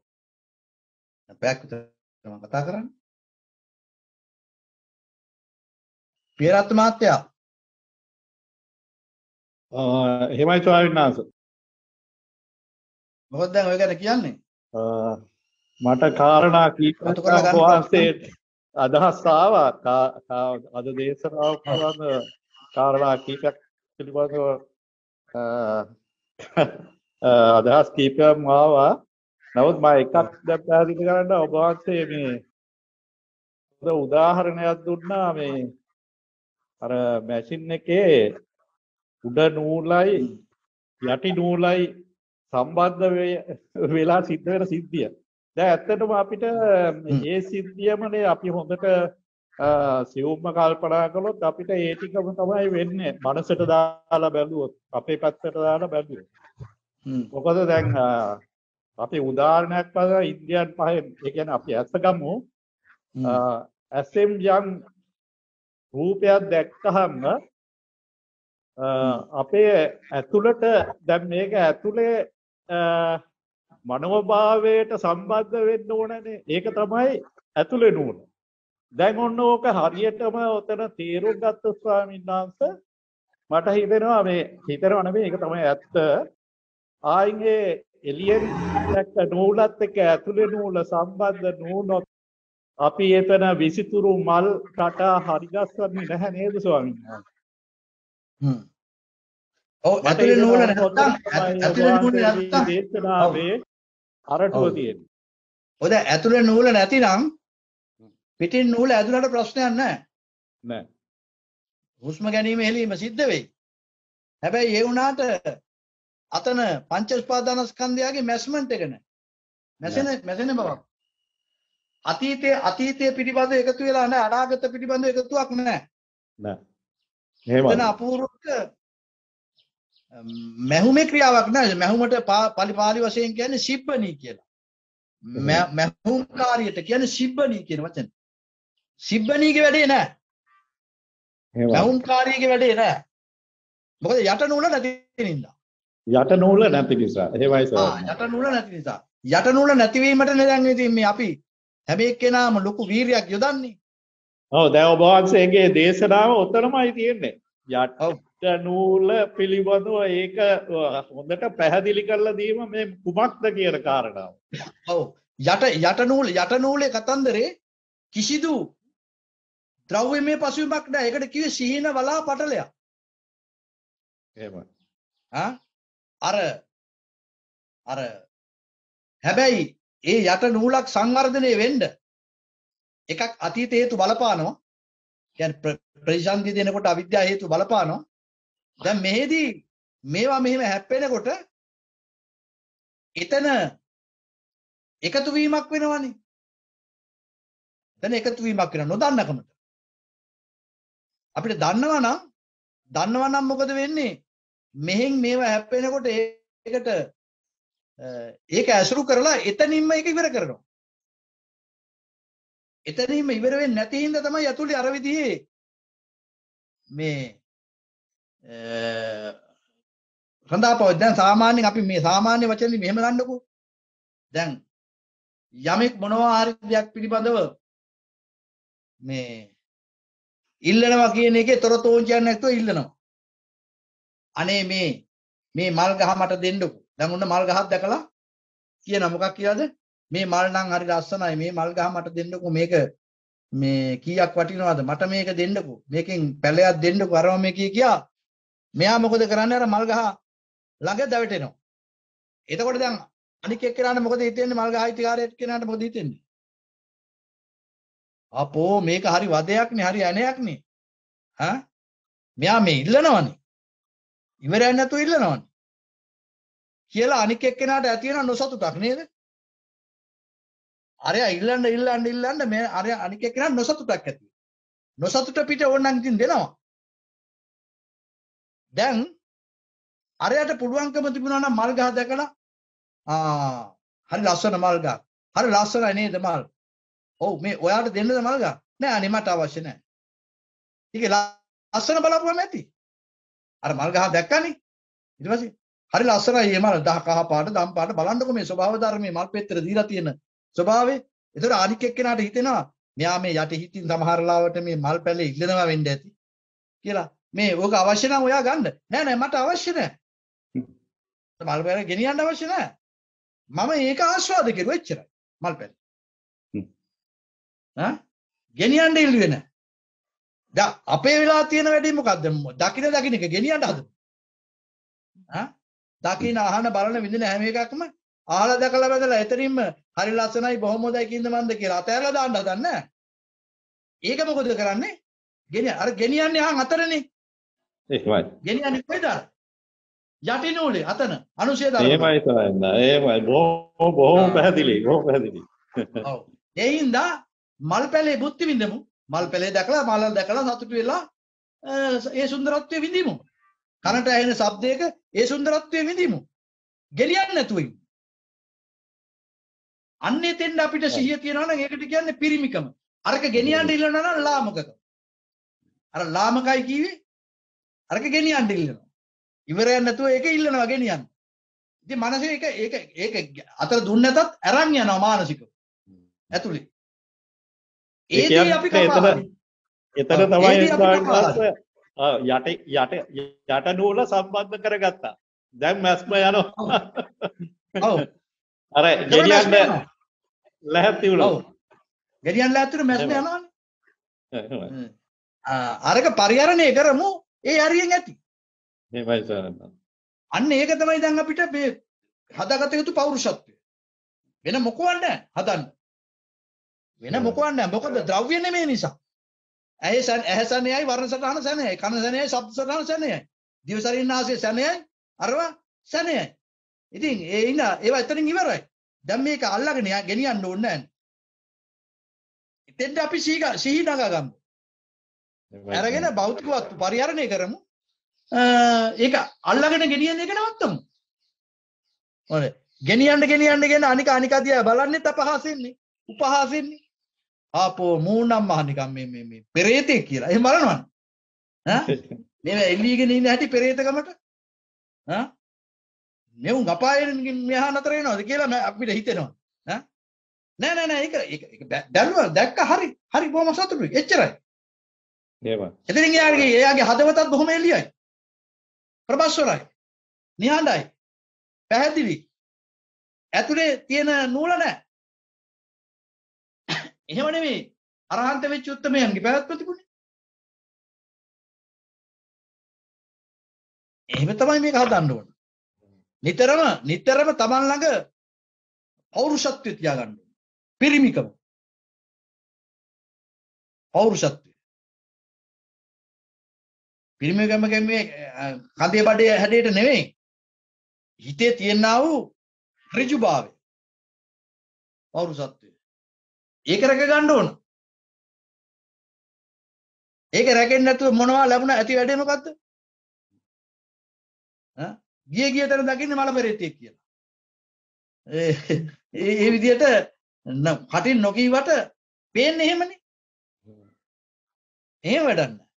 පැයක් විතර මම කතා කරන්නේ. පියරත් මහත්තයා එහෙමයි ස්වාමීන් වහන්සේ. මොකද දැන් ඔය ගැන කියන්නේ? මට කාරණා කීපයක් වහන්සේට අදහස් ආවා අද දේශනාව කරන කාරණා කීපයක් පිළිබඳව අදහස් කීපයක් ආවා. නමුත් මම එකක් දැන් පැහැදිලි කරන්න ඔබ වහන්සේ මේ උදාහරණයක් දුන්නා මේ අර මැෂින් එකේ උඩ නූලයි යටි නූලයි සම්බන්ධ වෙලා සිද්ධ වෙන සිද්ධිය. දැන් ඇත්තටම අපිට මේ සිද්ධියමනේ අපි හොඳට සියුම්ම කල්පනා කළොත් අපිට ඒ ටිකම තමයි වෙන්නේ. මනසට දාලා බැලුවොත් අපේ පැත්තට දාලා බැලුවොත්. මොකද දැන් අපි උදාහරණයක් පස්සේ ඉන්දියන් පහෙන් ඒ කියන්නේ අපි ඇත්ත ගමු ඇසෙම් යම් රූපයක් දැක්කහම අපේ ඇතුළට දැන් මේක ඇතුලේ මනෝභාවයට සම්බන්ධ වෙන්න ඕනනේ. ඒක තමයි ඇතුලේ නූල. දැන් ඔන්න ඕක හරියටම ඔතන තේරුම් ගත්ත ස්වාමීන් වහන්සේ මට හිතෙනවා මේ හිතනවා නෙමෙයි ඒක තමයි ඇත්ත. ආයින්ගේ එළියෙන් දැක්ක නූලත් එක්ක ඇතුලේ නූල සම්බන්ධ නූනොත් අපි එතන විසිතුරු මල් රටා හරිගස්සන්නේ නැහැ නේද ස්වාමීන් වහන්සේ? හ්ම්. ඔව් ඇතුලේ නූල නැත්තම් ඇතුලේ නූල නැත්තම් දේශනාවේ අරටුව ඔව්. තියෙන්නේ. ඔය ඇතුලේ නූල නැතිනම් පිටින් නූල ඇදුනට ප්‍රශ්නයක් නැහැ. නෑ. හුස්ම ගැනීම හෙලීම සිද්ධ වෙයි. හැබැයි ඒ වුණාට අතන පංච උපාදානස්කන්ධයගේ මැස්මන්ට් එක නැහැ. මැසෙන මැසෙන බවක්. අතීතයේ අතීතයේ පිළිබඳ එකතු වෙලා නැහැ. අනාගත පිළිබඳ එකතුවක් නැහැ. නෑ. එතන එහෙමයි. අපූර්වක මැහුමේ ක්‍රියාවක් නැහැ. මැහුමට පලි පාලි වශයෙන් කියන්නේ සිබ්බනී කියලා. මැ- මැහුම්කාරියට කියන්නේ සිබ්බනී කියන වචන. සිබ්බනීගේ වැඩේ. එහෙමයි. මැහුම්කාරියගේ වැඩේ නැහැ. මොකද යට නූල නැති නිසා. යට නූල නැති නිසා. ආ ස්වාමීන් යට නූල නැති නිසා. යට නූල නැතිවීමට දැන් ඉතින් මේ අපි හැම එක්කෙනාම ලොකු වීරියක් යොදන්නේ. ඔව් දැන් ඔබ වහන්සේගේ දේශනාව ඔතනමයි තියෙන්නේ. යට නූල පිළිබඳව ඒක හොඳට පැහැදිලි කරලා දීම මේ කුමක්ද කියන කාරණාව. ඔව් යට යට නූල යට නූලේ කතන්දරේ කිසිදු ද්‍රව්‍යමය පසුබිමක් නැහැ. ඒකට කිව්වේ සිහින වලා පටලයක්. එහෙමයි. ආ අර අර හැබැයි ඒ යට නූලක් සංවර්ධනය වෙන්න එකක් අතීත හේතු බලපානවා කියන්නේ ප්‍ර- ප්‍රතිසන්දි දෙනකොට අවිද්‍යා හේතු බලපානවා දැන් මෙහෙදී මේවා මෙහෙම හැප්පෙනකොට එතන එකතු වීමක් වෙනවනේ එතන එකතු වීමක් වෙනවා නොදන්නකමට අපිට දන්නවා නම් දන්නවා නම් මොකද වෙන්නේ මෙහෙන් මේවා හැප්පෙනකොට ඒකට අ, ඒක ඇසුරු කරලා එතනින්ම ඒක ඉවර කරනවා. එතනින්ම ඉවර වෙන්නේ නැති හින්දා තමයි යතුලි අර විදිහේ මේ රඳාපව දැන් සාමාන්‍යයෙන් අපි මේ සාමාන්‍ය වචනේ මෙහෙම ගන්නකො. දැන් යමෙක් මොනවා හරි දෙයක් පිළිබඳව මේ ඉල්ලනවා කියන එකේ තොරතෝංචියක් නැතුව ඉල්ලනවා. අනේ මේ මේ මල් ගහ මට දෙන්නකෝ. දැන් උන්න මල් ගහක් දැකලා කියන මොකක් කියලාද? මේ මල් නම් හරි ලස්සනයි. මේ මල් ගහ මට දෙන්නකෝ. මේක මේ කීයක් වටිනවද? මට මේක දෙන්නකෝ. මේකෙන් පැලයක් දෙන්නකෝ. අරම මේ කිය කියා. මෙයා මොකද කරන්නේ? අර මල් ගහ ළඟ දැවටෙනවා. එතකොට දැන් අනික් එක්කෙනාට මොකද හිතෙන්නේ? මල් ගහ අයිතිකාරයෙක් කෙනාට මොකද හිතෙන්නේ? අපෝ මේක හරි වදයක් නේ. හරි ඇණයක් නේ. ඈ මෙයා මේ ඉල්ලනවනේ. ඉවරයක් නැතුව ඉල්ලනවනේ. කියලා අනික් එක්කෙනාට ඇති වෙන නොසතුටක් නේද? අරයා ඉල්ලන්න ඉල්ලන්න ඉල්ලන්න මේ අරයා අනික් එක්කෙනාට නොසතුටක් ඇති වෙනවා. නොසතුට පිට ඕනනම් ඉතින් දෙනවා. දැන් අරයට පුළුවන්කම තිබුණා නම් මල් ගහ දැකලා ආ හරි ලස්සන මල් ගහ. හරි ලස්සනයි නේද මල්? ඔව් මේ ඔයාට දෙන්නද මල් ගහ? නෑ අනේ මට අවශ්‍ය නෑ. ඊගේ ලස්සන බලපුවම ඇති. අර මල් ගහ දැක්කනේ. ඊට පස්සේ හරි ලස්සනයි මේ මල් දහ කහ පාට දම් පාට බලන්නකො මේ ස්වභාව ධර්මයේ මල් පෙත්තර දීලා තියෙන ස්වභාවය. ඒතර අනික් එක්කෙනාට හිතෙනවා මෙයා මේ යටි හිතින් සමහර ලාවට මේ මල් පැලේ ඉල්ලනවා වෙන්න ඇති කියලා. මේ ඕක අවශ්‍ය නම් ඔයා ගන්න. නෑ නෑ මට අවශ්‍ය නෑ. මල් පැල ගෙනියන්න අවශ්‍ය නෑ. මම ඒක ආස්වාද කෙරුවා එච්චරයි. මල් පැල. ගෙනියන්න ඉල්ලුවේ නෑ. දැන් අපේ වෙලා තියෙන වැඩේ මොකද්ද? දකින දකින එක ගෙනියන්න හදමු. දකින අහන බලන විඳින හැම එකක්ම අහලා දැකලා බදලා එතනින්ම හරි ලස්සනයි බොහොම හොඳයි කින්ද මන්ද කියලා අතෑරලා දාන්න හදන්නේ. ඒක මොකද කරන්නේ? ගෙනිය අර ගෙනියන්නේ අහන් අතරනේ. එහෙමයි. ගෙනියන්නේ කොයිද? යටින උලේ අතන අනුශය ධර්ම. එහෙමයි සයන්න. එහෙමයි. බොහොම. පැහැදිලි. බොහොම පැහැදිලි. ඔව්. ඒ හින්දා මල් පැලේ බුද්ධි විඳමු. මල් පැලේ දැකලා මල් දැකලා සතුටු වෙලා ඒ සුන්දරත්වය විඳිමු. කනට ඇහෙන ශබ්දයක ඒ සුන්දරත්වය විඳිමු. ගෙලියන්නේ නැතුව ඉමු. අන්නේ තෙන්න අපිට සිහිය තියනවා නම් ඒකට කියන්නේ පිරිමිකම. අරක ගෙනියන්න ඉල්ලනවා නම් ලාමකකම. අර ලාමකයි කිව්වේ අරක ගෙනියන්න ඉල්ලනවා. ඉවරයක් නැතුව ඒක ඉල්ලනවා ගෙනියන්න. ඉතින් මනසේ ඒක ඒක ඒක අතර දුන්නේ නැතත් අරන් යනවා මානසිකව. ඇතුලේ. ඒදී අපි කපාගෙන එතන. තමයි යට යට යට නූල සම්බන්ධ කරගත්තා. දැන් මැස්ම යනවා. ඔව්. අර යනවා. ලැහැත්ති වුණා. ඔව්. ගෙනියන්න ඇත්තට මැස්ම. යනවනේ. අරක පරිහරණය කරමු ඒ හරියෙන් ඇති. ස්වාමීන් වහන්සේ. අන්න ඒක තමයි දැන් අපිට මේ හදාගත යුතු පෞරුෂත්වය. වෙන මොකවත් නැහැ හදන්න. වෙන. මොකවත් නැහැ. මොකද ද්‍රව්‍ය නෙමෙයි නිසා. ඇහි සැන ඇහැ සැනයයි වර්ණ සටහන සැනයයි කන සැනයයි ශබ්ද සටහන සැනයයි. දිව ශරීර නාසය සැනයයි අරවා සැනයයි. ඉතින් ඒ ඉන්න ඒවා එතනින් ඉවරයි. දැන් මේක අල්ලගෙන ගෙනියන්න ඕනේ නැහැ. ඉතින්ද අපි සීග සිහි නගා ගමු. අරගෙන ස්වාමීන් භෞතික වස්තු පරිහරණය කරමු. ඒක අල්ලගෙන ගෙනියන එක නවත්තමු. හොඳයි. ගෙනියන්න ගෙනියන්න ගෙන අනික අනික දිහා බලන්නෙත් අපහාසෙන්නේ. උපහාසෙන්නේ. ආපෝ මූණම් මහ නිකන් මේ මේ මේ පෙරේතෙක් කියලා. එහෙම බලනවනේ. ඈ. මේ එල්ලීගෙන ඉන්න හැටි පෙරේතකමට ඈ මෙවුන් අපායෙන් මෙහා නතර වෙනවද කියලා අපිට හිතෙනවා. ඈ නෑ නෑ නෑ ඒක ඒක බැලුවා දැක්ක හරි හරි බොහොම සතුටුයි. එච්චරයි. එහෙමයි. එතනින් එයාගේ එයාගේ හදවතත් බොහොම එළියයි. ප්‍රබස්සරයි. නිහඬයි. පැහැදිලි. ඇතුලේ තියෙන නූල නැහැ. එහෙම නෙමෙයි. අරහන්ත වෙච්ච උත්තමයන්ගේ පැවැත්ම තිබුණේ. එහෙම තමයි මේක හදන්න ඕන. නිතරම නිතරම Taman ළඟ පෞරුෂත්වය තියාගන්න ඕන. පිරිමිකම. පෞරුෂත්වය. පිරිමිකම කියන්නේ කඳේ බඩේ හැඩයට නෙවෙයි. හිතේ තියෙනා වූ ඍජුභාවය. පෞරුෂත්වය. ඒක රැක ගන්න ඕන. ඒක රැකෙන්නේ නැතුව මොනවා ලැබුණා ඇති වැඩේ මොකද්ද? ඈ ගිය ගිය තැන දකින්නේ මල පෙරේතෙක් කියලා. ඒ ඒ ඒ විදිහට න- කටින් නොකීවට පේන්නේ එහෙමනේ. එහෙම වැඩක් නැහැ.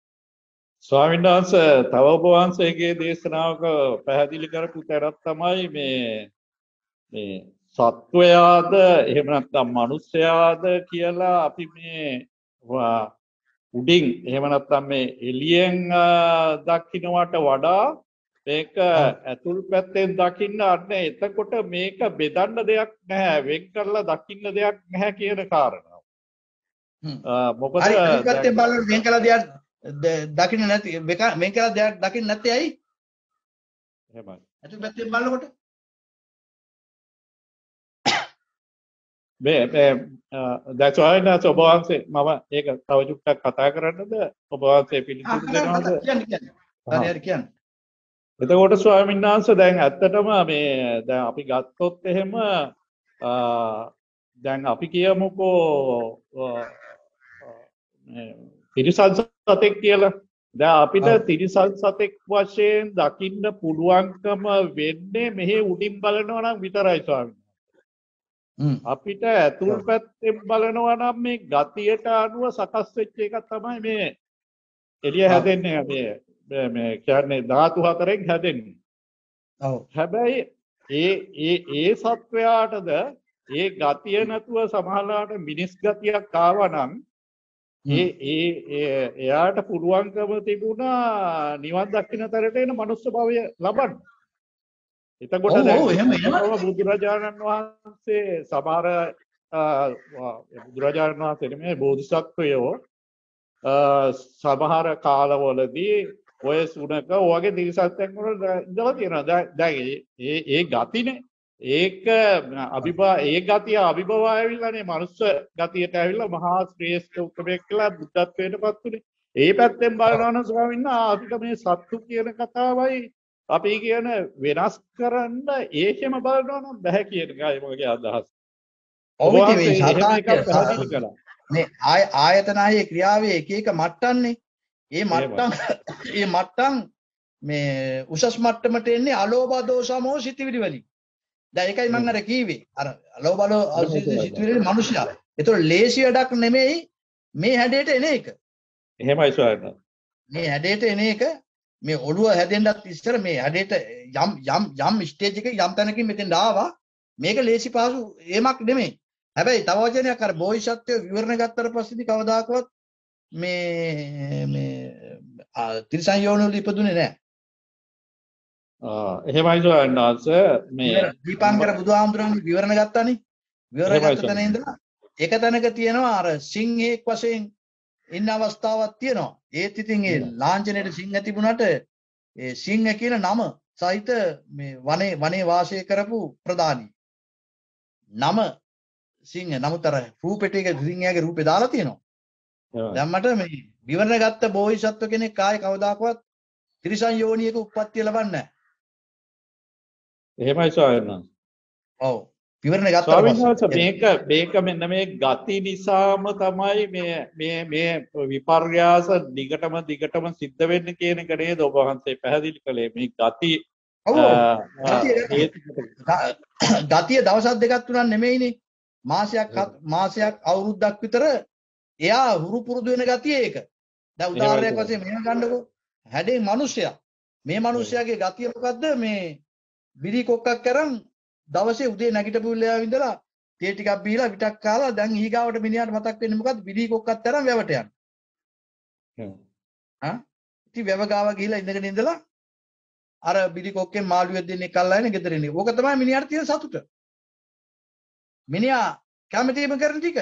ස්වාමීන් වහන්සේ තව ඔබ වහන්සේගේ දේශනාවක පැහැදිලි කරපු තැනක් තමයි මේ මේ සත්වයාද එහෙම නැත්නම් මිනිස්යාද කියලා අපි මේ උඩින් එහෙම නැත්නම් මේ එළියෙන් දකින්නවට වඩා මේක ඇතුල් පැත්තෙන් දකින්න අන්න එතකොට මේක බෙදන්න දෙයක් නැහැ වෙන් කරලා දකින්න දෙයක් නැහැ කියන. අ, මොකද පැත්තෙන් බලන වෙන් කළ දෙයක් දකින්න නැති වෙන් කළ දෙයක් දකින්න නැත්තේ ඇයි? එහෙමයි. අනිත් පැත්තෙන් බලනකොට මේ වහන්සේ ඔබ වහන්සේ මම ඒක තව චුට්ටක් කතා කරන්නද ඔබ වහන්සේ පිළිතුරු දෙනවද කියන්න කියන්න. හරි හරි කියන්න. එතකොට ස්වාමීන් වහන්සේ දැන් ඇත්තටම මේ දැන් අපි ගත්තොත් එහෙම දැන් අපි කියමුකෝ තිරිසන් සතෙක් කියලා දැන් අපිට. තිරිසන් සතෙක් වශයෙන් දකින්න පුළුවන්කම වෙන්නේ මෙහි උඩින් බලනවා නම් විතරයි ස්වාමීන්. අපිට ඇතුල් පැත්තෙන් බලනවා නම් මේ ගතියට අනුව සකස් වෙච්ච එක තමයි මේ එළිය. හැදෙන්නේ මේ මේ- කියන්නේ ධාතු හතරෙන් හැදෙන්නේ. ඔව්. හැබැයි ඒ ඒ ඒ සත්වයාටද ඒ ගතිය නැතුව සමහරලාට මිනිස් ගතියක් ආවනම් ඒ ඒ එයාට පුළුවන්කම තිබුණා නිවන් දකින්න තරට එන මනුස්ස භවය ලබන්න. එතකොට බුදුරජාණන් වහන්සේ සමහර බුදුරජාණන් වහන්සේ නෙමෙයි බෝධිසත්වයෝ සමහර කාලවලදී ඔය සුනක ඔයගේ දිවිසත්යන් වල ඉඳලා තියෙනවා. දැන් ඒ- ඒ ගතිනේ ඒක අභිභා ඒ ගතිය අභිභවා ඇවිල්ලානේ මනුස්ස ගතියට ඇවිල්ලා මහා ශ්‍රේෂ්ඨ උත්තරයක් කියලා බුද්ධත්වයටපත් උනේ. ඒ පැත්තෙන් බලනවා නම් ස්වාමීන් වහන්සේ අපිට මේ සත්තු කියන කතාවයි අපි කියන වෙනස් කරන්න ඒකෙම බලනවා නම් බෑ කියන එකයි මගේ අදහස. ඔව් ඉතින් පැහැදිලි කළා. මේ ආය ආයතනයේ ක්‍රියාවේ එක එක මට්ටම්නේ. ඒ මට්ටම් ඒ මට්ටම් මේ උසස් මට්ටමට එන්නේ අලෝභ දෝෂ මොහ සිතිවිලි වලින්. දැන් ඒකයි මම අර කීවේ. අර අලෝභ දෝෂ සිතිවිලි මනුෂ්‍යයා. ඒතකොට ලේසි වැඩක් නෙමෙයි මේ හැඩයට එන එක. එහෙමයි වහන්සේ. මේ හැඩයට එන එක මේ ඔළුව හැදෙන්නත් ඉස්සර මේ හැඩයට යම් යම් යම් ස්ටේජ් එක යම් තැනකින් මෙතෙන් ආවා. මේක ලේසි පහසු ඒමක් නෙමෙයි. හැබැයි තව වචනයක් අර බෝධිසත්වය විවරණ ගත්තට පස්සේදී කවදාකවත් මේ මේ තිරිසන් යෝනිවල ඉපදුනේ නැහැ. එහෙමයි ස්වාමීන් වහන්සේ. මේ දීපාංකර බුදුහාමුදුරන්ගේ විවරණ ගත්තානේ. විවරණ ගත්ත තැන. ඉඳලා එක තැනක තියෙනවා අර සිංහෙක් වශයෙන් ඉන්න අවස්ථාවක් තියෙනවා. ඒත් ඉතින් ඒ ලාංඡනයට සිංහ තිබුණට ඒ සිංහ කියන නම සහිත මේ වනේ වනේ වාසය කරපු ප්‍රධානී. නම සිංහ නමුත් අර රූපෙට එක සිංහයාගේ රූපේ දාලා තියෙනවා. දැන් මට මේ විවරණ ගත්ත බෝධිසත්ව කෙනෙක් ආයේ කවදාකවත් ත්‍රිසං යෝනියක උප්පත්තිය ලබන්නේ නැහැ. එහෙමයි ස්වාමීන් වහන්සේ. ඔව්. විවරණ ගත්තා වහන්සේ මේක මේක මෙන්න මේ ගති නිසාම තමයි මේ මේ මේ විපර්යාස දිගටම දිගටම සිද්ධ වෙන්නේ කියන එක නේද ඔබ වහන්සේ පැහැදිලි කළේ? මේ ගති ගතිය දවසක් දෙකක් තුනක් නෙමෙයිනේ. මාසයක් මාසයක් අවුරුද්දක් විතර එයා හුරු පුරුදු වෙන ගතිය ඒක. දැන් උදාහරණයක්. වශයෙන් මෙහෙම ගන්නකො. හැඩේ මිනිසයා මේ මිනිසයාගේ ගතිය මොකද්ද? මේ බිරි කොක්කක් කරන් දවසේ උදේ නැගිටපු වෙලාව ඉඳලා තේ ටිකක් බීලා විටක් කාලා දැන් ඊගාවට මිනිහාට මතක් වෙන්නේ මොකද්ද බිරි කොක්කක් තරම් වැවට යන්න එහෙමයි. ඉතින් වැව ගාව ගිහිලා ඉඳගෙන ඉඳලා අර බිලි කොක්කෙන් මාළුවෙක් දෙන්නෙක් අල්ලගෙන ගෙදර එන්නේ. ඕක තමයි මිනිහාට තියෙන සතුට. මිනිහා කැමැතිම කරන ටික.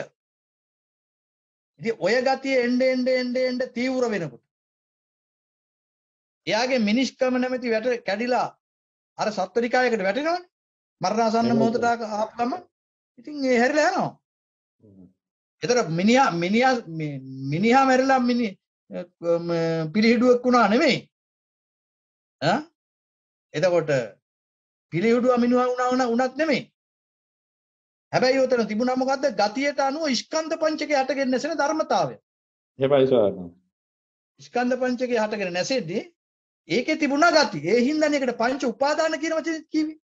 ඉතින් ඔය ගතිය එන්න එන්න එන්න එන්න තීව්‍ර වෙනකොට එයාගේ මිනිස්කම නැමැති වැට කැඩිලා අර සත්වරිකායකට වැටෙනවනේ. මරණාසන්න. මොහොතට ආපු ගමන් ඉතින් ඒ හැරිලා යනවා. එතර මිනිහා මිනිහා මිනිහා මැරිලා මිනි පිළිහිඩුවක් වුණා නෙමෙයි. ඈ? එතකොට පිළිහිඩුව මිනිහා වුණා වුණා උනත් නෙමෙයි. හැබැයි උතන තිබුණා මොකද්ද? ගතියට අනුව ස්කන්ධ පංචකය හටගෙන නැසෙන ධර්මතාවය. එහෙමයි වහන්සේ. ස්කන්ධ පංචකය හටගෙන නැසෙද්දී ඒකේ තිබුණා ගති. ඒ හින්දානේ ඒකට පංච උපාදාන කියන වචනේ කිව්වේ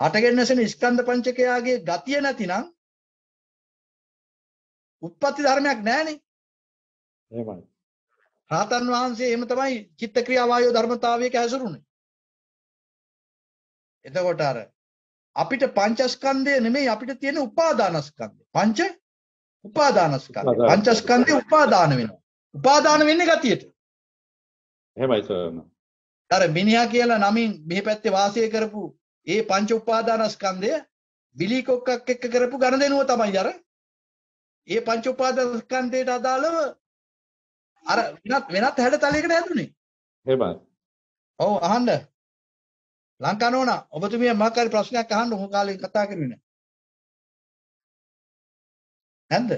හටගෙන නැසෙන ස්කන්ධ පංචකයාගේ ගතිය නැතිනම් උත්පත්ති ධර්මයක් නැහනේ එහෙමයි. රාතන් වහන්සේ එහෙම තමයි චිත්ත ක්‍රියා වායෝ ධර්මතාවයක හැසිරුනේ. එතකොට අර අපිට පංචස්කන්ධය නෙමෙයි අපිට තියෙන උපාදානස්කන්ධය. පංච උපාදානස්කන්ධය. උපාදාන. පංචස්කන්ධය උපාදාන වෙනවා. උපාදාන වෙන්නේ ගතියට. එහෙමයි වහන්සේ. අර මිනිහා කියලා නමින් මෙහි පැත්තේ වාසය කරපු ඒ පංච උපාදානස්කන්ධය බිලි කොක්කක් එක්ක කරපු ගණදෙනුව තමයි අර ඒ පංච උපාදානස්කන්ධයට අදාළව අර වෙනත් වෙනත් හැඩතලයකට හැදුනේ. එහෙමයි. ඔව් අහන්න. ලංකා නෝනා ඔබතුමිය මොකක් හරි ප්‍රශ්නයක් අහන්න උන් කාලේ කතා කරුවේ නෑ. නැද්ද?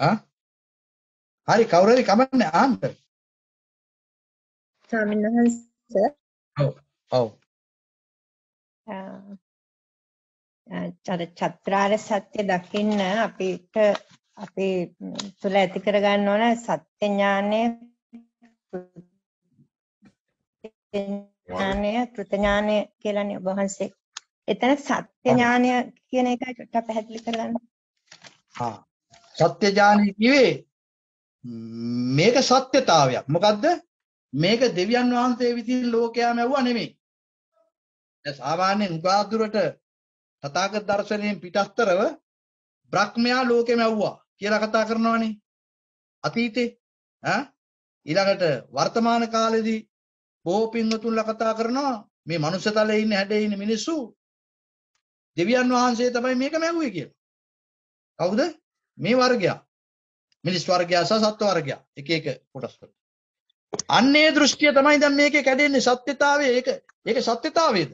ආ? හරි කවුරු හරි කමන්නේ අහන්න. ස්වාමීන් වහන්සේ ඔව්. අර චත්‍රාර්ය සත්‍ය දකින්න අපිට අපි තුල ඇති කරගන්න ඕන සත්‍ය ඥානය ඥානය කෘත ඥානය කියලානේ ඔබ වහන්සේ. එතන සත්‍ය ඥානය කියන එක චුට්ටක් පැහැදිලි කරගන්න. ආ. සත්‍ය ඥානයි කිව්වේ මේක සත්‍යතාවයක්. මොකද්ද? මේක දෙවියන් වහන්සේ විසින් ලෝකයාම ඇව්වා නෙමෙයි. දැන් සාමාන්‍යයෙන් උගාදුරට තථාගත දර්ශනයෙන් පිටස්තරව බ්‍රහ්මයා ලෝකෙම ඇව්වා කියලා කතා කරනවානේ. අතීතේ ඈ ඊළඟට වර්තමාන කාලෙදී බොහෝ පින්වතුන්ලා කතා කරනවා මේ මනුෂ්‍ය තලයේ ඉන්න හැඩේ ඉන්න මිනිස්සු දෙවියන් වහන්සේ තමයි මේක මැව්වේ කියලා. කවුද? මේ වර්ගයා. මිනිස් වර්ගයා සහ සත්ත්ව වර්ගයා. එක එක කොටස් වල. අන්නේ දෘෂ්ටිය තමයි දැන් මේකේ කැඩෙන්නේ සත්‍යතාවය ඒක ඒක සත්‍යතාවයද?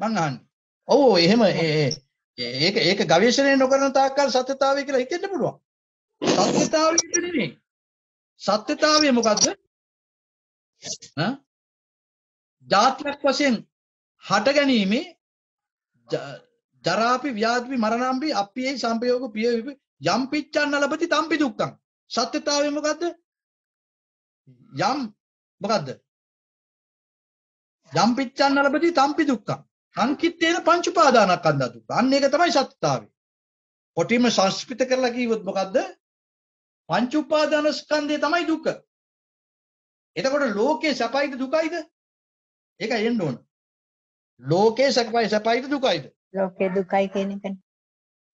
මං අහන්නේ. ඔව් එහෙම ඒ- ඒ- ඒක ඒක ගවේෂණය නොකරන තාක්කල් සත්‍යතාවය කියලා හිතෙන්න පුළුවන්. සත්‍යතාවය නෙමෙයි. සත්‍යතාවය මොකද්ද? ඈ? ජාතියක් වශයෙන් හට ගැනීමේ ජ- ජරාපි ව්‍යාධිපි මරණම්පි අප්පියේ සම්පයෝග පිය විපි යම් පිච්ඡන්න ලබති තම්පි දුක්ඛං සත්‍යතාවය මොකද්ද යම් මොකද්ද? යම් පිච්ඡන්න ලබති තම්පි දුක්ඛං. සංකිට්ඨේන පංච උපාදානස්කන්ධ දුක්ඛ. අන්න ඒක තමයි සත්‍යතාවය කොටිම සංස්කෘත කරලා කිව්වොත් මොකද්ද? පංච උපාදානස්කන්ධය තමයි දුක. එතකොට ලෝකේ සැපයිද දුකයිද? ඒක එන්න ඕන. ලෝකේ සැපයි සැපයිද දුකයිද? ලෝකේ දුකයි කියන එකනේ.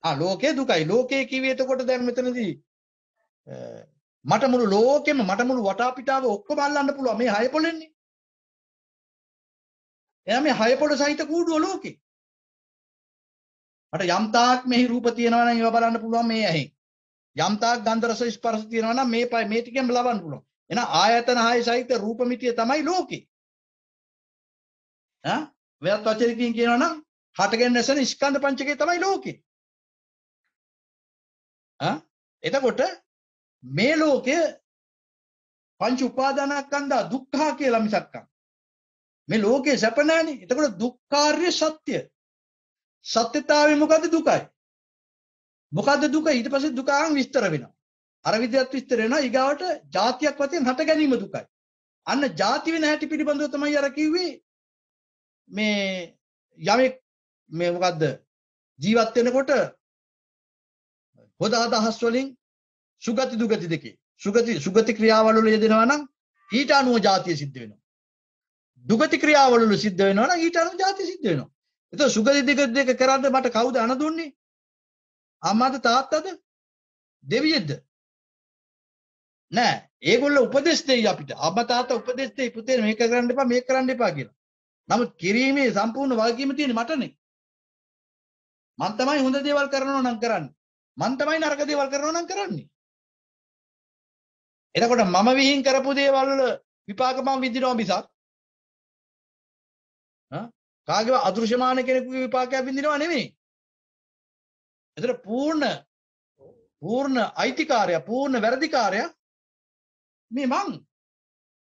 ආ ලෝකේ දුකයි. ලෝකේ කිව්වේ එතකොට දැන් මෙතනදී මට මුළු ලෝකෙම මට මුළු වටා පිටාව ඔක්කොම අල්ලන්න පුළුවන් මේ හය පොළෙන්නේ එහෙනම් මේ හය පොළ සහිත කූඩුව ලෝකේ. මට යම් තාක් මෙහි රූප තියෙනවා නම් ඒවා බලන්න පුළුවන් මේ ඇහෙන්. යම් තාක් ගන්ධ රස ස්පර්ශ තියෙනවා නම් මේ පය මේ ටිකෙන් ලබන්න පුළුවන්. එහෙනම් ආයතන හය සහිත රූප මිතිය තමයි ලෝකේ. ඈ වෙනත් වචනකින් කියනවා නම් හටගෙන නැසෙන ස්කන්ධ පංචකය තමයි ලෝකේ. ඈ එතකොට මේ ලෝකය පංච උපාදානස්කන්ධා දුක්ඛා කියලා මිසක්ක මේ ලෝකේ සැප නැහැනේ. එතකොට දුක්ඛාර්ය සත්‍ය. සත්‍යතාවය මොකද්ද දුකයි. මොකද්ද දුක? ඊට පස්සේ දුකාන් විස්තර වෙනවා. අර විදිහට විස්තර වෙනවා ඊගාවට જાතියක් වශයෙන් හට ගැනීම දුකයි. අන්න ಜಾති වෙන හැටි පිළිබඳව තමයි අර කිව්වේ මේ යමෙක් මේ මොකද්ද ජීවත් වෙනකොට හොද අදහස් වලින් සුගති දුගති දෙකේ. සුගති සුගති ක්‍රියාවල වල යෙදෙනවා නම් ඊට අනුව ಜಾතිය සිද්ධ වෙනවා. දුගති ක්‍රියාවල වල සිද්ධ වෙනවා නම් ඊට අනුව ಜಾතිය සිද්ධ වෙනවා. එතකොට සුගති දුගති දෙක කරන්න මට කවුද අණ දුන්නේ? අම්මාද තාත්තද? දෙවියෙක්ද? නෑ. ඒගොල්ල උපදෙස් දෙයි අපිට. අම්මා තාත්තා උපදෙස් දෙයි. පුතේ මේක කරන්න එපා මේක කරන්න එපා කියලා. නමුත් කිරීමේ සම්පූර්ණ වගකීම තියෙන්නේ මටනේ. මං තමයි හොඳ දේවල් කරනවා නම් කරන්නේ. මං තමයි නරක දේවල් කරනවා නම් කරන්නේ. එතකොට මම විහිං කරපු දේවල් වල විපාක මම විඳිනවා මිසක් ඈ කාගේව අදෘශ්‍යමාන කෙනෙකුගේ විපාකයක් විඳිනවා නෙමෙයි. එතන පූර්ණ පූර්ණ අයිතිකාරය පූර්ණ වැරදිකාරය මේ මං.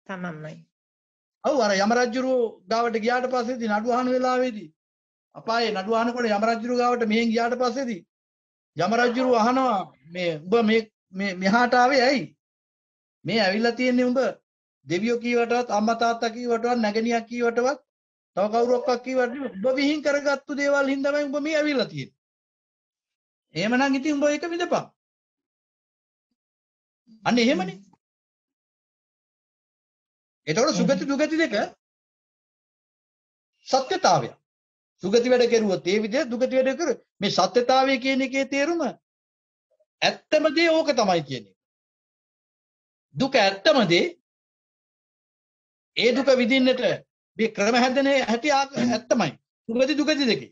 තමන්මයි. ඔව් අර යම රජුරු ගාවට ගියාට පස්සේදී නඩු අහන වෙලාවේදී අපායේ නඩු අහනකොට යම රජුරු ගාවට මෙහෙන් ගියාට පස්සේදී යම රජුරු අහනවා මේ මේ මේ මෙහාට ආවේ ඇයි? මේ ඇවිල්ලා තියෙන්නේ උඹ දෙවියෝ කීවටවත් අම්මා තාත්තා කීවටවත් නැගණියක් කීවටවත් තව කවුරක්වත් කීවට නෙමෙයි. උඹ විහිං කරගත්තු දේවල් හින්දාමයි උඹ මේ ඇවිල්ලා තියෙන්නේ. එහෙමනම් ඉතින් උඹ ඒක විඳපන්. අන්න එහෙමනේ. එතකොට සුගති දුගති දෙක සත්‍යතාවය. සුගති වැඩ කෙරුවොත් ඒ විදිහට දුගති වැඩ කර මේ සත්‍යතාවය කියන එකේ තේරුම ඇත්තම දේ ඕක තමයි කියන්නේ. දුක ඇත්තම දේ ඒ දුක විඳින්නට මේ ක්‍රම හැදෙන හැටි ආ- ඇත්තමයි. සුගති දුගති දෙකේ.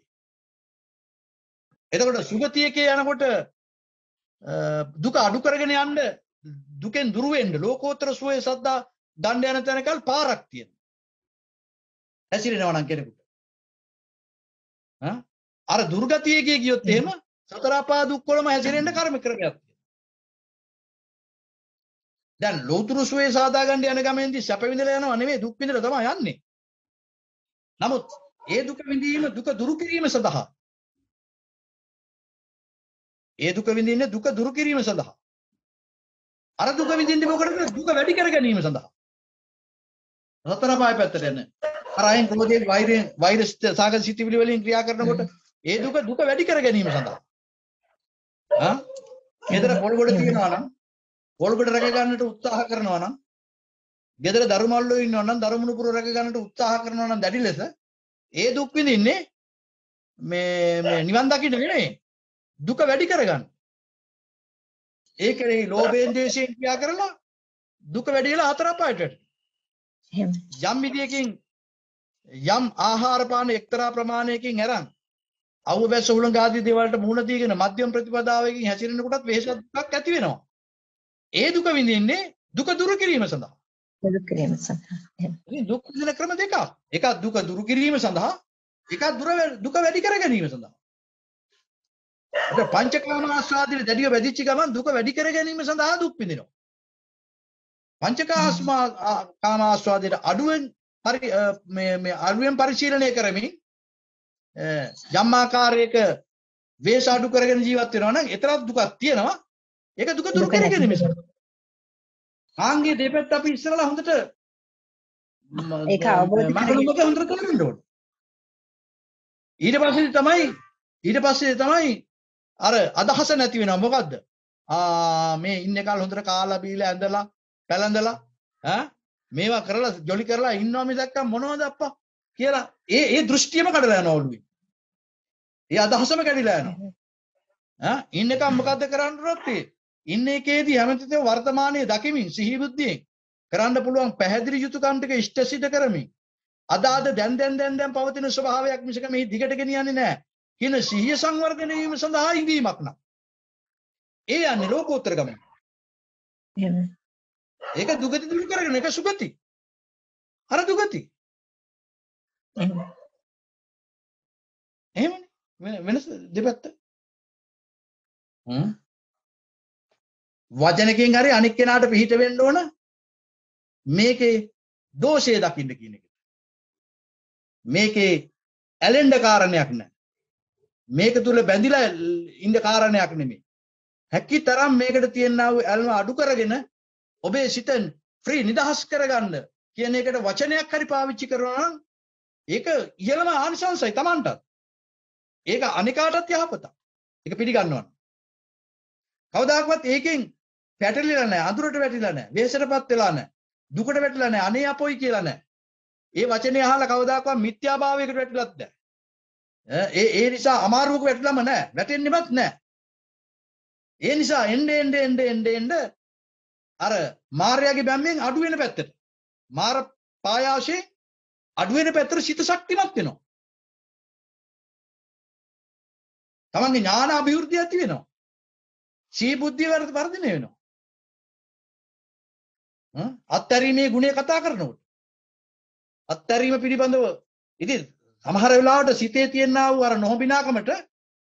එතකොට සුගති එකේ යනකොට අ, දුක අඩු කරගෙන යන්න දුකෙන් දුර වෙන්න ලෝකෝත්තර සුවේ සද්දා ගන්න යන තැනකල් පාරක් තියෙනවා. හැසිරෙනවා නම් කෙනෙකුට. ඈ? අර දුර්ගතියේගේ ගියොත් එහෙම සතර අපා දුක් වලම හැසිරෙන්න කර්ම ක්‍රමයක් තියෙනවා. දැන් ලෝතුරු සුවේ සාදා ගන්න යන ගමෙන්දී සැප විඳලා යනවා නෙමෙයි දුක් විඳලා තමයි යන්නේ. නමුත් ඒ දුක විඳීම දුක දුරු කිරීම සඳහා ඒ දුක විඳින්නේ දුක දුරු කිරීම සඳහා. අර දුක විඳින්නේ මොකටද? දුක වැඩි කර ගැනීම සඳහා. සතර පාය පැත්තට යන. අර අයින් ක්‍රෝධයෙන් වෛරයෙන් වෛරස් සාගත සිතිවිලි වලින් ක්‍රියා කරනකොට ඒ දුක දුක වැඩි කර ගැනීම සඳහා. ආ? ගෙදර පොල්ගොඩ තියනවා නම් පොල්ගොඩ රැක ගන්නට උත්සාහ කරනවා නම් ගෙදර දරුමල්ලෝ ඉන්නවා නම් දරුමුණුපුර රැක ගන්නට උත්සාහ කරනවා නම් දැඩි ලෙස ඒ දුක් විඳින්නේ මේ මේ නිවන් දකින්න නෙමෙයි දුක වැඩි කරගන්න. ඒ කෙරෙහි ලෝභයෙන් ද්වේෂයෙන් ක්‍රියා කරලා දුක වැඩි වෙලා හතර. එහෙම. යම් විදියකින් යම් ආහාර පාන එක්තරා ප්‍රමාණයකින් අරන් උලංග ආදී දේවල්ට මුහුණ දීගෙන මධ්‍යම ප්‍රතිපදාවකින් හැසිරෙනකොටත් වෙහස දුකක් ඇති වෙනවා. ඒ දුක විඳින්නේ දුක දුරු කිරීම සඳහා. දුරු කිරීම සඳහා. ඉතින් දුක් විඳින ක්‍රම දෙකක්. එකක් දුක දුරු කිරීම සඳහා එකක් දුර දුක වැඩි කර ගැනීම සඳහා. ඒක පංචකාම ආස්වාදයේ දැඩිව වැදිච්ච ගමන් දුක වැඩි කර ගැනීම සඳහා දුක් විඳිනවා. පංචකාස්මා කාම ආස්වාදයේ අඩුවෙන් මේ මේ අඩුවෙන් පරිශීලනය කරමින් යම් ආකාරයක වේශ අඩු කරගෙන ජීවත් වෙනවා නම් එතරම් දුකක් තියෙනවා. ඒක දුක දුරු දුක කර නැති ගැනීම සඳහා. ආන්ගේ දෙපැත්ත අපි ඉස්සරලා හොඳට ඒක අවබෝධ කරගන්න. හොඳට කරගන්න ඕන. ඊට පස්සේ තමයි ඊට පස්සේ තමයි අර අදහස නැති වෙනවා මොකද්ද? ආ මේ ඉන්න කාල හොඳට කාලා බීලා ඇඳලා පැලඳලා ඈ මේවා කරලා ජොලි කරලා ඉන්නවා මිසක් මොනවද අප්පා කියලා ඒ ඒ දෘෂ්ටියම කඩලා යනවා ඔළුවේ. ඒ අදහසම කැඩිලා යනවා. ඈ ඉන්න එක මොකද්ද කරන්න රොත්තේ? ඉන්න එකේදී හැමතිස්සෙම වර්තමානයේ දකිමින් සිහි බුද්ධියෙන් කරන්න පුළුවන් පැහැදිලි යුතුයකම් ටික ඉෂ්ට සිද්ධ කරමින් අද අද දැන් දැන් දැන් දැන් පවතින ස්වභාවයක් මිසක මේ දිගට ගෙනියන්නේ නැහැ. කියන සිහිය සංවර්ධනය වීම සඳහා ඉඳීමක් නම්. ඒ යන්නේ ලෝකෝත්තර ගමන. ඒක දුගති දුරු කරගෙන ඒක සුගති. අර දුගති. එහෙම. එහෙමනේ. වෙන- වෙනස දෙපැත්ත. හ්ම් වචනකින් හරි අනික් කෙනාට පිහිට වෙන්න ඕන. මේකේ දෝෂය දකින්න කියන එක. මේකේ ඇලෙන්ඩ කාරණයක් නෑ. මේක තුල බැඳිලා ඉන්න කාරණයක් නෙමෙයි. හැකි තරම් මේකට තියෙනා වූ ඇල්ම අඩු කරගෙන ඔබේ සිත ෆ්‍රී නිදහස් කරගන්න කියන එකට වචනයක් හරි පාවිච්චි කරනවා නම් ඒක ඉහළම ආනිසංසයි Tamanටත්. ඒක අනිකාටත් යහපතක්. ඒක පිළිගන්නවා කවදාකවත් ඒකෙන් පැටලිලා නැහැ අඳුරට වැටිලා නැහැ වෙහෙසටපත් වෙලා නැහැ දුකට වැටිලා නැහැ අනේ අපොයි කියලා නැහැ. ඒ වචනේ අහලා කවදාකවත් මිත්‍යාභාවයකට වැටිලත් නැහැ. ඈ, ඒ ඒ නිසා අමාරුවක වැටිලාම නැහැ වැටෙන්නෙවත් නැහැ. ඒ නිසා එnde එnde එnde එnde එnde අර මාර්යාගේ බැම්මෙන් අඩු වෙන පැත්තට. මාර පායාශේ අඩු වෙන පැත්තට සිත ශක්තිමත් වෙනවා. තමන්ගේ ඥාන අභිවෘද්ධිය ඇති වෙනවා. සී බුද්ධිය වර්ධ වර්ධනය වෙනවා. හ්ම්? අත්හැරීමේ ගුණය කතා කරනකොට. අත්හැරීම පිළිබඳව ඉතින් සමහර වෙලාවට සිතේ තියෙනා වූ අර නොහොබිනාකමට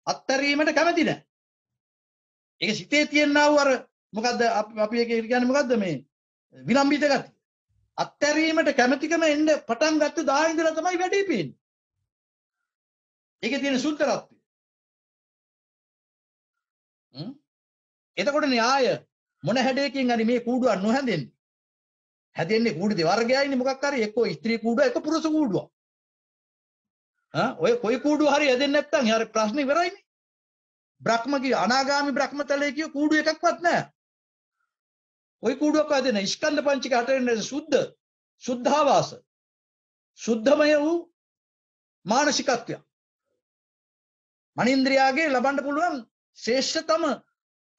අත්හැරීමට කැමති නැහැ ඒක සිතේ තියෙනා වූ අර මොකද්ද අපි අපි ඒක කියන්නේ මොකද්ද මේ විලම්බිත ගතිය. අත්හැරීමට කැමැතිකම එන්න පටන් ගත්ත දා ඉඳලා තමයි වැඩේ පේන්නේ. ඒකේ තියෙන සුන්දරත්වය. හ්ම්? එතකොට න්‍යාය මොන හැඩයකින් හරි මේ කූඩුවක් නොහැදෙන්නේ. හැදෙන්නේ කූඩු දෙවර්ගයයිනේ මොකක් හරි එක්කෝ ස්ත්‍රී කූඩුව එක්ක පුරුෂ කූඩුව. ආ ඔය කොයි කූඩුව හරි හැදෙන්නේ නැත්නම් යාර ප්‍රශ්නේ ඉවරයිනේ. බ්‍රහ්මගේ අනාගාමි බ්‍රහ්මතලයේ කිය කූඩු එකක්වත් නැහැ. කොයි කූඩුවක් හැදෙන්නේ ස්කන්ධ පංචක හතරෙන් සුද්ධ සුද්ධාවාස. සුද්ධමය වූ මානසිකත්වය. මනින්ද්‍රයාගේ ලබන්න පුළුවන් ශ්‍රේෂ්ඨතම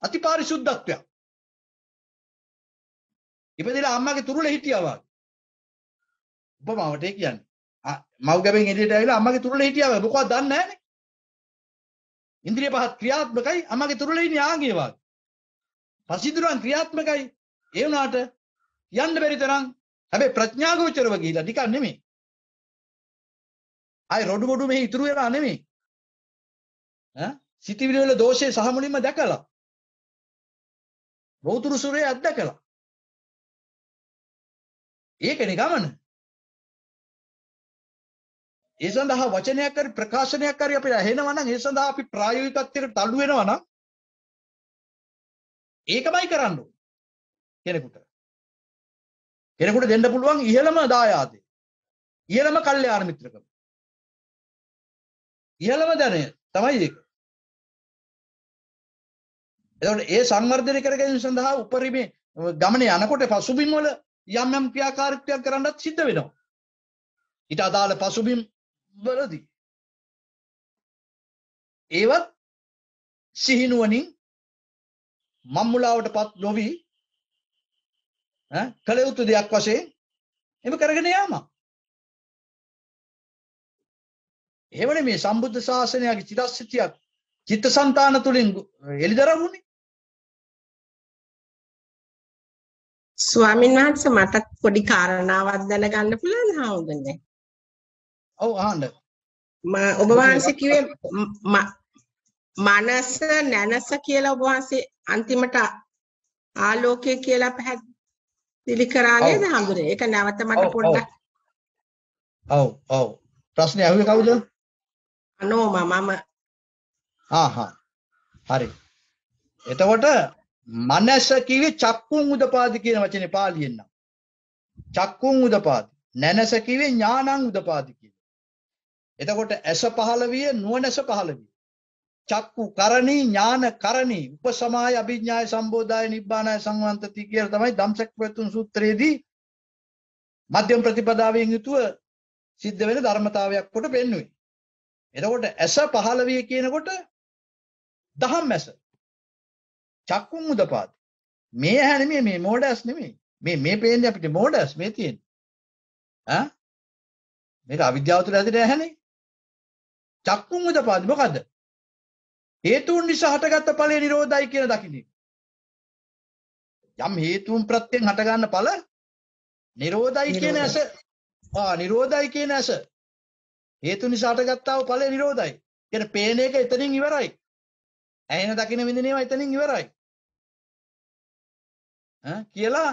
අතිපාරිශුද්ධත්වයක්. ඉපදිලා අම්මගේ තුරුල හිටියා වගේ. උපමාවට ඒ කියන්නේ. ආ, මව් ගැබෙන් එළියට ඇවිල්ලා අම්මගේ තුරුල හිටියා වගේ. මොකවත් දන්නේ නැහනේ. ඉන්ද්‍රිය පහත් ක්‍රියාත්මකයි අම්මගේ තුරුල ඉන්නේ ආගේ වගේ. පසිදුරන් ක්‍රියාත්මකයි. ඒ වුණාට යන්න බැරි තරම් හැබැයි ප්‍රඥා ගෝචරව ගිහිලා නිකන් නෙමෙයි. ආයි රොඩු බොඩු මෙහි ඉතුරු වෙලා නෙමෙයි. ඈ සිටිවිලි වල දෝෂේ සහ මුලින්ම දැකලා රෝතුරු සුරේ අත්දකලා ඒකනේ ගමන. ඒ සඳහා වචනයක් හරි ප්‍රකාශනයක් හරි අපිට ඇහෙනවා නම් ඒ සඳහා අපි ප්‍රායෝගිකත්වයට තල්ලු වෙනවා නම් ඒකමයි කරන්න ඕනේ කෙනෙකුට. කෙනෙකුට දෙන්න පුළුවන් ඉහළම දායාදේ ඉහළම කල්යාණ මිත්‍රකම. ඉහළම ධනය. තමයි ඒක. එතකොට ඒ සංවර්ධනය කර ගැනීම සඳහා උපරිමේ ගමනේ යනකොට පසුබිම් වල යම් යම් ක්‍රියාකාරීත්වයක් කරන්නත් සිද්ධ වෙනවා. ඊට අදාළ පසුබිම් වලදී ඒවත් සිහිනුවණින් මම්මුලාවටපත් නොවි ඈ කළ යුතු දෙයක් වශයෙන් එම කරගෙන යාම. එහෙමනේ මේ සම්බුද්ධ ශාසනයගේ චිරස්ථිතියක් චිත්තසංතාන තුලින් එළිදරවුනේ. ස්වාමීන් වහන්සේ මට පොඩි කාරණාවක් දැනගන්න පුළුවන් හාමුදුරනේ. ඔව් අහන්න. ම- ඔබ වහන්සේ කිව්වේ මනස නැනස කියලා ඔබ වහන්සේ අන්තිමට ආලෝකය කියලා පැහැදිලි කරා නේද හාමුදුරනේ? ඒක නැවත මට. පොඩ්ඩක් ඔව් ඔව්. ප්‍රශ්නේ අහුවේ කවුද? අනෝම මම ආහා. හරි. එතකොට මනස කිව්වේ චක්කුන් උදපාදි කියන වචනේ පාලියෙන් නම්. චක්කුන් උදපාදි. නැනස කිව්වේ ඥානං උදපාදි කියන. එතකොට ඇස පහළ විය නුවණැස පහළ විය. චක්කු කරණී ඥාන කරණී උපසමාය අභිඥාය සම්බෝධාය නිබ්බානාය සංවන්තති කියලා තමයි ධම්සක් ප්‍රතුන් සූත්‍රයේදී මධ්‍යම ප්‍රතිපදාවෙන් යුතුව සිද්ධ වෙන ධර්මතාවයක් කොට පෙන්වුවේ. එතකොට ඇස පහළ විය කියනකොට දහම් ඇස චක්කුම් උදපාද මේ ඇහැ නෙමෙයි මේ මෝඩ ඇස් නෙමෙයි. මේ මේ පේන්නේ අපිට මෝඩ ඇස් මේ තියෙන්නේ. ඈ මේක අවිද්‍යාව තුළ ඇතින ඇහැනේ. චක්කුම් උදපාදි මොකද්ද? හේතුන් නිසා හටගත්ත ඵලය නිරෝධයි කියන දකින්නේ. යම් හේතුන් ප්‍රත්‍යයෙන් හටගන්න ඵල නිරෝධයි කියන ඇස. ආ නිරෝධයි කියන ඇස. හේතු නිසා හටගත්තා වූ ඵලය නිරෝධයි. කියන පේන එක එතනින් ඉවරයි ඇහෙන දකින විඳින ඒවා එතනින් ඉවරයි? කියලා?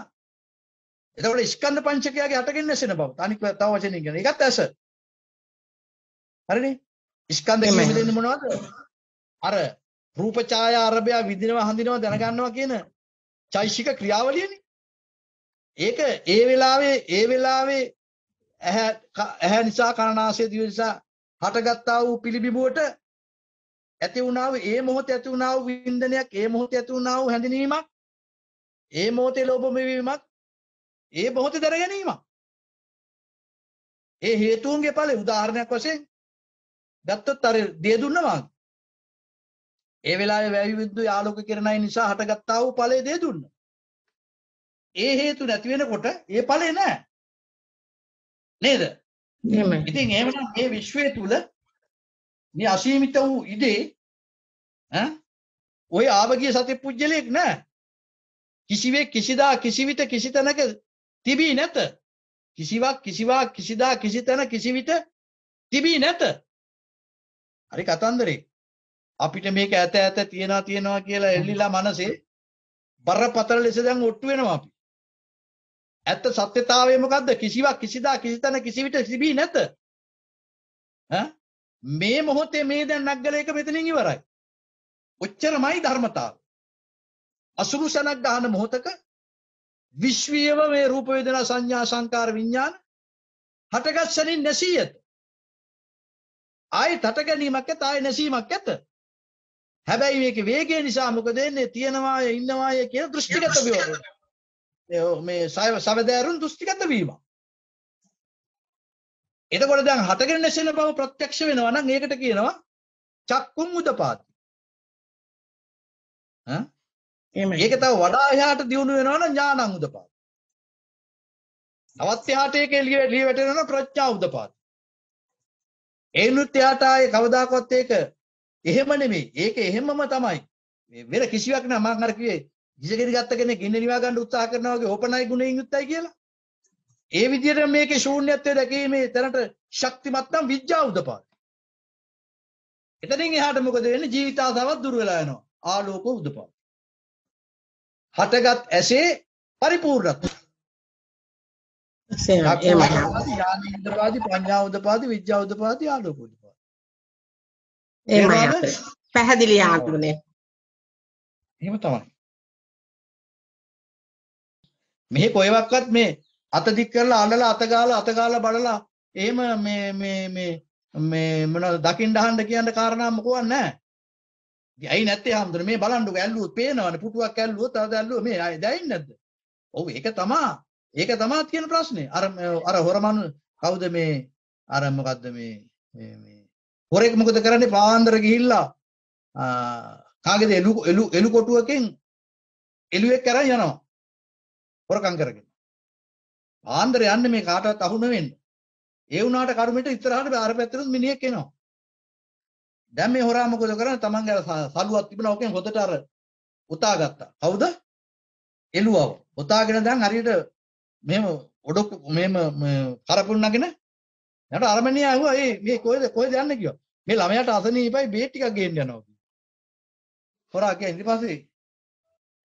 එතකොට ස්කන්ධ පංචකයගේ හටගෙන නැසෙන බව. තනික තව වචනින් කියන ඒකත් ඇස. හරිනේ? ස්කන්ධ. කියන්නේ මොනවද? අර රූප ඡායා අරබය විඳිනවා හඳිනවා දැනගන්නවා කියන චෛසික ක්‍රියාවලියනේ. ඒක ඒ වෙලාවේ ඒ වෙලාවේ ඇහැ නිසා කනනාසය දිව නිසා හටගත්තා වූ පිළිබිඹුවට ඇති වුණා වූ ඒ මොහොතේ ඇති වුණා වූ වින්දනයක් ඒ මොහොතේ ඇති වුණා වූ හැඳිනීමක් ඒ මොහොතේ ලෝභ මෙවීමක් ඒ මොහොතේ දැන ගැනීමක් ඒ හේතුන්ගේ ඵලෙ උදාහරණයක් වශයෙන් ගත්තොත් අර දිය දුන්නා ඒ වෙලාවේ වැවි විද්දු ආලෝක කිරණයි නිසා හටගත්තා වූ ඵලය දිය දුන්න. ඒ හේතු නැති වෙනකොට ඒ ඵලෙ නැහැ. නේද? ඉතින් එහෙමනම් මේ විශ්වය තුල මේ අසීමිත වූ ඉදේ ඈ? ඔය ආවගිය සත්‍ය පුජ්‍යලයක් නෑ. කිසිවෙක් කිසිදා කිසිවිට කිසි තැනක තිබී නැත. කිසිවක් කිසිවා කිසිදා කිසි තැන කිසිවිට තිබී නැත. හරි කතන්දරේ. අපිට මේක ඇත ඇත තියනවා තියනවා කියලා එල්ලිලා මනසේ බරපතල ලෙස දැන් ඔට්ටු වෙනවා අපි. ඇත්ත සත්‍යතාවය මොකද්ද? කිසිවක් කිසිදා කිසි තැන කිසිවිට තිබී නැත. ඈ? මේ මොහොතේ මේ දැන් නැග්ගල එක මෙතනින් ඉවරයි. ඔච්චරමයි ධර්මතාව. අසුරු සැනක් ගහන මොහොතක විශ්වීයව මේ රූප වේදනා සංඥා සංකාර විඥාන හටගත් සැනින් නැසී ඇත. ආයෙත් හට ගැනීමක් ඇත ආයෙ නැසීමක් ඇත. හැබැයි මේක වේගය නිසා මොකද වෙන්නේ තියෙනවා ඉන්නවා කියන දෘෂ්ටිගත විවරය. මේ සවදෑරුන් දෘෂ්ටිගත වීම. එතකොට දැන් හටගෙන නැසෙන බව ප්‍රත්‍යක්ෂ වෙනවා නම් ඒකට කියනවා චක්කුම් උදපාති. එහෙමයි. ඒක තව වඩා එහාට දියුණු වෙනවා නම් ඥානං උදපාති. තවත් එහාට ඒක එළිය එළිය වැටෙනවා ප්‍රඥා උදපාති. ඒනුත් එහාට ආයේ කවදාකවත් ඒක එහෙම නෙමෙයි. ඒක එහෙමම තමයි. මේ වෙන කිසිවක් නෑ මම අර කිව්වේ ජීසගෙඩි ගත්ත කෙනෙක් ඉන්න නිවා ගන්න උත්සාහ කරනවා වගේ ඕපනයි ගුණයෙන් යුක්තයි කියලා. ඒ විදිහට මේකේ ශූන්‍යත්වය දැකීමේ තැනට ශක්තිමත් නම් විඥා උදපාති. එතනින් එහාට මොකද වෙන්නේ ජීවිතාසාවත් දුර වෙලා යනවා. ආලෝක උදපාති. හටගත් ඇසේ පරිපූර්ණත්වය. ඥාන උදපාදි ප්‍රඥා උදපාදි විද්‍යා උදපාදි ආලෝක උදපාදි. එහෙමයි. පැහැදිලි ආතුනේ. එහෙම තමයි. මෙහි කොයිවක්වත් මේ අත දික් කරලා අඬලා අත ගාලා අත ගාලා බලලා එහෙම මේ මේ මේ මේ මොනවද දකින්න අහන්න කියන කාරණා මොකවත් නැහැ. ඇයි නැත්තේ හැමදෙර මේ බලන්නකො ඇල්ලුවොත් පේනවනේ පුටුවක් ඇල්ලුවොත් තවද ඇල්ලුවොත් මේ ආයේ දැයින්නේ නැද්ද? ඔව් ඒක තමා. ඒක තමා තියෙන ප්‍රශ්නේ. අර අර හොරමනු කවුද මේ අර මොකද්ද මේ මේ මේ හොරෙක් මොකද කරන්නේ පාන්දර ගිහිල්ලා ආ කාගේද එලු එලු එලු කොටුවකින් එළුවෙක් කරන් යනවා. හොරකම් කරගෙන. ආන්දර යන්නේ මේ කාටවත් අහු නොවෙන්න. ඒ වුණාට කරුමෙට ඉස්සරහට අර පැත්තට මිනිහෙක් එනවා. දැන් මේ හොරා මොකද කරන්නේ? තමන්ගේ අර ස- සලුවක් තිබුණා ඔකෙන් හොදට අර උතා ගත්තා. කවුද? එළුවව. උතාගෙන දැන් හරියට මෙහෙම ඔඩොක් මෙහෙම කරපුල් නගෙන යට අරමණිය ඇහුවා ඒ මේ කොහෙද කොහෙද යන්නේ කිව්වා. මේ ළමයාට අසනීපයි බේත් ටිකක් ගේන්න යනවා. හොරා කියන්නේ ඊට පස්සේ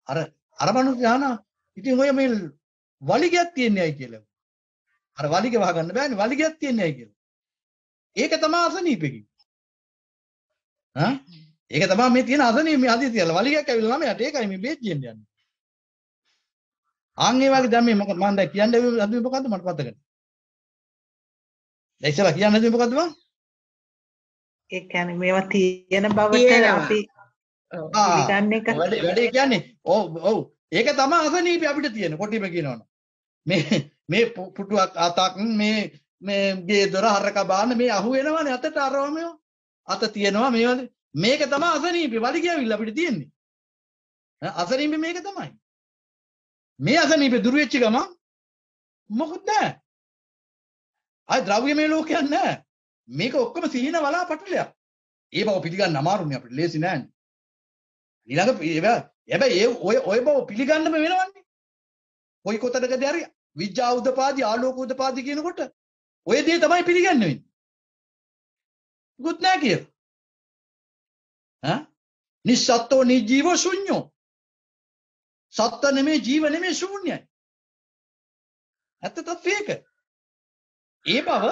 අර අර මනුස්සය අහනවා ඉතින් ඔය මේ වලිගයක් තියන්නේ ඇයි කියලා. අර වලිග වහගන්න බෑනේ වලිගයක් තියන්නේ ඇයි කියලා. ඒක තමයි අසනීපෙකි. හා? ඒක තමයි මේ තියෙන අසනීප මේ හදිසි කියලා වලිගයක් ඇවිල්ලා ළමයාට ඒකයි මේ බේත් කියන්න යන්නේ. ආන් ඒ වගේ දැන් මේ මොකද මම දැන් කියන්නේ හදුවේ මොකද්ද මට නැහැ. දැන් ඉස්සලා කියන්න හදුවේ මොකද්ද මම? ඒ කියන්නේ මේවා තියෙන බවට. අපි ආ. පිළිගන්න එක වැඩේ කියන්නේ ඔව් ඔව් ඒක තමයි අසනීපي අපිට තියෙන කොටිම කියනවනේ මේ මේ පුටුවක් අතක් මේ මේ ගේ දොර හරක බාන්න මේ අහු වෙනවනේ අතට අරවමයෝ අත තියෙනවා මේවද? මේක තමයි අසනීපි. වලිගයවිල්ල අපිට තියෙන්නේ. අසනීපි මේක තමයි. මේ අසනීපි දුර වෙච්ච ගමන් මොකුත් නැහැ. ආයි ද්‍රව්‍යමය ලෝකයක් නැහැ. මේක ඔක්කොම සිහින වලා පටලයක්. ඒ බව පිළිගන්න අමාරුනේ අපිට ලේසි නෑනේ. ඊළඟ හැබැයි ඒ ඔය ඔය බව පිළිගන්නම වෙනවන්නේ. කොයි කොතනකද හරි විද්‍යා උදපාදි ආලෝක උදපාදි කියනකොට ඔය දේ තමයි පිළිගන්න වෙන්නේ. ගුත් නෑ කියලා. ඈ නිස්සත්ත්ව නිජීව ශුන්‍යෝ. සත්ත්ව නෙමේ ජීව නෙමේ ශූන්‍යයි. ඇත්ත තත්ත්වයක. ඒ බව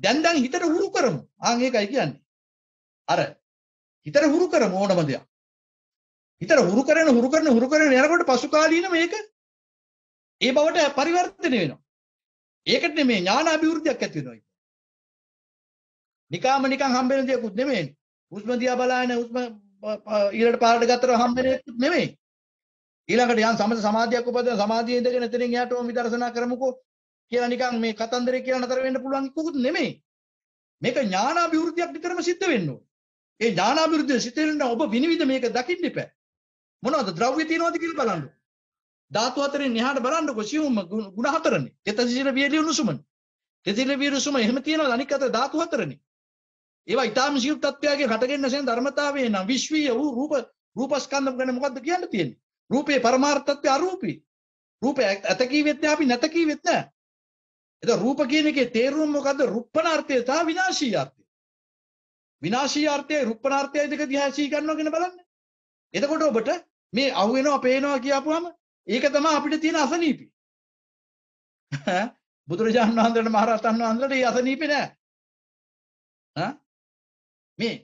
දැන් දැන් හිතට හුරු කරමු. ආන් ඒකයි කියන්නේ. අර හිතට හුරු කරමු ඕනම දෙයක්. හිතට හුරු කරන හුරු කරන හුරු කරන යනකොට පසු කාලීන මේක ඒ බවට පරිවර්තනය වෙනවා. ඒකට නෙමේ ඥාන අභිවෘද්ධියක් ඇති වෙනවා. නිකාම නිකන් හම්බෙන දෙයක්ුත් නෙමෙයි. හුස්ම දිහා බලාගෙන හුස්ම ඊළට පාරට ගත්තර හම්බෙන එකකුත් නෙමෙයි. ඊළඟට යන් සමත සමාධියක් උපදින සමාධියේ ඉඳගෙන එතනින් එහාටම විදර්ශනා කරමුකෝ කියලා නිකන් මේ කතන්දරේ කියලා නතර වෙන්න පුළුවන් එකකුත් නෙමෙයි. මේක ඥානාභිවෘද්ධියක් නිතරම සිද්ධ වෙන්න ඕනේ. ඒ ඥානාභිවෘද්ධිය සිද්ධ වෙන්න ඔබ විනිවිද මේක දකින්න එපා. මොනවද ද්‍රව්‍ය තියනවද කියලා බලන්න. ධාතු හතරෙන් එහාට බලන්නකො සියුම් ගුණ හතරනේ. තෙතසිර වියලි උණුසුමනේ. තෙතිල විරුසුම එහෙම තියෙනවද අනික් අත ධාතු හතරනේ. ඒවා ඊටාම සියුම් තත්වයන්ගේ හටගෙන නැසෙන ධර්මතාවය නම් විශ්වීය වූ රූප රූපස්කන්ධ ගැන මොකද්ද කියන්න තියෙන්නේ? රූපේ පරමාර්ථත්වය අරූපී. රූපය ඇත කීවෙත් නෑ අපි නැත කීවෙත් නෑ. එතකොට රූප කියන එකේ තේරුම මොකද්ද? රුප්පනාර්ථය සහ විනාශී අර්ථය. විනාශී අර්ථයයි රුප්පනාර්ථයයි දෙක දිහා සී ගන්නවා කියන බලන්න. එතකොට ඔබට මේ අහුවෙනවා පේනවා කියපුවම ඒක තමයි අපිට තියෙන අසනීපි. බුදුරජාණන් වහන්සේට මහරහතන් වහන්සේට ඒ අසනීපි නෑ. මේ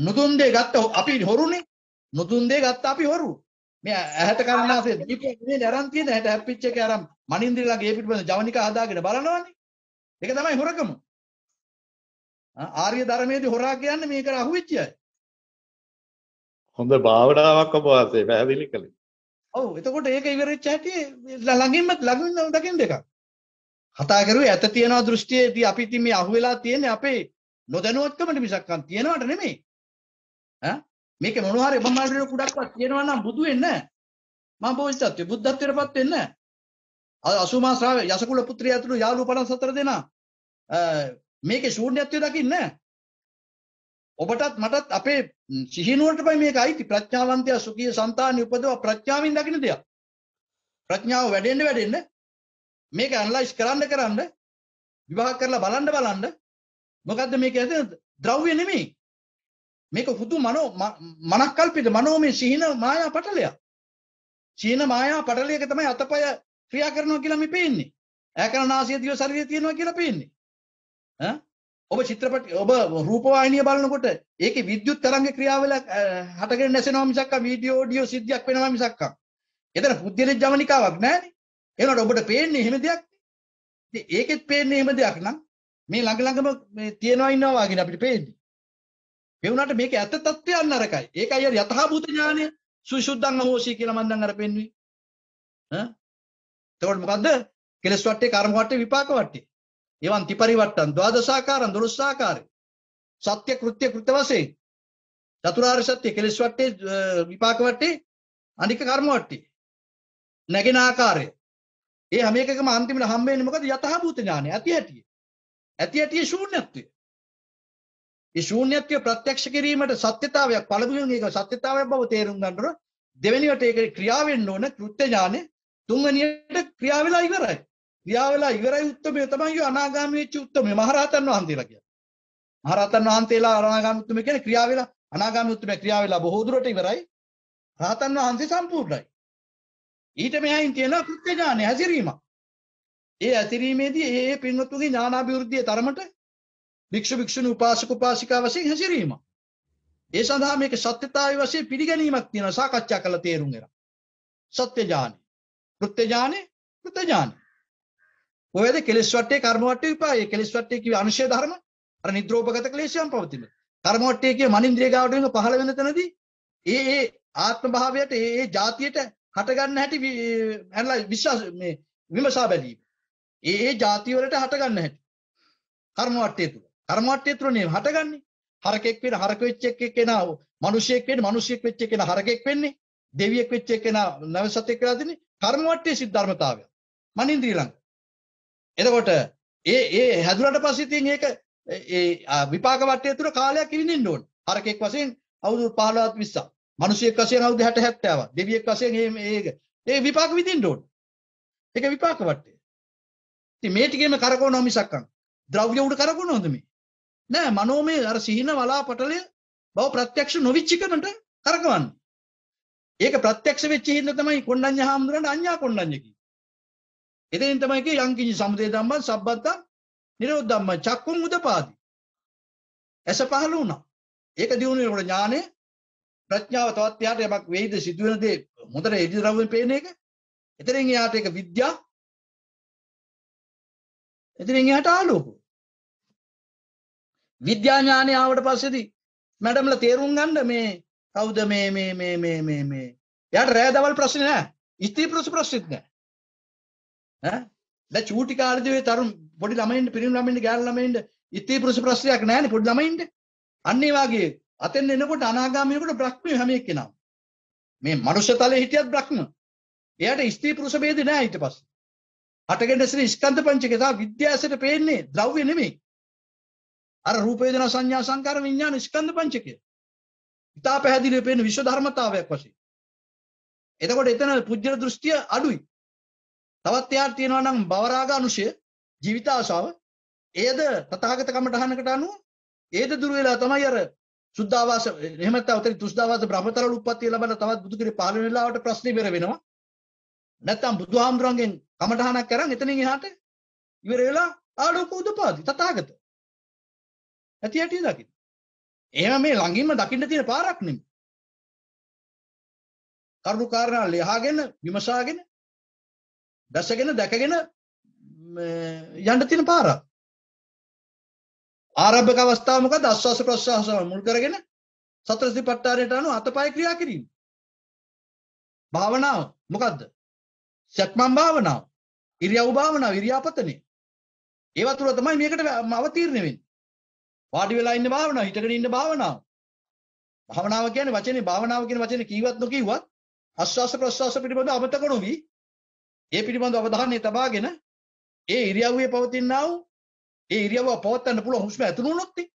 නුදුන් දේ ගත්ත අපි හොරුනේ. නුදුන් දේ ගත්ත අපි හොරු. මේ ඇහැට කරන්නාසේ දීපේ මේ අරන් තියෙන ඇහැට හැප්පිච්ච එක අරන් මනින්ද්‍රි ළඟ ඒ පිටිපස්ස ජවනිකා හදාගෙන බලනවනේ. ඒක තමයි හොරකම. ආර්ය ධර්මයේදී හොරා කියන්නේ මේකට අහුවෙච්ච අය. හොඳ භාවනාවක් ඔබ වාසේ පැහැදිලි කළේ. ඔව් එතකොට ඒක ඉවරෙච්ච හැටි ළඟින්ම ළඟින්ම දකින්න දෙකක්. කතා කරුවේ ඇත තියනවා දෘෂ්ටියේදී අපි ඉතින් මේ අහුවෙලා තියෙන්නේ අපේ නොදැනුවත්කමට මිසක් අන් තියනවට නෙමෙයි. ඈ මේක මොන හරි බම්මාඩිර කුඩක්වත් තියනවා නම් බුදු වෙන්නේ නැහැ. මම බෝසත්ත්වය බුද්ධත්වයටපත් වෙන්නේ නැහැ. අසුමා ශ්‍රාව යසකුල පුත්‍රය ඇතුළු යාළුවෝ 54 දෙනා මේකේ ශූන්‍යත්වය දකින්නේ නැහැ. ඔබටත් මටත් අපේ සිහිනුවටමයි මේක අයිති ප්‍රඥාවන්තයා සුඛී సంతානි උපදව ප්‍රඥාවෙන් දකින්න දෙයක්. ප්‍රඥාව වැඩෙන්න වැඩෙන්න මේක ඇනලයිස් කරන්න කරන්න විවාහ කරලා බලන්න බලන්න මොකද්ද මේක ඇතුළේ ද්‍රව්‍ය නෙමෙයි. මේක හුදු මනෝ මනක්කල්පිත මනෝමය සිහින මායා පටලයක්. සිහින මායා පටලයක තමයි අතපය ක්‍රියා කරනවා කියලා මේ පේන්නේ. ඈකරනාසිය දිව ශරීරය තියෙනවා කියලා පේන්නේ. ඈ ඔබ චිත්‍රපට ඔබ රූපවාහිනිය බලනකොට ඒකේ විද්‍යුත් තරංග ක්‍රියාවල හටගෙන නැසෙනවා මිසක් වීඩියෝ ඔඩියෝ සිද්ධියක් වෙනවා මිසක්. එතන පුද්ගලික ජවනිකාවක් නැහැනේ. ඒනකොට ඔබට පේන්නේ එහෙම දෙයක්. ඉතින් ඒකෙත් පේන්නේ එහෙම දෙයක් නම් මේ ළඟ ළඟම මේ තියනවා ඉන්නවා වගේ අපිට පේන්නේ. ඒ වුණාට මේක ඇත්ත తත්වයක් නරකයි. ඒකයි අර යථාභූත ඥානය සුසුද්ධං හෝසි කියලා මම දැන් අර පෙන්වුවේ. ඈ එතකොට මොකද්ද? කෙලස් වට්ටේ කර්ම වට්ටේ විපාක වට්ටේ. එවන් ත්‍රිපරිවට්ටන් ද්වාදසාකාරං දොළොස්සාකාරය. සත්‍ය කෘත්‍ය කෘත්‍ය වශයෙන් චතුරාර්ය සත්‍ය කෙලස් වට්ටේ විපාක වට්ටේ අනික කර්ම වට්ටේ. නැගෙන ආකාරය. ඒ හැම එකකම අන්තිමට හම්බ වෙන්නේ මොකද? යථාභූත ඥානය. ඇති හැටි. ඇති හැටි ශූන්‍යත්වය. ඒ ශූන්‍යත්වය ප්‍රත්‍යක්ෂ කිරීමට සත්‍යතාවයක් පළමුවෙන් ඒක සත්‍යතාවයක් බව තේරුම් ගන්න ඕන. දෙවෙනිවට ඒක ක්‍රියා වෙන්න ඕන කෘත්‍ය ඥානෙ. තුන්වෙනියට ක්‍රියා වෙලා ඉවරයි. ක්‍රියා වෙලා ඉවරයි උත්තමය තමයි අනාගාමී වෙච්ච උත්තමය මහරහතන් වහන්සේලා කියන්නේ. මහරහතන් වහන්සේලා අනාගාමී උත්තමය කියන්නේ ක්‍රියා වෙලා අනාගාමී උත්තමය ක්‍රියා වෙලා බොහෝ දුරට ඉවරයි. රහතන් වහන්සේ සම්පූර්ණයි. ඊට මෙහායින් තියෙන කෘත්‍ය ඥානය හැසිරීමක්. ඒ හැසිරීමේදී ඒ ඒ පින්වත්තුගේ ඥානාභිවෘද්ධිය තරමට භික්ෂු භික්ෂුණී උපාසක උපාසිකා වශයෙන් හැසිරීම. ඒ සඳහා මේක සත්‍යතාවය වශයෙන් පිළිගැනීමක් තියෙනවා සාකච්ඡා කරලා තේරුම් ගන්න. සත්‍ය ඥානෙ. කෘත්‍ය ඥානෙ, කෘත්‍ය ඥානෙ. ඔයද කෙලස් වට්ටේ කර්ම වට්ටේ විපාය. කෙලස් වට්ටේ කිව්වේ අනුශය ධර්ම. අර නිද්‍රෝපගත ක්ලේශයන් පවතින. කර්ම වට්ටේ කිය මනින්ද්‍රිය ගාවට වෙන පහළ වෙන තැනදී ඒ ඒ ආත්ම භාවයට ඒ ඒ જાතියට හට ගන්න හැටි ඇනලයි විශ්වාස මේ විමසා බැලීම. ඒ ඒ ಜಾති වලට හට ගන්න හැටි. කර්ම වට්ටේ තුල. කර්ම වට්ටේ තුල නේ හටගන්නේ. හරකෙක් වෙන හරක වෙච්ච එක්ක කෙනා මිනිසෙක් වෙන්න මිනිසෙක් වෙච්ච කෙනා හරකෙක් වෙන්නේ. දෙවියෙක් වෙච්ච කෙනා නවසතෙක් වෙලා දෙන්නේ. කර්ම වට්ටේ සිද්ධාර්මතාවය. මනින්ද්‍රිය ළඟ. එතකොට ඒ ඒ හැදුනට පස්සේ ඉතින් ඒක ඒ- ඒ ආ, විපාක වටය තුර කාලයක් ඉවිඳින්න ඕන. හරකෙක් වශයෙන් අවුරුදු 15ක් 20ක්. මිනිසෙක් වශයෙන් අවුරුදු 60 70ක්. දෙවියෙක් වශයෙන් ඒ ඒක ඒ විපාක විඳින්න ඕන. ඒක විපාක වටය. ඉතින් මේ ටිකේම කරකවනවා මිසක්කම්. ද්‍රව්‍ය උඩ කරකවනවද මේ? නෑ මනෝමය අර සිහින වලා පටලය බව ප්‍රත්‍යක්ෂ නොවිච්ච කමට කරකවන්නේ. ඒක ප්‍රත්‍යක්ෂ වෙච්ච හින්දා තමයි කොණ්ඩඤ්ඤ හාමුදුරන්ට අඤ්ඤා කොණ්ඩඤ්ඤ කිව්වේ. එතෙන් තමයි කිය යංකිඤ්ඤ සමුදය ධම්මං සබ්බත්තං නිරෝධ ධම්මං චක්කුම් උදපාදි. ඇස පහළ වුණා. ඒක දිනු වෙනකොට ඥානය ප්‍රඥාව තවත් එහාට යමක් වෙයිද සිදුවෙන දේ හොඳට එදි ද්‍රව්‍යෙන් පේන එක. එතනින් එහාට ඒක විද්‍යා. එතනින් එහාට ආලෝක. විද්‍යා ඥානය ආවට පස්සේදී මැඩම්ලා තේරුම් ගන්න මේ කවුද මේ මේ මේ මේ මේ මේ එයාට රෑ දවල් ප්‍රශ්නේ නෑ. ස්ත්‍රී පුරුෂ ප්‍රශ්නෙත් නෑ. ඈ දැන් චූටි කාලේදී ඔය තරුණ පොඩි ළමයින්ට පිරිමි ළමයින්ට ගෑනු ළමයින්ට ස්ත්‍රී පුරුෂ ප්‍රශ්නයක් නෑනේ පොඩි ළමයින්ට. අන්න ඒ වගේ අතෙන් එනකොට අනාගාමී වෙනකොට බ්‍රහ්මිය හැම එක්කෙනාම. මේ මනුෂ්‍ය තලයේ හිටියත් බ්‍රහ්ම. එයාට ස්ත්‍රී පුරුෂ ભેද නෑ ඊට පස්සේ. හටගෙන ඉස්සර ස්කන්ධ පංචකය තමයි විද්‍යාසයට පේන්නේ ද්‍රව්‍ය නෙමෙයි. අර රූප වේදනා සංඥා සංකාර විඥාන ස්කන්ධ පංචකය. ඉතා පැහැදිලිව පේන විශ්ව ධර්මතාවයක් වශයෙන්. එතකොට එතන පුජ්‍යල දෘෂ්ටිය අඩුයි. තවත් එයාට තියෙනවා නම් භවරාග අනුශය ජීවිත ආශාව ඒද තථාගත කමඨහනකට අනුව ඒද දුර වෙලා තමයි අර සුද්ධාවාස එහෙම නැත්නම් උතන තුෂ්දාවාස බ්‍රහ්මතරවල උප්පත්තිය ලබන තවත් බුදු කෙරේ පහළ වෙන වෙලාවට ප්‍රශ්නේ ඉවර වෙනවා. නැත්නම් බුදුහාමුදුරන්ගෙන් කමඨහනක් කරන් එතනින් එහාට ඉවර වෙලා ආලෝක උදපාදි තථාගත. ඇති ඇටි දකින්න. එහෙම මේ ළඟින්ම දකින්න තියෙන පාරක් නෙමෙයි. කරුණු කාරණා ලියාගෙන විමසාගෙන දැසගෙන දැකගෙන මේ යන්න තියෙන පාරක්. ආරම්භක අවස්ථාව මොකද? ආස්වාස ප්‍රස්වාස මුල් කරගෙන සතර සතිපට්ඨානයට අනුව අතපය ක්‍රියා කිරීම. භාවනාව මොකද්ද? සක්මන් භාවනාව. ඉරියව් භාවනාව, ඉරියාපතනේ. ඒවා තුල තමයි මේකට අවතීර්ණ වෙන්නේ. වාඩි වෙලා ඉන්න භාවනාව, හිටගෙන ඉන්න භාවනාව. භාවනාව කියන්නේ වචනේ භාවනාව කියන වචනේ කීවත් නොකීවත් ආස්වාස ප්‍රස්වාස පිළිබඳව අමතක නොවි ඒ පිළිබඳව අවධානය තබාගෙන ඒ ඉරියව්වේ පවතිනා වූ ඒ ඉරියව්ව පවත්වන්න පුළුවන් හුස්ම ඇතුළු වුණොත් නේ.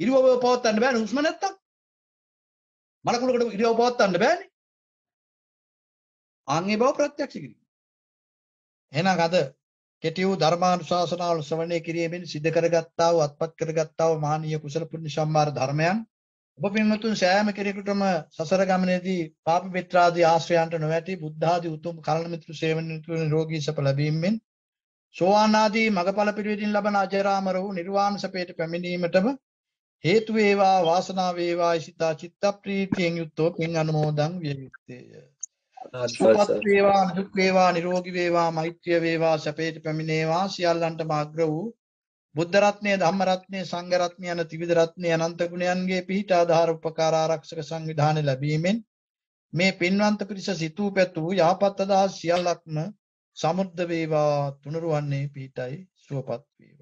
ඉරියව්ව පවත්වන්න බෑනේ හුස්ම නැත්තම්. මලකුණකට ඉරියව්ව පවත්වන්න බෑනේ. ආන්ගේ බව ප්‍රත්‍යක්ෂ කිරීම. එහෙනම් අද කෙටි වූ ධර්මානුශාසනාවල ශ්‍රවණය කිරීමෙන් සිද්ධ කරගත්තා වූ අත්පත් කරගත්තා වූ මානීය කුසල පුණ්‍ය සම්මාර ධර්මයන් ඔබ පින්වතුන් සෑම කෙනෙකුටම සසර ගමනේදී පාප මිත්‍රාදී ආශ්‍රයන්ට නොවැටි බුද්ධ ආදී උතුම් කලණ මිත්‍ර සේවනයෙන් නිරෝගී සප ලැබීමෙන් සෝවාන් ආදී මගඵල පිරිවෙදින් ලබන අජරාමර වූ නිර්වාණ සපයට පැමිණීමටම හේතු වේවා වාසනාව වේවා ඊසිතා චිත්ත ප්‍රීතියෙන් යුක්තව පින් අනුමෝදන් විය යුත්තේය. සුවපත් වේවා දුක් වේවා නිරෝගී වේවා මෛත්‍රිය වේවා සපයට පැමිණේවා සියල්ලන්ටම අග්‍ර වූ බුද්ධ රත්නය ධම්ම රත්නය සංඝ රත්නය යන ත්‍රිවිධ රත්නය අනන්ත ගුණයන්ගේ පිහිට ආධාර උපකාර ආරක්ෂක සංවිධානය ලැබීමෙන් මේ පින්වන්ත පිරිස සිතූ පැතූ යහපත් අදහස් සියල්ලක්ම සමුද්ද වේවා තුනුරුවන්නේ පිහිටයි සුවපත් වේවා.